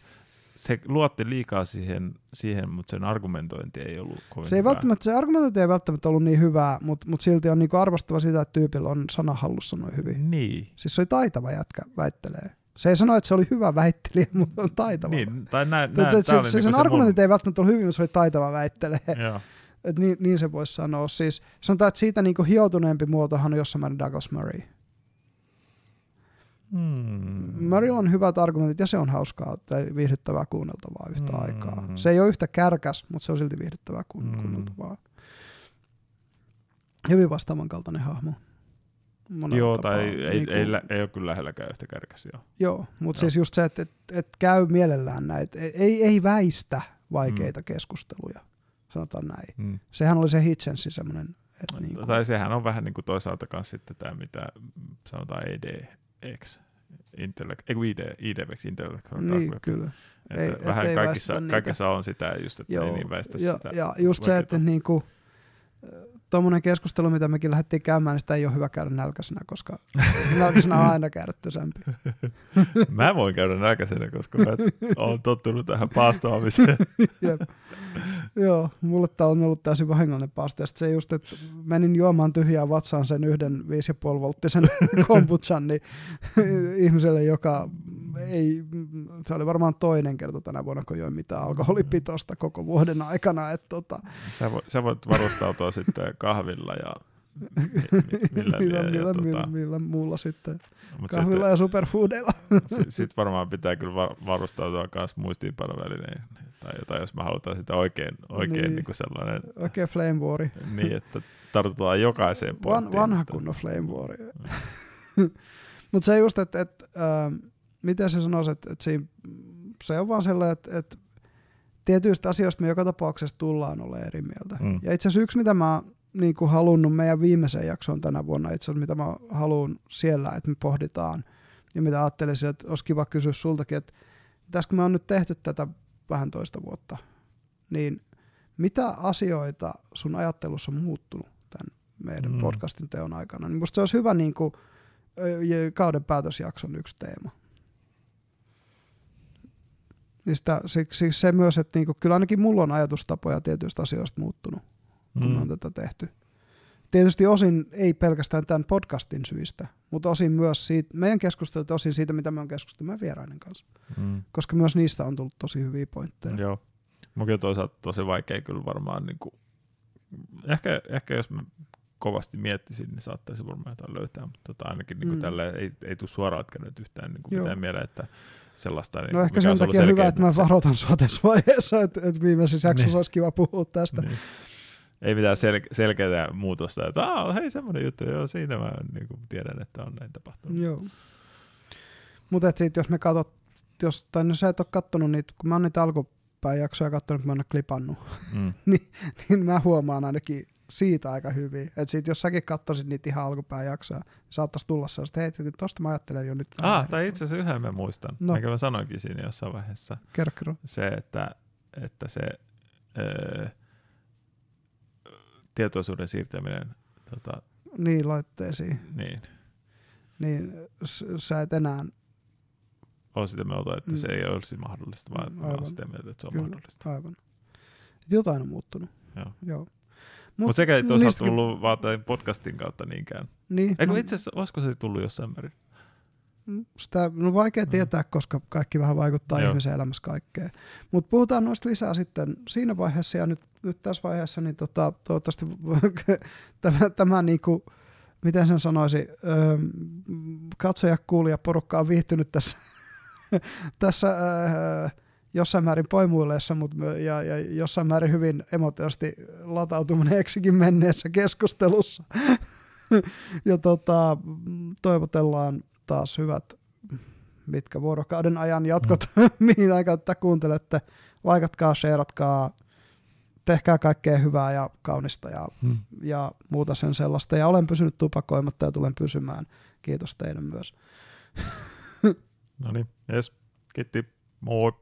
S2: se luotti liikaa siihen, siihen, mutta sen argumentointi ei ollut kovin
S1: se, ei välttämättä, se argumentointi ei välttämättä ollut niin hyvää, mutta, mutta silti on niinku arvostava sitä, että tyypillä on sanahallussa noin hyvin.
S2: Niin.
S1: Siis se oli taitava jätkä väittelee. Se ei sano, että se oli hyvä väittelijä, mutta on taitava.
S2: Niin, tai näin, näin,
S1: se, se, se, sen argumentit mun... ei välttämättä ollut hyvin, mutta se oli taitava väittelee. Et niin, niin, se voisi sanoa. Siis, sanotaan, että siitä niinku hioutuneempi muotohan on jossain määrin Douglas Murray. Hmm. Murraylla on hyvät argumentit ja se on hauskaa tai viihdyttävää kuunneltavaa yhtä hmm. aikaa. Se ei ole yhtä kärkäs, mutta se on silti viihdyttävää hmm. kuunneltavaa. Hyvin vastaavan kaltainen hahmo.
S2: Monella joo, tapaa. tai ei, ei, niin kuin, ei, ei, ole kyllä lähelläkään yhtä kärkäs. Joo,
S1: joo mutta siis just se, että et, et käy mielellään näitä, ei, ei väistä vaikeita mm. keskusteluja, sanotaan näin. Mm. Sehän oli se Hitchensin semmoinen.
S2: Niin kuin, tai sehän on vähän niin kuin toisaalta myös sitten tämä, mitä sanotaan EDX, intellect, ei ID, IDX, Intellectual
S1: Niin, kyllä.
S2: Että ei, vähän ei kaikissa, kaikissa on sitä just, että Joo, ei niin väistä
S1: ja, sitä. Ja just se, että niin kuin, tuommoinen keskustelu, mitä mekin lähdettiin käymään, niin sitä ei ole hyvä käydä nälkäisenä, koska nälkäisenä on aina kärryttysämpi.
S2: mä voin käydä nälkäisenä, koska mä oon tottunut tähän paastoamiseen.
S1: Joo, mulle tämä on ollut täysin vahingollinen paasto. Ja se just, että menin juomaan tyhjää vatsaan sen yhden 5,5 volttisen kombuchan, niin ihmiselle, joka ei, se oli varmaan toinen kerta tänä vuonna, kun join mitään alkoholipitosta koko vuoden aikana. Että tota.
S2: sä, voit, sä voit varustautua sitten kahvilla ja millä,
S1: millä, millä, ja, millä, tota, millä muulla sitten. Mut kahvilla sitten, ja superfoodeilla.
S2: Sitten sit varmaan pitää kyllä varustautua myös muistiinpanovälineen tai jotain, jos me halutaan sitä oikein, oikein niin. Niin kuin sellainen...
S1: Oikein flame war.
S2: Niin, että tartutaan jokaiseen pointtiin.
S1: Van, vanha että... kunnon flame war. Mutta se just, että et, äh, miten se sanoisi, että et siinä, se on vaan sellainen, että et, tietyistä asioista me joka tapauksessa tullaan ole eri mieltä. Mm. Ja itse asiassa yksi, mitä mä niin kuin halunnut meidän viimeiseen jaksoon tänä vuonna, itse asiassa mitä mä haluan siellä, että me pohditaan, ja mitä ajattelisin, että olisi kiva kysyä sultakin, että tässä kun me on nyt tehty tätä vähän toista vuotta, niin mitä asioita sun ajattelussa on muuttunut tämän meidän mm. podcastin teon aikana? Niin musta se olisi hyvä niin kuin, kauden päätösjakson yksi teema. Niin sitä, siksi se myös, että niinku, kyllä ainakin mulla on ajatustapoja tietyistä asioista muuttunut, kun mm. on tätä tehty. Tietysti osin ei pelkästään tämän podcastin syistä, mutta osin myös siitä, meidän keskustelut osin siitä, mitä me on keskusteltu meidän vieraiden kanssa. Mm. Koska myös niistä on tullut tosi hyviä pointteja.
S2: Joo. Munkin on toisaalta tosi vaikea kyllä varmaan, niin kuin, ehkä, ehkä jos mä kovasti miettisin, niin saattaisi varmaan jotain löytää, mutta tota, ainakin niin kuin mm. tälle ei, ei tule suoraan nyt yhtään niin kuin mitään mieleen, että sellaista. Niin,
S1: no ehkä sen takia hyvä, että mä varoitan sua tässä vaiheessa, että, että viimeisessä jaksossa niin. olisi kiva puhua tästä. Niin.
S2: Ei mitään sel- selkeää muutosta, että Aa, hei semmoinen juttu, joo siinä mä niin kuin tiedän, että on näin tapahtunut.
S1: Joo. Mutta sitten jos me katsot, jos, tai no sä et ole kattonut niitä, kun mä oon niitä alkupäin jaksoja katsonut, kun mä oon klipannut, mm. niin, niin mä huomaan ainakin siitä aika hyvin. Että sit jos säkin katsoisit niitä ihan alkupään jaksoja, niin saattaisi tulla sellaista, että hei, tosta mä ajattelen jo nyt.
S2: Ah, tai itse asiassa yhden mä muistan, no. mikä mä sanoinkin siinä jossain vaiheessa.
S1: Kerro,
S2: Se, että, että se öö, tietoisuuden siirtäminen tota,
S1: niin, laitteisiin.
S2: Niin.
S1: Niin sä et enää
S2: on sitä mieltä, että se ei olisi mahdollista, vaan aivan. sitä mieltä, että se on Kyllä, mahdollista.
S1: Aivan. Jotain on muuttunut.
S2: Joo.
S1: Joo.
S2: Mutta
S1: Mut
S2: sekä ei tosiaan
S1: niistäkin-
S2: tullut vaan tämän podcastin kautta niinkään.
S1: Niin,
S2: Eikö
S1: no,
S2: itse asiassa, olisiko se tullut jossain määrin?
S1: Sitä no vaikea tietää, koska kaikki vähän vaikuttaa
S2: Joo.
S1: ihmisen elämässä kaikkeen. Mutta puhutaan noista lisää sitten siinä vaiheessa ja nyt, nyt tässä vaiheessa, niin tota, toivottavasti tämä, tämä niinku, miten sen sanoisi, öö, katsoja, kuulija, porukka on viihtynyt tässä, tässä öö, jossain määrin poimuilleessa mut, ja, ja jossain määrin hyvin emotionaalisesti latautuneeksikin menneessä keskustelussa. ja tota, toivotellaan taas hyvät mitkä vuorokauden ajan jatkot, mm. mihin aikaan tätä kuuntelette. Laikatkaa, shareatkaa, tehkää kaikkea hyvää ja kaunista ja,
S2: Hmm.
S1: ja muuta sen sellaista. Ja olen pysynyt tupakoimatta ja tulen pysymään. Kiitos teidän myös.
S2: No niin, yes. Kiitti. Moi.